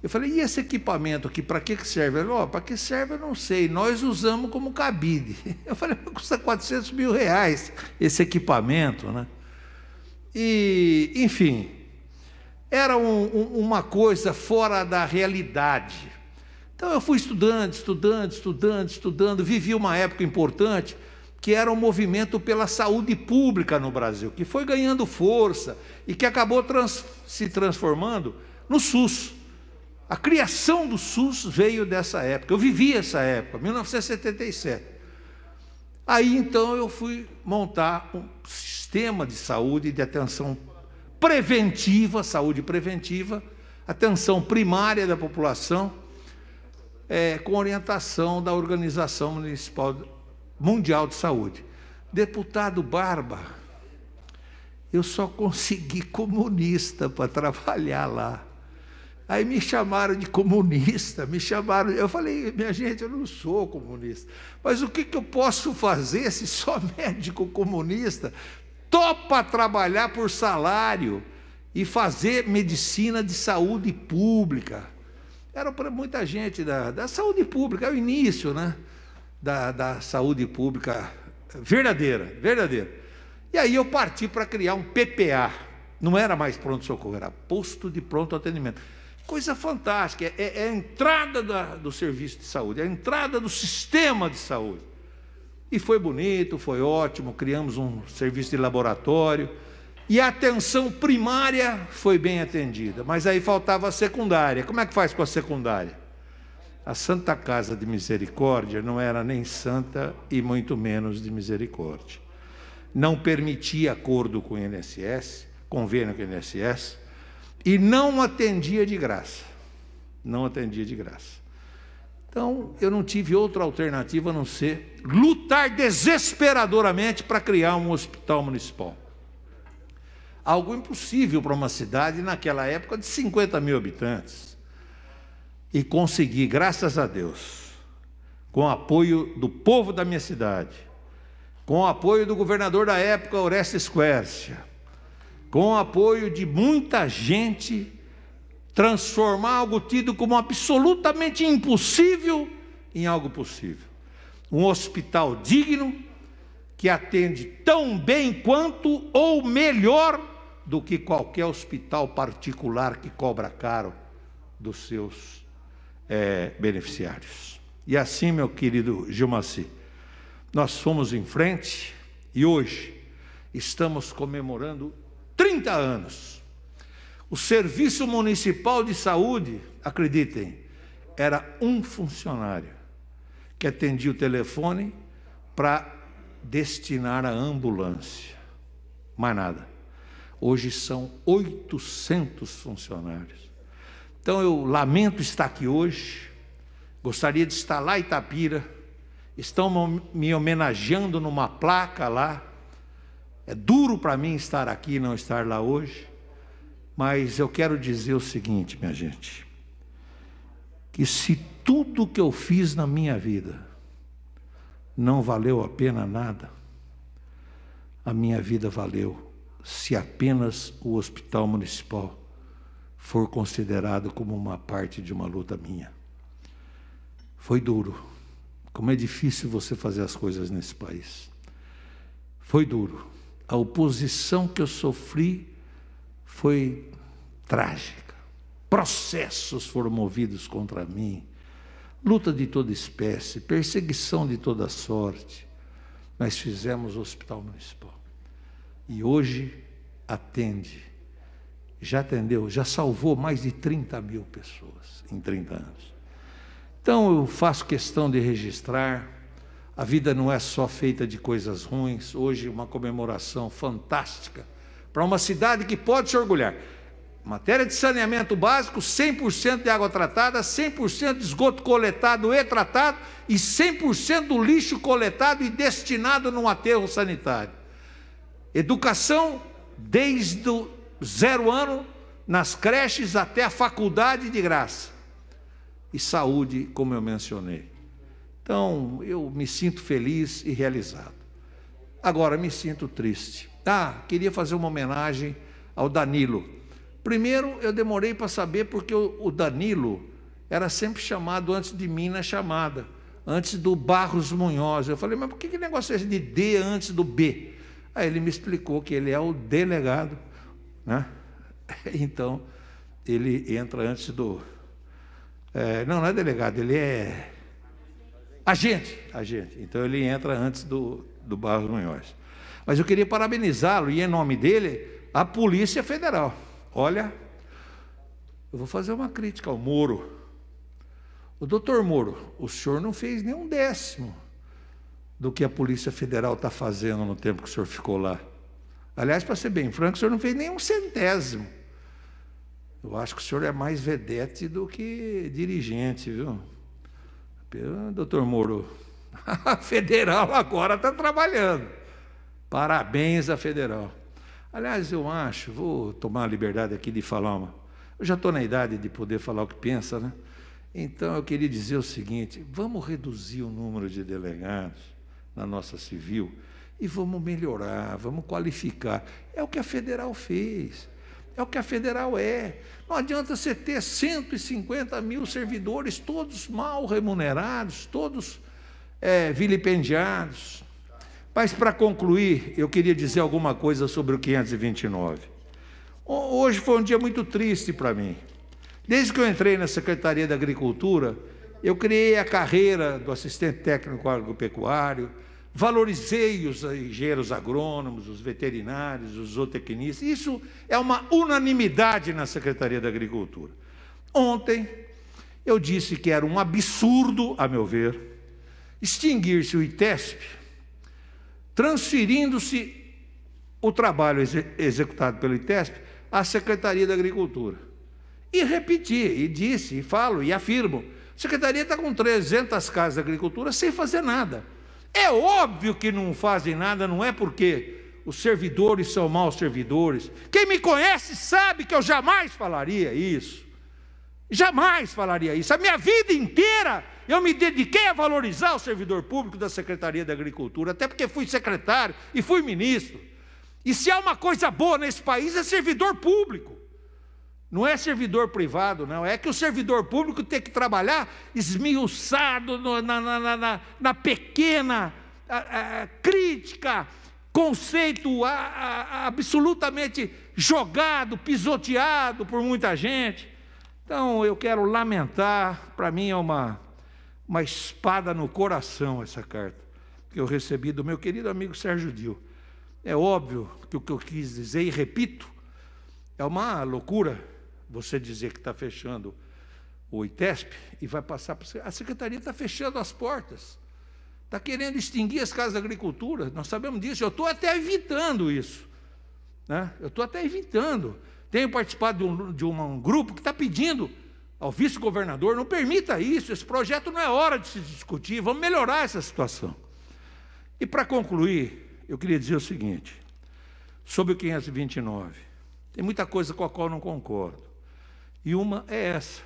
Speaker 9: Eu falei, e esse equipamento aqui, para que, que serve? Ele falou, oh, para que serve eu não sei, nós usamos como cabide. *laughs* Eu falei, custa 400 mil reais esse equipamento, né? E, enfim, era um, um, uma coisa fora da realidade. Então eu fui estudando, estudando, estudando, estudando, vivi uma época importante, que era um movimento pela saúde pública no Brasil, que foi ganhando força e que acabou trans, se transformando no SUS. A criação do SUS veio dessa época. Eu vivi essa época, 1977. Aí então eu fui montar um sistema de saúde de atenção preventiva, saúde preventiva, atenção primária da população, é, com orientação da Organização Municipal Mundial de Saúde. Deputado Barba, eu só consegui comunista para trabalhar lá. Aí me chamaram de comunista, me chamaram. Eu falei, minha gente, eu não sou comunista. Mas o que, que eu posso fazer se só *laughs* médico comunista topa trabalhar por salário e fazer medicina de saúde pública? Era para muita gente da, da saúde pública, é o início, né? Da, da saúde pública verdadeira, verdadeira. E aí eu parti para criar um PPA. Não era mais pronto-socorro, era posto de pronto atendimento. Coisa fantástica, é, é a entrada da, do serviço de saúde, é a entrada do sistema de saúde. E foi bonito, foi ótimo, criamos um serviço de laboratório, E a atenção primária foi bem atendida, mas aí faltava a secundária. Como é que faz com a secundária? A Santa Casa de Misericórdia não era nem santa e muito menos de misericórdia. Não permitia acordo com o INSS, convênio com o INSS, e não atendia de graça. Não atendia de graça. Então, eu não tive outra alternativa a não ser lutar desesperadoramente para criar um hospital municipal. Algo impossível para uma cidade naquela época de 50 mil habitantes e consegui, graças a Deus, com o apoio do povo da minha cidade, com o apoio do governador da época, Orestes Quercia, com o apoio de muita gente, transformar algo tido como absolutamente impossível em algo possível. Um hospital digno que atende tão bem quanto ou melhor do que qualquer hospital particular que cobra caro dos seus é, beneficiários. E assim, meu querido Gilmaci, nós fomos em frente e hoje estamos comemorando 30 anos. O Serviço Municipal de Saúde, acreditem, era um funcionário que atendia o telefone para destinar a ambulância. Mais nada. Hoje são 800 funcionários. Então eu lamento estar aqui hoje, gostaria de estar lá em Itapira, estão me homenageando numa placa lá. É duro para mim estar aqui e não estar lá hoje, mas eu quero dizer o seguinte, minha gente: que se tudo que eu fiz na minha vida não valeu a pena nada, a minha vida valeu se apenas o hospital municipal for considerado como uma parte de uma luta minha. Foi duro. Como é difícil você fazer as coisas nesse país. Foi duro. A oposição que eu sofri foi trágica. Processos foram movidos contra mim. Luta de toda espécie, perseguição de toda sorte. Nós fizemos o hospital municipal. E hoje atende já atendeu, já salvou mais de 30 mil pessoas em 30 anos. Então eu faço questão de registrar. A vida não é só feita de coisas ruins. Hoje, uma comemoração fantástica para uma cidade que pode se orgulhar. Matéria de saneamento básico, 100% de água tratada, 100% de esgoto coletado e tratado e 100% do lixo coletado e destinado num aterro sanitário. Educação desde o zero ano nas creches até a faculdade de graça. E saúde, como eu mencionei. Então, eu me sinto feliz e realizado. Agora, me sinto triste. Ah, queria fazer uma homenagem ao Danilo. Primeiro, eu demorei para saber porque o Danilo era sempre chamado antes de mim na chamada, antes do Barros Munhoz. Eu falei, mas por que, que negócio é esse de D antes do B? Aí ele me explicou que ele é o delegado né? *laughs* Então, ele entra antes do. É, não, não é delegado, ele é agente, agente. Então ele entra antes do, do Barros Munhoz. Mas eu queria parabenizá-lo e em nome dele a Polícia Federal. Olha, eu vou fazer uma crítica ao Moro. O doutor Moro, o senhor não fez nem um décimo do que a Polícia Federal está fazendo no tempo que o senhor ficou lá. Aliás, para ser bem franco, o senhor não fez nem um centésimo. Eu acho que o senhor é mais vedete do que dirigente, viu? Doutor Moro, *laughs* a federal agora está trabalhando. Parabéns à federal. Aliás, eu acho, vou tomar a liberdade aqui de falar uma. Eu já estou na idade de poder falar o que pensa, né? Então eu queria dizer o seguinte: vamos reduzir o número de delegados na nossa civil e vamos melhorar, vamos qualificar. É o que a federal fez, é o que a federal é. Não adianta você ter 150 mil servidores, todos mal remunerados, todos é, vilipendiados. Mas, para concluir, eu queria dizer alguma coisa sobre o 529. Hoje foi um dia muito triste para mim. Desde que eu entrei na Secretaria da Agricultura, eu criei a carreira do assistente técnico agropecuário, Valorizei os engenheiros agrônomos, os veterinários, os zootecnistas. Isso é uma unanimidade na Secretaria da Agricultura. Ontem, eu disse que era um absurdo, a meu ver, extinguir-se o ITESP, transferindo-se o trabalho exe executado pelo ITESP à Secretaria da Agricultura. E repeti, e disse, e falo, e afirmo, a Secretaria está com 300 casas de agricultura sem fazer nada. É óbvio que não fazem nada, não é porque os servidores são maus servidores. Quem me conhece sabe que eu jamais falaria isso. Jamais falaria isso. A minha vida inteira eu me dediquei a valorizar o servidor público da Secretaria da Agricultura, até porque fui secretário e fui ministro. E se há uma coisa boa nesse país é servidor público. Não é servidor privado, não. É que o servidor público tem que trabalhar esmiuçado no, na, na, na, na, pequena a, a, crítica, conceito a, absolutamente jogado, pisoteado por muita gente. Então eu quero lamentar, para mim é uma, uma espada no coração essa carta que eu recebi do meu querido amigo Sérgio Dil. É óbvio que o que eu quis dizer, e repito, é uma loucura você dizer que está fechando o ITESP e vai passar para a secretaria está fechando as portas. Está querendo extinguir as casas de agricultura, nós sabemos disso, eu estou até evitando isso. Né? Eu estou até evitando. Tenho participado de um, de um grupo que está pedindo ao vice-governador, não permita isso, esse projeto não é hora de se discutir, vamos melhorar essa situação. E para concluir, eu queria dizer o seguinte, sobre o 529, tem muita coisa com a qual não concordo. E uma é essa.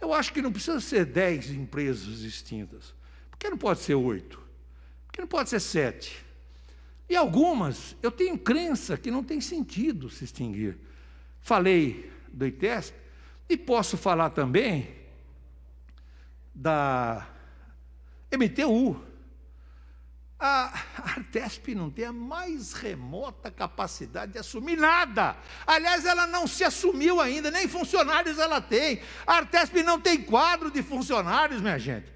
Speaker 9: Eu acho que não precisa ser dez empresas extintas. Por que não pode ser oito? Por que não pode ser sete? E algumas, eu tenho crença que não tem sentido se extinguir. Falei do ITESP e posso falar também da MTU. A Artesp não tem a mais remota capacidade de assumir nada. Aliás, ela não se assumiu ainda, nem funcionários ela tem. A Artesp não tem quadro de funcionários, minha gente.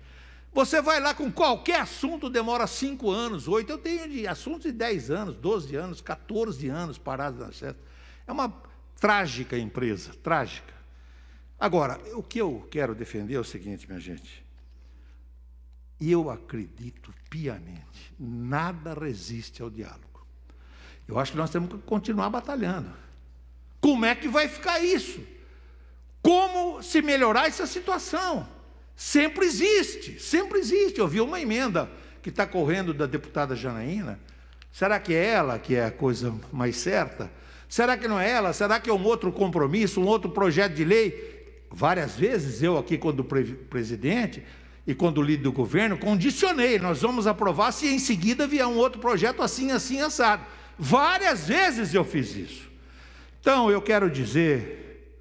Speaker 9: Você vai lá com qualquer assunto, demora cinco anos, oito. Eu tenho de assuntos de 10 anos, 12 anos, 14 anos parados na seta. É uma trágica empresa, trágica. Agora, o que eu quero defender é o seguinte, minha gente. Eu acredito piamente, nada resiste ao diálogo. Eu acho que nós temos que continuar batalhando. Como é que vai ficar isso? Como se melhorar essa situação? Sempre existe, sempre existe. Eu vi uma emenda que está correndo da deputada Janaína. Será que é ela que é a coisa mais certa? Será que não é ela? Será que é um outro compromisso, um outro projeto de lei? Várias vezes eu aqui, quando presidente, e quando líder do governo, condicionei, nós vamos aprovar se em seguida vier um outro projeto assim, assim, assado. Várias vezes eu fiz isso. Então, eu quero dizer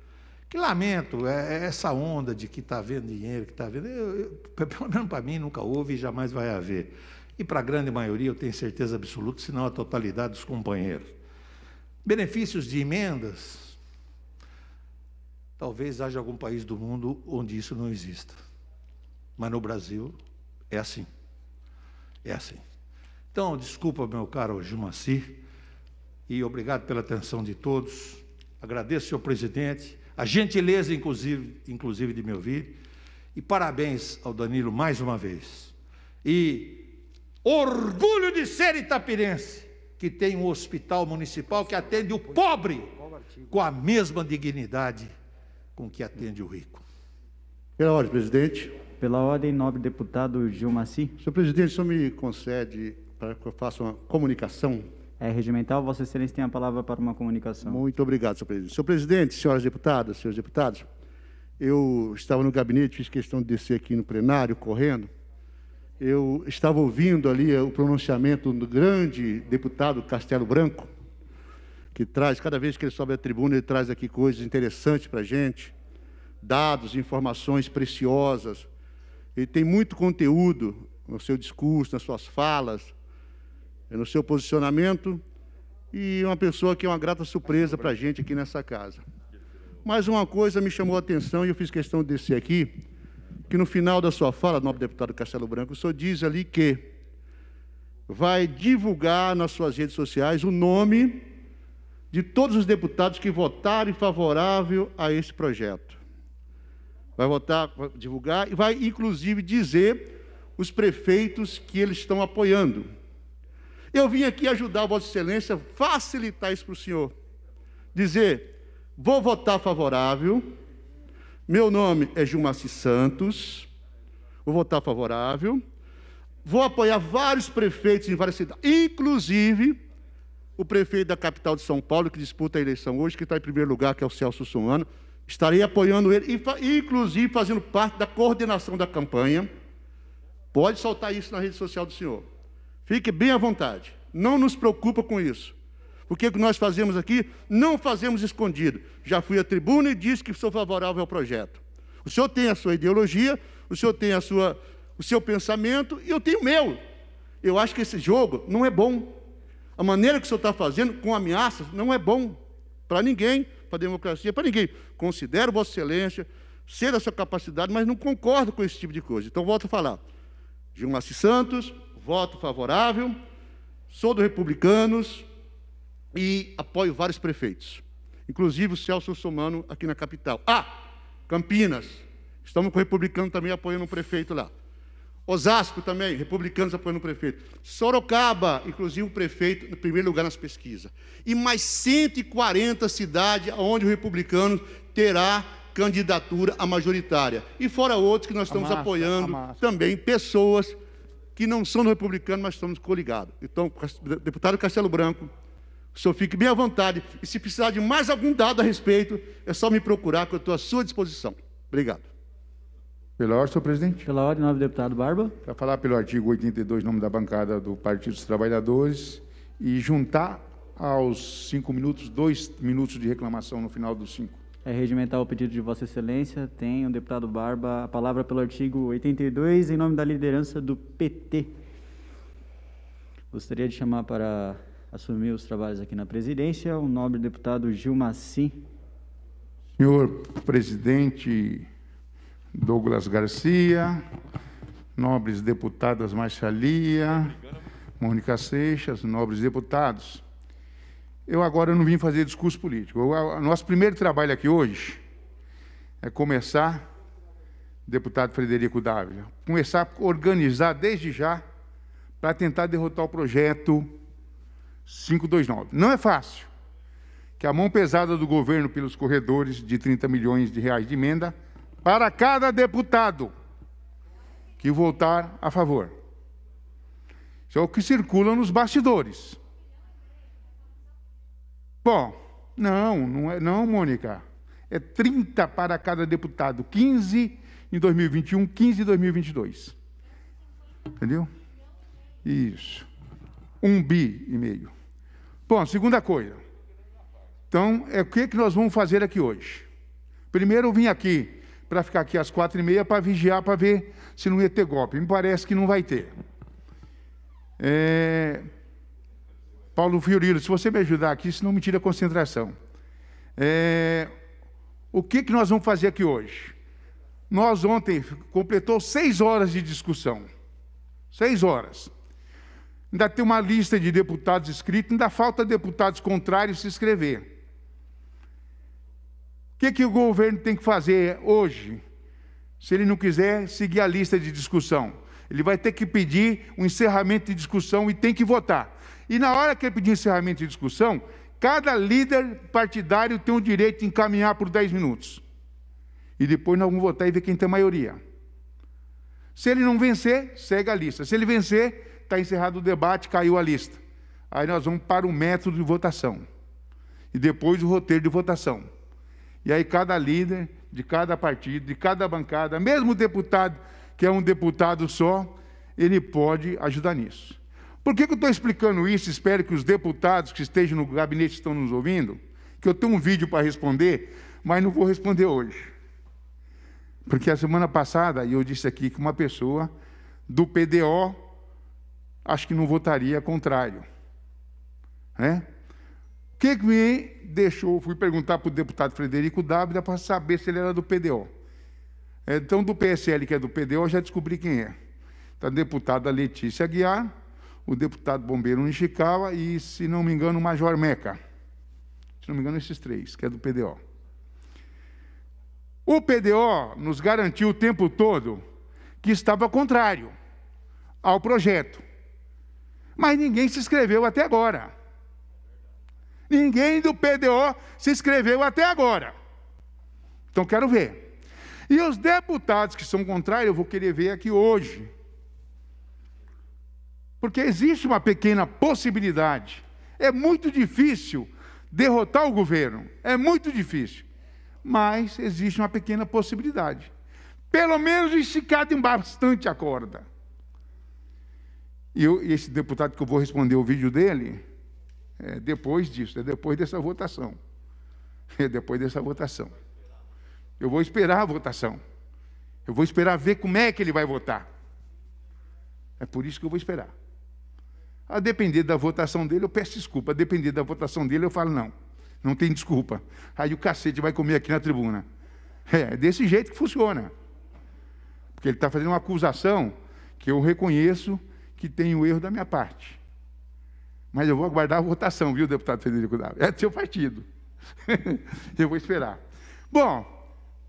Speaker 9: que lamento é, é essa onda de que está havendo dinheiro, que está havendo. Eu, eu, pelo menos para mim nunca houve e jamais vai haver. E para a grande maioria eu tenho certeza absoluta, se não a totalidade dos companheiros. Benefícios de emendas, talvez haja algum país do mundo onde isso não exista. Mas no Brasil é assim. É assim. Então, desculpa, meu caro Jumaci, e obrigado pela atenção de todos. Agradeço, senhor presidente, a gentileza, inclusive, inclusive de me ouvir, e parabéns ao Danilo mais uma vez. E orgulho de ser itapirense, que tem um hospital municipal que atende o pobre com a mesma dignidade com que atende o rico.
Speaker 10: Pela ordem, presidente.
Speaker 4: Pela ordem, nobre deputado Gilmaci.
Speaker 10: Senhor presidente, o senhor me concede para que eu faça uma comunicação?
Speaker 4: É regimental, Vossa Excelência tem a palavra para uma comunicação.
Speaker 10: Muito obrigado, senhor presidente. Senhor presidente, senhoras deputadas, senhores deputados, eu estava no gabinete, fiz questão de descer aqui no plenário, correndo. Eu estava ouvindo ali o pronunciamento do grande deputado Castelo Branco, que traz, cada vez que ele sobe a tribuna, ele traz aqui coisas interessantes para a gente, dados, informações preciosas, ele tem muito conteúdo no seu discurso, nas suas falas, no seu posicionamento, e uma pessoa que é uma grata surpresa para a gente aqui nessa casa. Mas uma coisa me chamou a atenção e eu fiz questão de descer aqui, que no final da sua fala, nobre deputado Castelo Branco, o senhor diz ali que vai divulgar nas suas redes sociais o nome de todos os deputados que votaram favorável a esse projeto. Vai votar, vai divulgar e vai inclusive dizer os prefeitos que eles estão apoiando. Eu vim aqui ajudar Vossa Excelência, facilitar isso para o senhor. Dizer, vou votar favorável, meu nome é Gilmaci Santos, vou votar favorável, vou apoiar vários prefeitos em várias cidades, inclusive o prefeito da capital de São Paulo, que disputa a eleição hoje, que está em primeiro lugar, que é o Celso Sumano, estarei apoiando ele, inclusive fazendo parte da coordenação da campanha. Pode soltar isso na rede social do senhor. Fique bem à vontade. Não nos preocupa com isso. Porque o que nós fazemos aqui, não fazemos escondido. Já fui à tribuna e disse que sou favorável ao projeto. O senhor tem a sua ideologia, o senhor tem a sua, o seu pensamento e eu tenho o meu. Eu acho que esse jogo não é bom. A maneira que o senhor está fazendo, com ameaças, não é bom para ninguém, para a democracia, para ninguém. Considero Vossa Excelência, sei da sua capacidade, mas não concordo com esse tipo de coisa. Então, volto a falar. Gilmar Santos, voto favorável, sou do Republicanos e apoio vários prefeitos, inclusive o Celso Somano aqui na capital. Ah, Campinas, estamos com o Republicano também apoiando um prefeito lá. Osasco também, republicanos apoiando o prefeito. Sorocaba, inclusive o prefeito, no primeiro lugar nas pesquisas. E mais 140 cidades onde o republicano terá candidatura a majoritária. E fora outros que nós estamos amassa, apoiando também pessoas que não são do republicano, mas estamos coligados. Então, deputado Castelo Branco, o senhor fique bem à vontade. E se precisar de mais algum dado a respeito, é só me procurar, que eu estou à sua disposição. Obrigado.
Speaker 11: Pela ordem, senhor presidente.
Speaker 4: Pela ordem, novo deputado Barba.
Speaker 11: Para falar pelo artigo 82, nome da bancada do Partido dos Trabalhadores, e juntar aos cinco minutos, dois minutos de reclamação no final dos cinco.
Speaker 4: É regimentar o pedido de Vossa Excelência. Tem o deputado Barba a palavra pelo artigo 82, em nome da liderança do PT. Gostaria de chamar para assumir os trabalhos aqui na presidência o nobre deputado Gilmaci.
Speaker 11: Senhor presidente Douglas Garcia, nobres deputadas Marchalia, Mônica Seixas, nobres deputados. Eu agora não vim fazer discurso político. Nosso primeiro trabalho aqui hoje é começar, deputado Frederico Dávila, começar a organizar desde já para tentar derrotar o projeto 529. Não é fácil, que a mão pesada do governo pelos corredores de 30 milhões de reais de emenda para cada deputado que votar a favor. Isso é o que circula nos bastidores. Bom, não, não é não, Mônica. É 30 para cada deputado, 15 em 2021, 15 em 2022. Entendeu? Isso. Um bi e meio. Bom, segunda coisa. Então, é o que, que nós vamos fazer aqui hoje? Primeiro eu vim aqui para ficar aqui às quatro e meia para vigiar, para ver se não ia ter golpe. Me parece que não vai ter. É... Paulo Fiorilo, se você me ajudar aqui, senão me tira a concentração. É... O que, que nós vamos fazer aqui hoje? Nós ontem completou seis horas de discussão. Seis horas. Ainda tem uma lista de deputados inscritos, ainda falta deputados contrários se inscrever. O que, que o governo tem que fazer hoje, se ele não quiser seguir a lista de discussão? Ele vai ter que pedir um encerramento de discussão e tem que votar. E na hora que ele pedir encerramento de discussão, cada líder partidário tem o direito de encaminhar por 10 minutos. E depois nós vamos votar e ver quem tem maioria. Se ele não vencer, segue a lista. Se ele vencer, está encerrado o debate, caiu a lista. Aí nós vamos para o método de votação. E depois o roteiro de votação. E aí cada líder de cada partido, de cada bancada, mesmo deputado que é um deputado só, ele pode ajudar nisso. Por que, que eu estou explicando isso? Espero que os deputados que estejam no gabinete estão nos ouvindo, que eu tenho um vídeo para responder, mas não vou responder hoje. Porque a semana passada eu disse aqui que uma pessoa do PDO acho que não votaria contrário. Né? O que, que me deixou, fui perguntar para o deputado Frederico Dávila para saber se ele era do PDO. Então, do PSL, que é do PDO, eu já descobri quem é. Está a deputada Letícia Guiar, o deputado Bombeiro Nishikawa e, se não me engano, o Major Meca. Se não me engano, esses três, que é do PDO. O PDO nos garantiu o tempo todo que estava contrário ao projeto. Mas ninguém se inscreveu até agora. Ninguém do PDO se inscreveu até agora. Então quero ver. E os deputados que são contrários, eu vou querer ver aqui hoje. Porque existe uma pequena possibilidade. É muito difícil derrotar o governo. É muito difícil. Mas existe uma pequena possibilidade. Pelo menos esticado bastante a corda. E esse deputado que eu vou responder o vídeo dele, é depois disso, é depois dessa votação. É depois dessa votação. Eu vou esperar a votação. Eu vou esperar ver como é que ele vai votar. É por isso que eu vou esperar. A depender da votação dele, eu peço desculpa. A depender da votação dele, eu falo não. Não tem desculpa. Aí o cacete vai comer aqui na tribuna. É, é desse jeito que funciona. Porque ele está fazendo uma acusação que eu reconheço que tem o erro da minha parte. Mas eu vou aguardar a votação, viu, deputado Federico Dávila? É do seu partido. *laughs* eu vou esperar. Bom,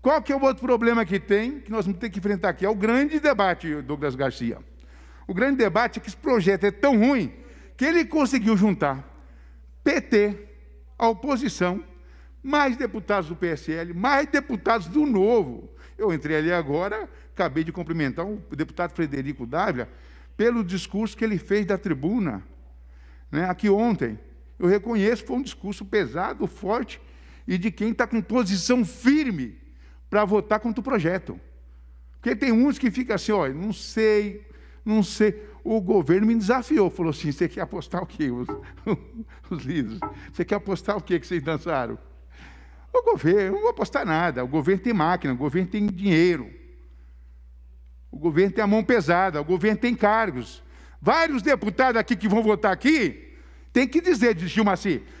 Speaker 11: qual que é o outro problema que tem, que nós vamos ter que enfrentar aqui? É o grande debate, Douglas Garcia. O grande debate é que esse projeto é tão ruim que ele conseguiu juntar PT, a oposição, mais deputados do PSL, mais deputados do Novo. Eu entrei ali agora, acabei de cumprimentar o deputado Frederico Dávila pelo discurso que ele fez da tribuna, né, aqui ontem. Eu reconheço, foi um discurso pesado, forte, e de quem está com posição firme para votar contra o projeto. Porque tem uns que ficam assim, olha, não sei, não sei. O governo me desafiou, falou assim: você quer apostar o quê? Os, *laughs* os líderes. Você quer apostar o quê que vocês dançaram? O governo, não vou apostar nada. O governo tem máquina, o governo tem dinheiro. O governo tem a mão pesada, o governo tem cargos. Vários deputados aqui que vão votar aqui tem que dizer, Gilmar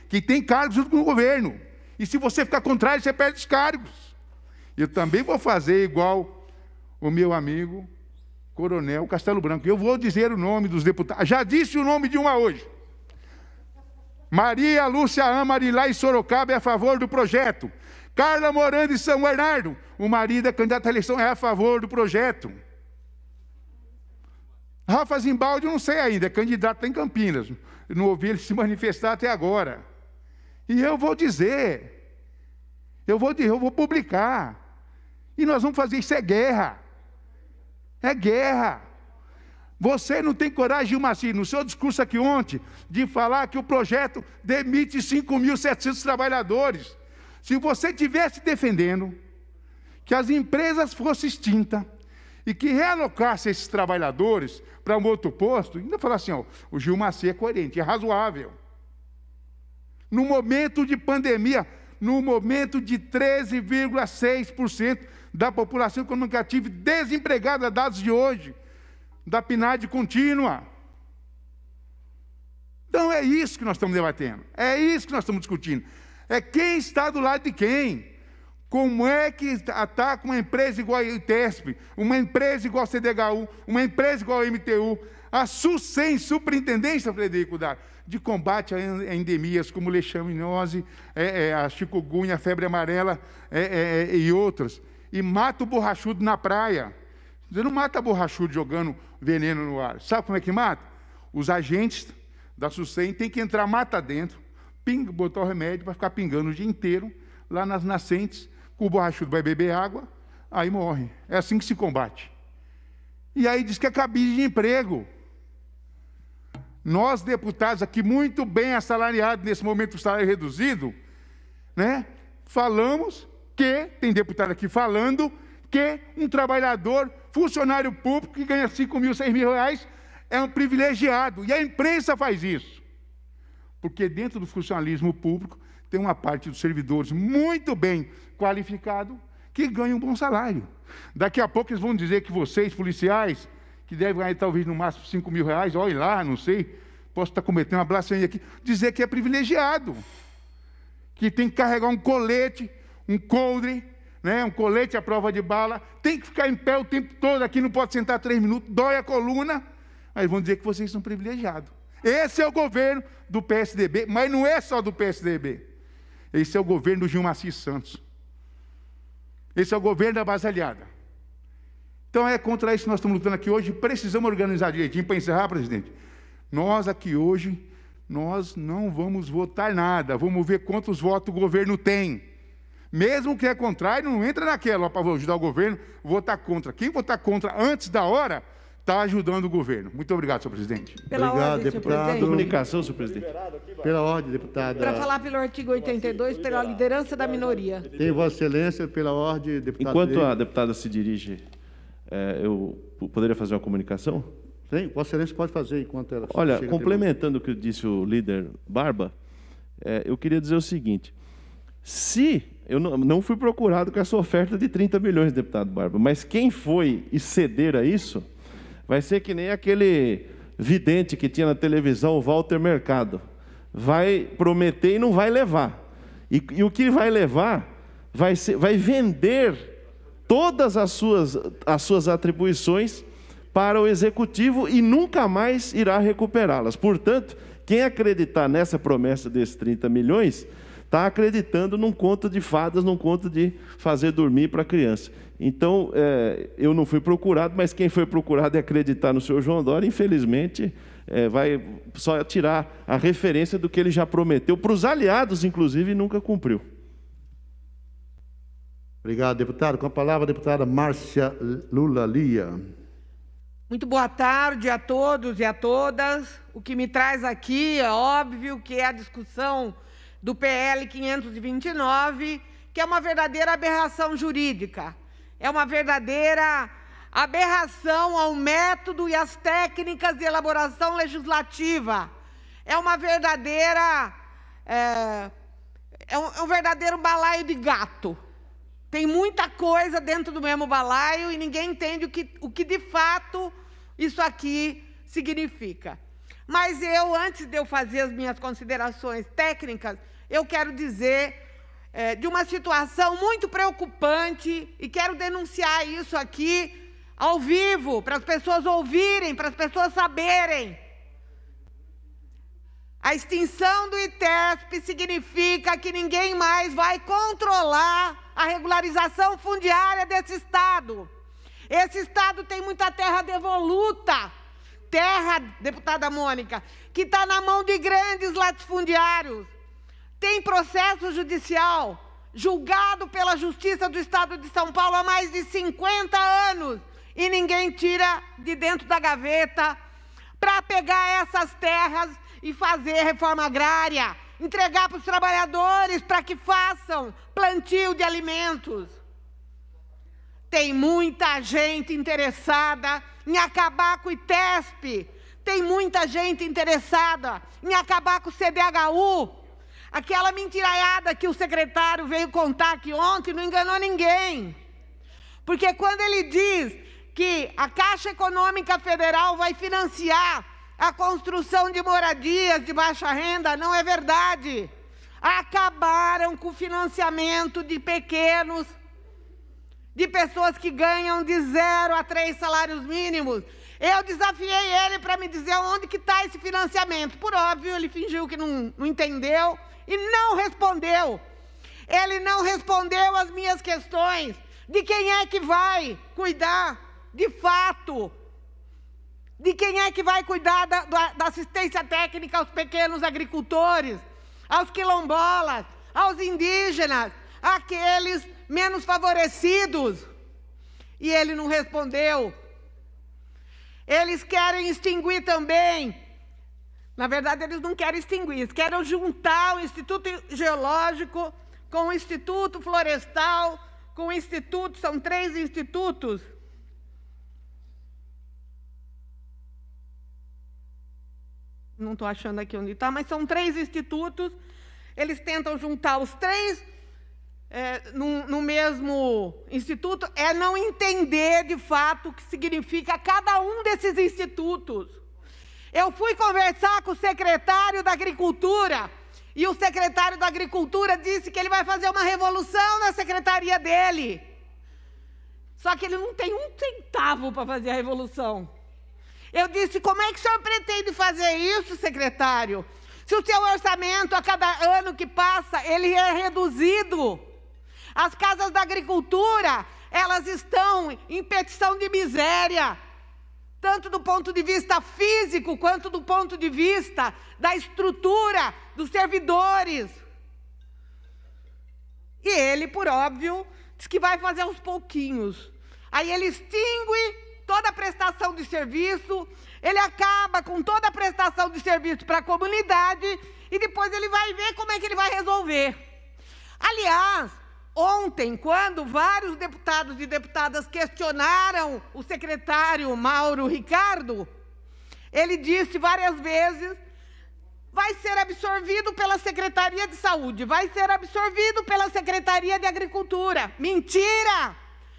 Speaker 11: que tem cargos junto com o governo. E se você ficar contrário, você perde os cargos. Eu também vou fazer igual o meu amigo Coronel Castelo Branco. Eu vou dizer o nome dos deputados. Já disse o nome de uma hoje. Maria Lúcia Amarilá e Sorocaba é a favor do projeto. Carla Morando e São Bernardo, o marido é candidato à eleição, é a favor do projeto. Rafa Zimbaldi, eu não sei ainda, é candidato em Campinas. Eu não ouvi ele se manifestar até agora. E eu vou dizer, eu vou, eu vou publicar. E nós vamos fazer isso, é guerra. É guerra. Você não tem coragem, Gilmacir, no seu discurso aqui ontem, de falar que o projeto demite 5.700 trabalhadores. Se você estivesse defendendo que as empresas fossem extintas, e que realocasse esses trabalhadores para um outro posto, ainda falar assim, ó, o Gilmar é coerente, é razoável. No momento de pandemia, no momento de 13,6% da população econômica ativa desempregada, dados de hoje, da PNAD contínua. Então é isso que nós estamos debatendo, é isso que nós estamos discutindo. É quem está do lado de quem. Como é que ataca uma empresa igual a ITESP, uma empresa igual a CDHU, uma empresa igual a MTU, a SUSEM, Superintendência, Frederico Dar, de combate a endemias como leishmaniose, é, é, a chikungunya, a febre amarela é, é, é, e outras, e mata o borrachudo na praia. Você não mata borrachudo jogando veneno no ar. Sabe como é que mata? Os agentes da SUSEM têm que entrar mata dentro, pinga, botar o remédio para ficar pingando o dia inteiro lá nas nascentes o borrachudo vai beber água, aí morre. É assim que se combate. E aí diz que é cabide de emprego. Nós, deputados aqui, muito bem assalariados, nesse momento o salário reduzido, né? falamos que, tem deputado aqui falando, que um trabalhador, funcionário público, que ganha 5 mil, 6 mil reais, é um privilegiado. E a imprensa faz isso. Porque dentro do funcionalismo público tem uma parte dos servidores muito bem qualificado que ganham um bom salário. Daqui a pouco eles vão dizer que vocês, policiais, que devem ganhar talvez no máximo 5 mil reais, olhe lá, não sei, posso estar cometendo uma blasfêmia aqui, dizer que é privilegiado, que tem que carregar um colete, um coldre, né, um colete à prova de bala, tem que ficar em pé o tempo todo aqui, não pode sentar três minutos, dói a coluna, Mas vão dizer que vocês são privilegiados. Esse é o governo do PSDB, mas não é só do PSDB. Esse é o governo do Gilmar Santos. Esse é o governo da basalhada. Então é contra isso que nós estamos lutando aqui hoje. Precisamos organizar direitinho para encerrar, presidente. Nós aqui hoje, nós não vamos votar nada. Vamos ver quantos votos o governo tem. Mesmo que é contrário, não entra naquela para ajudar o governo, votar contra. Quem votar contra antes da hora está ajudando o governo. Muito obrigado, senhor presidente.
Speaker 10: Pela obrigado, ordem, deputado.
Speaker 6: Comunicação, senhor presidente.
Speaker 10: Pela ordem, deputada.
Speaker 12: Para falar pelo artigo 82, pela liderança da minoria.
Speaker 10: Tem Vossa Excelência, pela ordem, deputado.
Speaker 6: Enquanto a deputada se dirige, é, eu poderia fazer uma comunicação?
Speaker 10: Tem, Vossa Excelência pode fazer enquanto ela.
Speaker 6: Olha, complementando o que disse o líder Barba, é, eu queria dizer o seguinte: se eu não, não fui procurado com essa oferta de 30 milhões, deputado Barba, mas quem foi e ceder a isso Vai ser que nem aquele vidente que tinha na televisão, o Walter Mercado. Vai prometer e não vai levar. E, e o que vai levar vai, ser, vai vender todas as suas, as suas atribuições para o executivo e nunca mais irá recuperá-las. Portanto, quem acreditar nessa promessa desses 30 milhões, está acreditando num conto de fadas, num conto de fazer dormir para a criança. Então, é, eu não fui procurado, mas quem foi procurado e acreditar no senhor João Dória, infelizmente, é, vai só tirar a referência do que ele já prometeu para os aliados, inclusive, e nunca cumpriu.
Speaker 10: Obrigado, deputado. Com a palavra, a deputada Márcia Lula Lia.
Speaker 12: Muito boa tarde a todos e a todas. O que me traz aqui é óbvio que é a discussão do PL 529, que é uma verdadeira aberração jurídica, é uma verdadeira aberração ao método e às técnicas de elaboração legislativa, é uma verdadeira. É, é, um, é um verdadeiro balaio de gato. Tem muita coisa dentro do mesmo balaio e ninguém entende o que, o que de fato isso aqui significa. Mas eu, antes de eu fazer as minhas considerações técnicas, eu quero dizer é, de uma situação muito preocupante e quero denunciar isso aqui ao vivo, para as pessoas ouvirem, para as pessoas saberem. A extinção do ITESP significa que ninguém mais vai controlar a regularização fundiária desse Estado. Esse Estado tem muita terra devoluta, terra, deputada Mônica, que está na mão de grandes latifundiários tem processo judicial julgado pela Justiça do Estado de São Paulo há mais de 50 anos e ninguém tira de dentro da gaveta para pegar essas terras e fazer reforma agrária, entregar para os trabalhadores para que façam plantio de alimentos. Tem muita gente interessada em acabar com o ITESP, tem muita gente interessada em acabar com o CDHU, Aquela mentiraiada que o secretário veio contar aqui ontem não enganou ninguém. Porque quando ele diz que a Caixa Econômica Federal vai financiar a construção de moradias de baixa renda, não é verdade. Acabaram com o financiamento de pequenos, de pessoas que ganham de zero a três salários mínimos. Eu desafiei ele para me dizer onde que está esse financiamento. Por óbvio, ele fingiu que não, não entendeu e não respondeu. Ele não respondeu às minhas questões de quem é que vai cuidar de fato, de quem é que vai cuidar da, da assistência técnica aos pequenos agricultores, aos quilombolas, aos indígenas, àqueles menos favorecidos. E ele não respondeu. Eles querem extinguir também na verdade, eles não querem extinguir, eles querem juntar o Instituto Geológico com o Instituto Florestal, com o Instituto, são três institutos. Não estou achando aqui onde está, mas são três institutos. Eles tentam juntar os três é, no, no, mesmo instituto, é não entender de fato o que significa cada um desses institutos. Eu fui conversar com o secretário da Agricultura e o secretário da Agricultura disse que ele vai fazer uma revolução na secretaria dele. Só que ele não tem um centavo para fazer a revolução. Eu disse: como é que o senhor pretende fazer isso, secretário? Se o seu orçamento a cada ano que passa, ele é reduzido. As casas da agricultura, elas estão em petição de miséria, tanto do ponto de vista físico quanto do ponto de vista da estrutura dos servidores. E ele, por óbvio, diz que vai fazer aos pouquinhos. Aí ele extingue toda a prestação de serviço, ele acaba com toda a prestação de serviço para a comunidade e depois ele vai ver como é que ele vai resolver. Aliás, ontem, quando vários deputados e deputadas questionaram o secretário Mauro Ricardo, ele disse várias vezes vai ser absorvido pela Secretaria de Saúde, vai ser absorvido pela Secretaria de Agricultura. Mentira!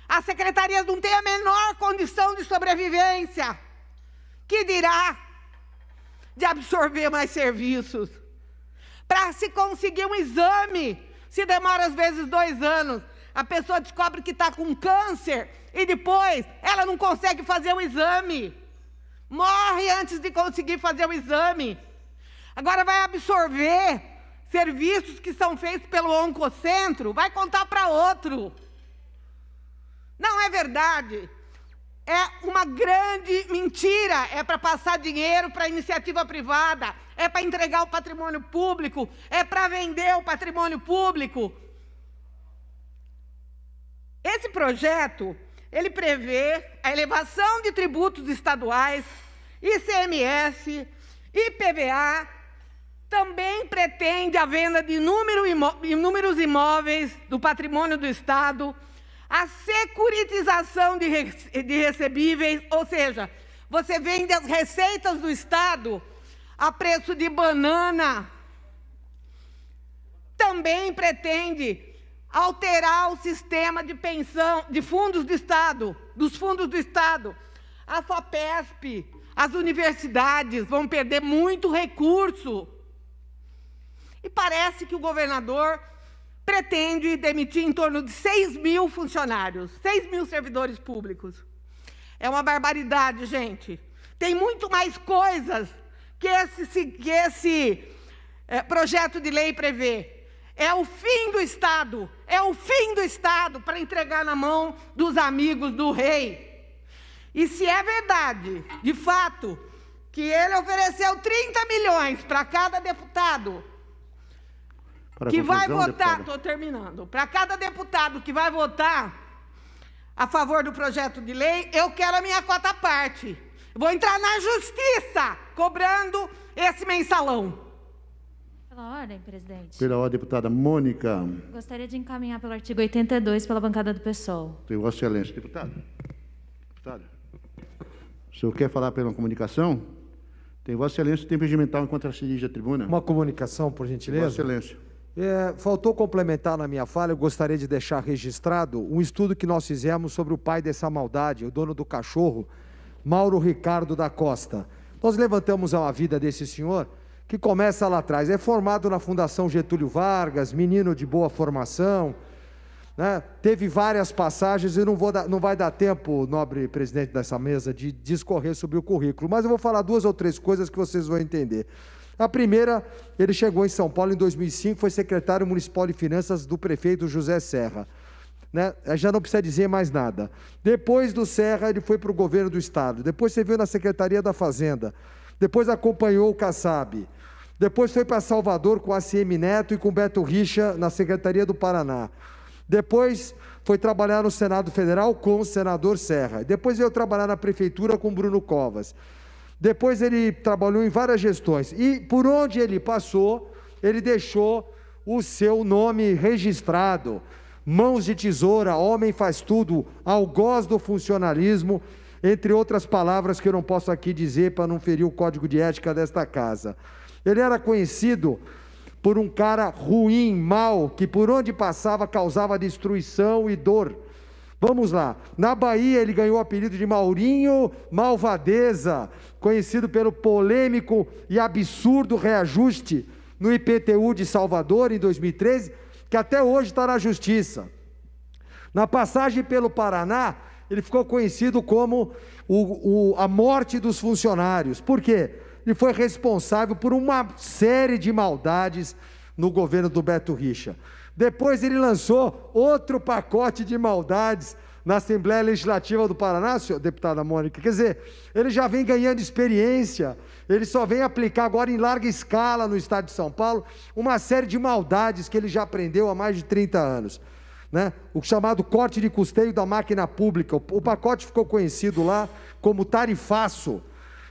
Speaker 12: As secretarias não têm a menor condição de sobrevivência. Que dirá de absorver mais serviços? Para se conseguir um exame, se demora às vezes dois anos, a pessoa descobre que está com câncer e depois ela não consegue fazer o exame. Morre antes de conseguir fazer o exame. Agora vai absorver serviços que são feitos pelo Oncocentro, vai contar para outro. Não é verdade. É uma grande mentira. É para passar dinheiro para iniciativa privada, é para entregar o patrimônio público, é para vender o patrimônio público. Esse projeto, ele prevê a elevação de tributos estaduais, ICMS, IPVA, também pretende a venda de inúmeros imóveis do patrimônio do Estado, a securitização de, de recebíveis, ou seja, você vende as receitas do Estado a preço de banana. Também pretende alterar o sistema de pensão, de fundos do Estado, dos fundos do Estado. A FAPESP, as universidades vão perder muito recurso. E parece que o governador pretende demitir em torno de 6 mil funcionários, 6 mil servidores públicos. É uma barbaridade, gente. Tem muito mais coisas que esse, que esse é, projeto de lei prevê. É o fim do Estado, é o fim do Estado para entregar na mão dos amigos do rei. E se é verdade, de fato, que ele ofereceu 30 milhões para cada deputado para que vai votar, estou terminando, para cada deputado que vai votar a favor do projeto de lei, eu quero a minha cota parte. Vou entrar na justiça cobrando esse mensalão.
Speaker 13: Pela ordem, presidente.
Speaker 10: Pela ordem, deputada Mônica.
Speaker 13: Gostaria de encaminhar pelo artigo 82 pela bancada do PSOL.
Speaker 10: Tem Vossa Excelência. Deputado. Deputada. O senhor quer falar pela comunicação? Tem Vossa Excelência, tempo regimental enquanto se dirige à tribuna.
Speaker 5: Uma comunicação, por gentileza.
Speaker 10: Vossa Excelência.
Speaker 5: É, faltou complementar na minha fala, eu gostaria de deixar registrado um estudo que nós fizemos sobre o pai dessa maldade, o dono do cachorro, Mauro Ricardo da Costa. Nós levantamos a vida desse senhor, que começa lá atrás. É formado na Fundação Getúlio Vargas, menino de boa formação, né? teve várias passagens e não, vou dar, não vai dar tempo, nobre presidente dessa mesa, de discorrer sobre o currículo, mas eu vou falar duas ou três coisas que vocês vão entender. A primeira, ele chegou em São Paulo em 2005, foi secretário municipal de finanças do prefeito José Serra. Né? Já não precisa dizer mais nada. Depois do Serra, ele foi para o governo do estado. Depois você viu na Secretaria da Fazenda. Depois acompanhou o Kassab. Depois foi para Salvador com a ACM Neto e com Beto Richa na Secretaria do Paraná. Depois foi trabalhar no Senado Federal com o senador Serra. Depois veio trabalhar na prefeitura com Bruno Covas. Depois ele trabalhou em várias gestões. E por onde ele passou, ele deixou o seu nome registrado. Mãos de tesoura, homem faz tudo, algoz do funcionalismo, entre outras palavras que eu não posso aqui dizer para não ferir o código de ética desta casa. Ele era conhecido por um cara ruim, mau, que por onde passava causava destruição e dor. Vamos lá. Na Bahia ele ganhou o apelido de Maurinho Malvadeza, conhecido pelo polêmico e absurdo reajuste no IPTU de Salvador em 2013, que até hoje está na justiça. Na passagem pelo Paraná, ele ficou conhecido como o, o, a morte dos funcionários. Por quê? Ele foi responsável por uma série de maldades no governo do Beto Richa. Depois ele lançou outro pacote de maldades na Assembleia Legislativa do Paraná, senhor, deputada Mônica. Quer dizer, ele já vem ganhando experiência, ele só vem aplicar agora em larga escala no estado de São Paulo uma série de maldades que ele já aprendeu há mais de 30 anos. Né? O chamado corte de custeio da máquina pública. O pacote ficou conhecido lá como tarifaço.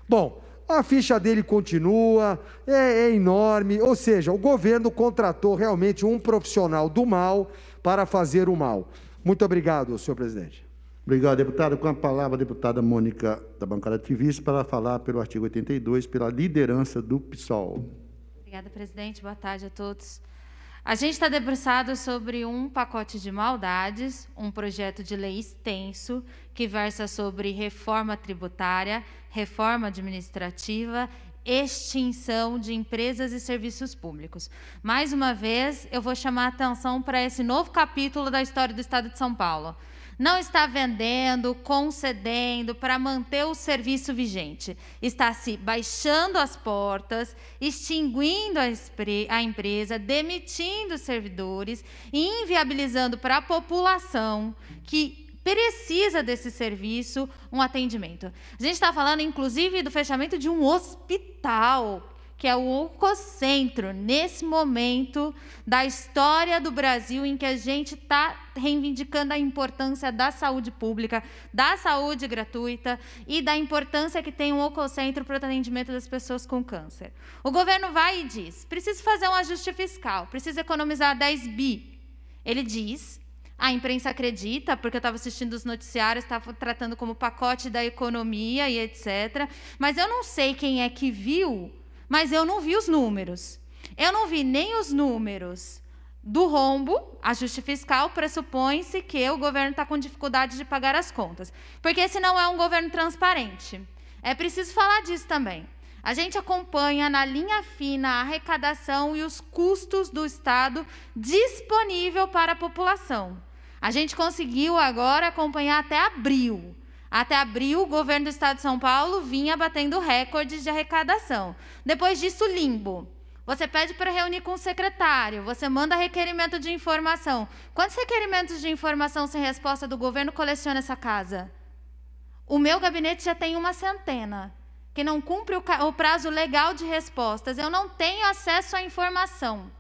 Speaker 5: Bom, a ficha dele continua, é, é enorme, ou seja, o governo contratou realmente um profissional do mal para fazer o mal. Muito obrigado, senhor presidente.
Speaker 10: Obrigado, deputado. Com a palavra, a deputada Mônica, da bancada ativista, para falar pelo artigo 82, pela liderança do PSOL.
Speaker 13: Obrigada, presidente. Boa tarde a todos. A gente está debruçado sobre um pacote de maldades, um projeto de lei extenso, que versa sobre reforma tributária, reforma administrativa extinção de empresas e serviços públicos. Mais uma vez, eu vou chamar a atenção para esse novo capítulo da história do Estado de São Paulo. Não está vendendo, concedendo para manter o serviço vigente. Está se baixando as portas, extinguindo a, empresa, demitindo servidores inviabilizando para a população que precisa desse serviço, um atendimento. A gente está falando, inclusive, do fechamento de um hospital, que é o Oncocentro, nesse momento da história do Brasil em que a gente está reivindicando a importância da saúde pública, da saúde gratuita e da importância que tem um Oncocentro para o atendimento das pessoas com câncer. O governo vai e diz, precisa fazer um ajuste fiscal, precisa economizar 10 bi. Ele diz, a imprensa acredita, porque eu estava assistindo os noticiários, estava tratando como pacote da economia e etc. Mas eu não sei quem é que viu, mas eu não vi os números. Eu não vi nem os números do rombo, ajuste fiscal, pressupõe-se que o governo está com dificuldade de pagar as contas. Porque esse não é um governo transparente. É preciso falar disso também. A gente acompanha na linha fina a arrecadação e os custos do Estado disponível para a população. A gente conseguiu agora acompanhar até abril. Até abril, o governo do estado de São Paulo vinha batendo recordes de arrecadação. Depois disso, limbo. Você pede para reunir com o secretário, você manda requerimento de informação. Quantos requerimentos de informação sem resposta do governo coleciona essa casa? O meu gabinete já tem uma centena, que não cumpre o prazo legal de respostas. Eu não tenho acesso à informação.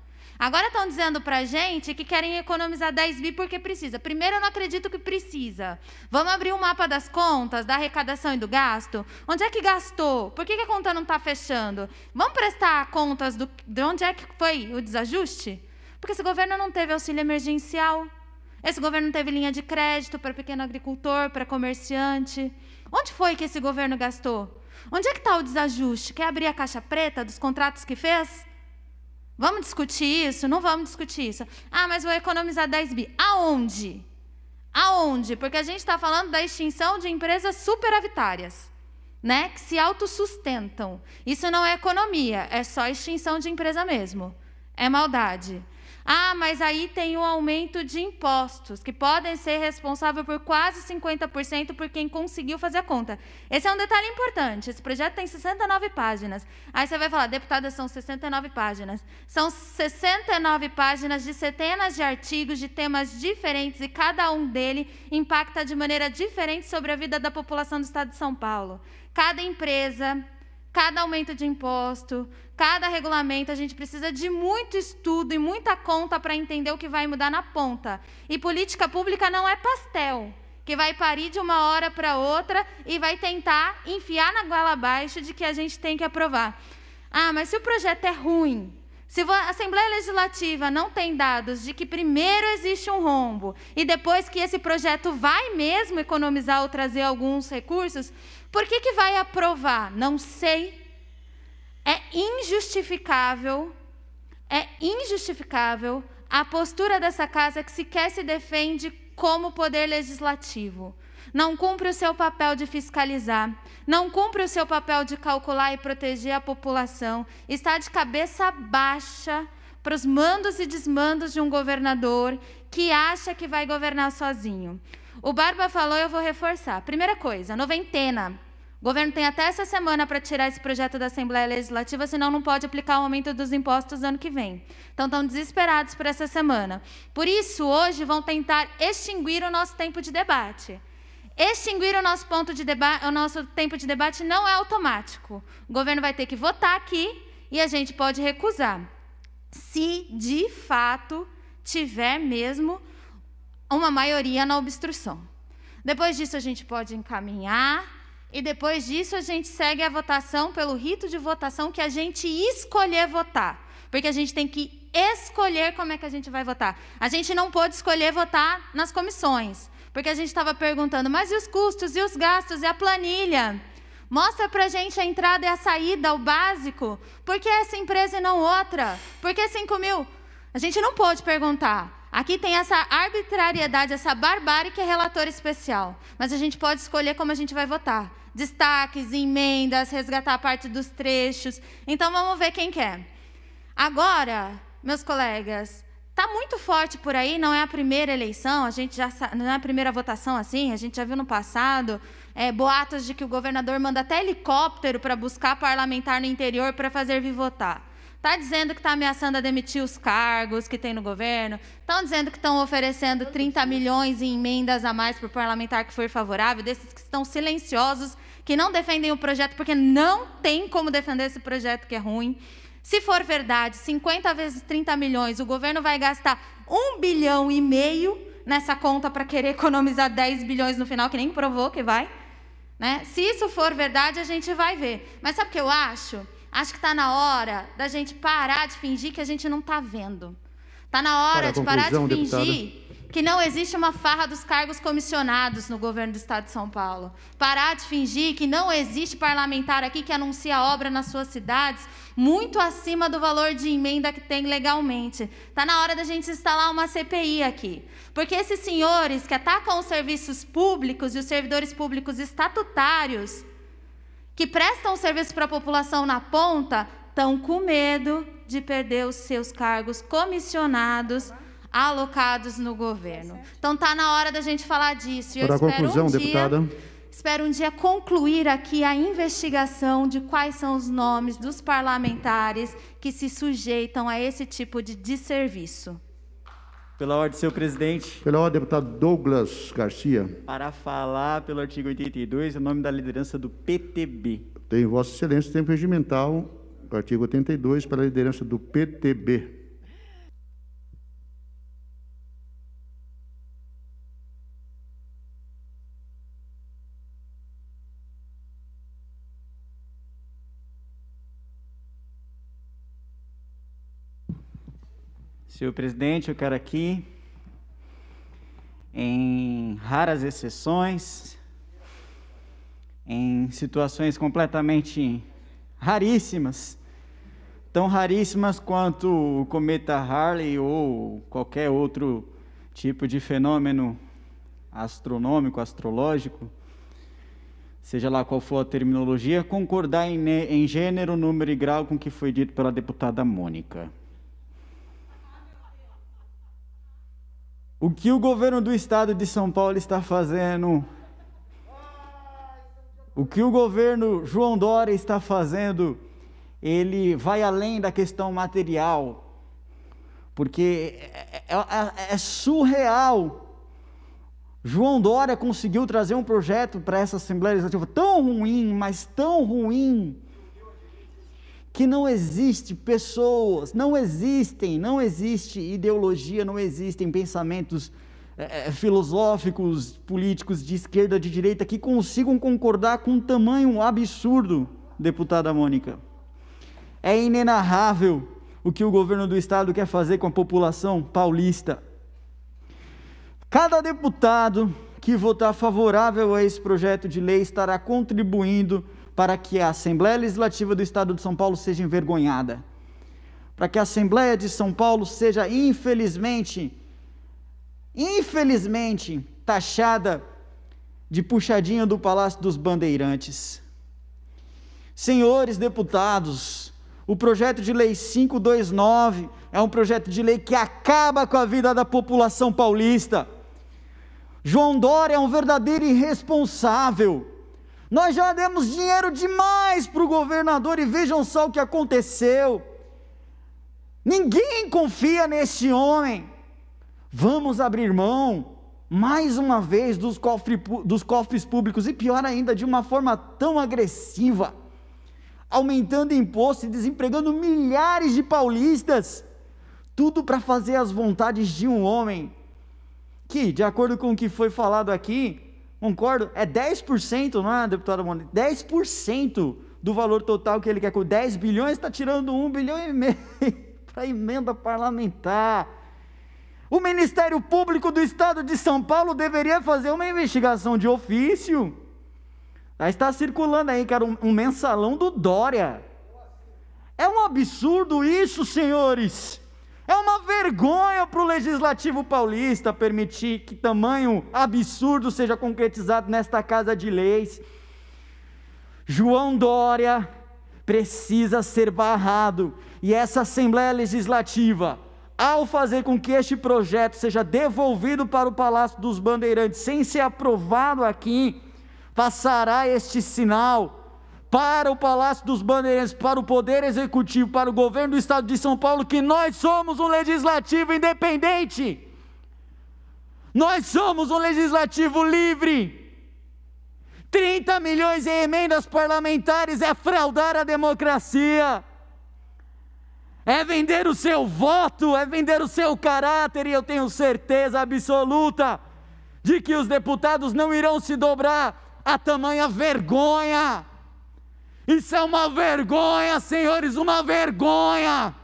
Speaker 13: Agora estão dizendo para gente que querem economizar 10 bi porque precisa. Primeiro, eu não acredito que precisa. Vamos abrir um mapa das contas, da arrecadação e do gasto? Onde é que gastou? Por que, que a conta não está fechando? Vamos prestar contas do, de onde é que foi o desajuste? Porque esse governo não teve auxílio emergencial. Esse governo não teve linha de crédito para pequeno agricultor, para comerciante. Onde foi que esse governo gastou? Onde é que está o desajuste? Quer abrir a caixa preta dos contratos que fez? Vamos discutir isso? Não vamos discutir isso. Ah, mas vou economizar 10 bi. Aonde? Aonde? Porque a gente está falando da extinção de empresas superavitárias, né? que se autossustentam. Isso não é economia, é só extinção de empresa mesmo. É maldade. Ah, mas aí tem o aumento de impostos, que podem ser responsáveis por quase 50% por quem conseguiu fazer a conta. Esse é um detalhe importante. Esse projeto tem 69 páginas. Aí você vai falar, deputada, são 69 páginas. São 69 páginas de centenas de artigos de temas diferentes e cada um dele impacta de maneira diferente sobre a vida da população do estado de São Paulo. Cada empresa, cada aumento de imposto, cada regulamento, a gente precisa de muito estudo e muita conta para entender o que vai mudar na ponta. E política pública não é pastel, que vai parir de uma hora para outra e vai tentar enfiar na goela abaixo de que a gente tem que aprovar. Ah, mas se o projeto é ruim, se a Assembleia Legislativa não tem dados de que primeiro existe um rombo e depois que esse projeto vai mesmo economizar ou trazer alguns recursos, por que, que vai aprovar? Não sei. É injustificável, é injustificável a postura dessa casa que sequer se defende como poder legislativo. Não cumpre o seu papel de fiscalizar, não cumpre o seu papel de calcular e proteger a população, está de cabeça baixa para os mandos e desmandos de um governador que acha que vai governar sozinho. O Barba falou, eu vou reforçar. Primeira coisa, noventena. O governo tem até essa semana para tirar esse projeto da Assembleia Legislativa, senão não pode aplicar o aumento dos impostos ano que vem. Então, estão desesperados por essa semana. Por isso, hoje, vão tentar extinguir o nosso tempo de debate. Extinguir o nosso, ponto de debate, o nosso tempo de debate não é automático. O governo vai ter que votar aqui e a gente pode recusar. Se, de fato, tiver mesmo uma maioria na obstrução. Depois disso, a gente pode encaminhar e depois disso a gente segue a votação pelo rito de votação que a gente escolher votar. Porque a gente tem que escolher como é que a gente vai votar. A gente não pode escolher votar nas comissões. Porque a gente estava perguntando, mas e os custos, e os gastos, e a planilha? Mostra para a gente a entrada e a saída, o básico. Por que essa empresa e não outra? Por que 5 mil? A gente não pode perguntar. Aqui tem essa arbitrariedade, essa barbárie que é relator especial. Mas a gente pode escolher como a gente vai votar. Destaques, emendas, resgatar parte dos trechos. Então vamos ver quem quer. Agora, meus colegas, está muito forte por aí, não é a primeira eleição, a gente já não é a primeira votação assim, a gente já viu no passado é, boatos de que o governador manda até helicóptero para buscar parlamentar no interior para fazer vir votar. Está dizendo que está ameaçando a demitir os cargos que tem no governo. Estão dizendo que estão oferecendo 30 milhões em emendas a mais para o parlamentar que for favorável, desses que estão silenciosos, que não defendem o projeto, porque não tem como defender esse projeto que é ruim. Se for verdade, 50 vezes 30 milhões, o governo vai gastar um bilhão e meio nessa conta para querer economizar 10 bilhões no final, que nem provou que vai. Né? Se isso for verdade, a gente vai ver. Mas sabe o que eu acho? Acho que está na hora da gente parar de fingir que a gente não está vendo. Está na hora de parar de fingir deputada. que não existe uma farra dos cargos comissionados no governo do Estado de São Paulo. Parar de fingir que não existe parlamentar aqui que anuncia obra nas suas cidades muito acima do valor de emenda que tem legalmente. Está na hora da gente instalar uma CPI aqui. Porque esses senhores que atacam os serviços públicos e os servidores públicos estatutários que prestam serviço para a população na ponta estão com medo de perder os seus cargos comissionados alocados no governo. Então está na hora da gente falar disso.
Speaker 10: E eu espero conclusão, um dia, deputada.
Speaker 13: Espero um dia concluir aqui a investigação de quais são os nomes dos parlamentares que se sujeitam a esse tipo de desserviço.
Speaker 4: Pela ordem, senhor presidente.
Speaker 10: Pela ordem, deputado Douglas Garcia.
Speaker 4: Para falar pelo artigo 82, o nome da liderança do PTB.
Speaker 10: Tem Vossa Excelência, tempo regimental, artigo 82, para a liderança do PTB.
Speaker 4: Senhor presidente, eu quero aqui, em raras exceções, em situações completamente raríssimas, tão raríssimas quanto o cometa Harley ou qualquer outro tipo de fenômeno astronômico, astrológico, seja lá qual for a terminologia, concordar em, em gênero, número e grau com o que foi dito pela deputada Mônica. O que o governo do estado de São Paulo está fazendo? O que o governo João Dória está fazendo? Ele vai além da questão material, porque é, é, é, é surreal. João Dória conseguiu trazer um projeto para essa Assembleia Legislativa tão ruim, mas tão ruim, que não existe pessoas, não existem, não existe ideologia, não existem pensamentos é, filosóficos, políticos de esquerda, de direita que consigam concordar com um tamanho absurdo, deputada Mônica. É inenarrável o que o governo do estado quer fazer com a população paulista. Cada deputado que votar favorável a esse projeto de lei estará contribuindo para que a Assembleia Legislativa do Estado de São Paulo seja envergonhada, para que a Assembleia de São Paulo seja, infelizmente, infelizmente, taxada de puxadinha do Palácio dos Bandeirantes. Senhores deputados, o projeto de lei 529 é um projeto de lei que acaba com a vida da população paulista. João Dória é um verdadeiro irresponsável. Nós já demos dinheiro demais para o governador e vejam só o que aconteceu. Ninguém confia nesse homem. Vamos abrir mão, mais uma vez, dos, cofre, dos cofres públicos e, pior ainda, de uma forma tão agressiva, aumentando imposto e desempregando milhares de paulistas. Tudo para fazer as vontades de um homem que, de acordo com o que foi falado aqui, Concordo? É 10%, não é, deputada Mônica? 10% do valor total que ele quer com 10 bilhões, está tirando 1 bilhão e meio *laughs* para emenda parlamentar. O Ministério Público do Estado de São Paulo deveria fazer uma investigação de ofício. Está circulando aí, era um, um mensalão do Dória. É um absurdo isso, senhores. É uma vergonha para o legislativo paulista permitir que tamanho absurdo seja concretizado nesta casa de leis. João Dória precisa ser barrado e essa Assembleia Legislativa, ao fazer com que este projeto seja devolvido para o Palácio dos Bandeirantes sem ser aprovado aqui, passará este sinal para o Palácio dos Bandeirantes, para o Poder Executivo, para o governo do Estado de São Paulo, que nós somos um legislativo independente. Nós somos um legislativo livre. 30 milhões em emendas parlamentares é fraudar a democracia. É vender o seu voto, é vender o seu caráter, e eu tenho certeza absoluta de que os deputados não irão se dobrar a tamanha vergonha isso é uma vergonha, senhores, uma vergonha.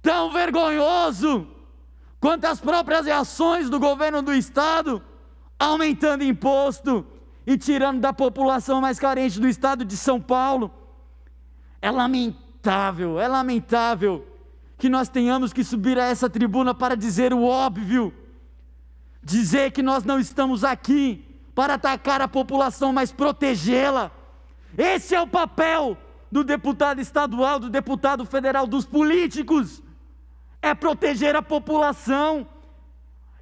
Speaker 4: Tão vergonhoso quanto as próprias ações do governo do estado, aumentando imposto e tirando da população mais carente do estado de São Paulo. É lamentável, é lamentável que nós tenhamos que subir a essa tribuna para dizer o óbvio, dizer que nós não estamos aqui para atacar a população, mas protegê-la esse é o papel do deputado estadual, do deputado federal, dos políticos. É proteger a população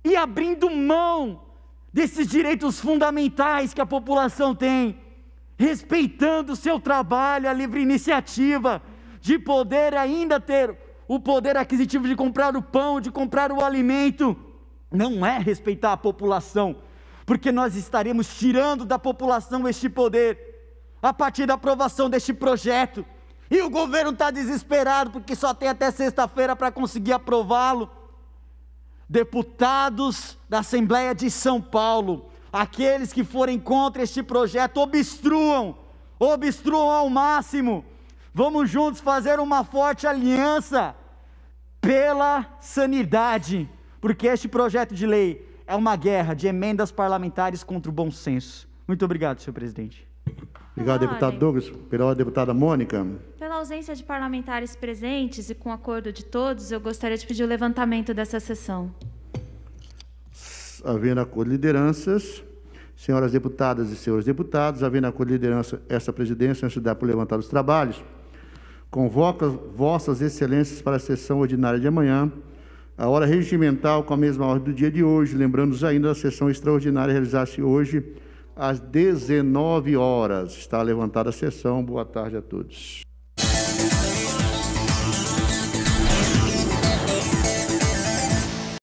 Speaker 4: e abrindo mão desses direitos fundamentais que a população tem, respeitando o seu trabalho, a livre iniciativa, de poder ainda ter o poder aquisitivo de comprar o pão, de comprar o alimento. Não é respeitar a população, porque nós estaremos tirando da população este poder a partir da aprovação deste projeto. E o governo está desesperado porque só tem até sexta-feira para conseguir aprová-lo. Deputados da Assembleia de São Paulo, aqueles que forem contra este projeto, obstruam, obstruam ao máximo. Vamos juntos fazer uma forte aliança pela sanidade, porque este projeto de lei é uma guerra de emendas parlamentares contra o bom senso. Muito obrigado, senhor presidente.
Speaker 10: Obrigado, deputado Douglas. Pela deputada Mônica.
Speaker 13: Pela ausência de parlamentares presentes e com acordo de todos, eu gostaria de pedir o levantamento dessa sessão.
Speaker 10: Havendo acordo de lideranças, senhoras deputadas e senhores deputados, havendo acordo de liderança, esta presidência, antes de dar por levantar os trabalhos, convoca vossas excelências para a sessão ordinária de amanhã, a hora regimental com a mesma ordem do dia de hoje, lembrando-nos ainda da sessão extraordinária realizar-se hoje, às 19 horas. Está levantada a sessão. Boa tarde a todos.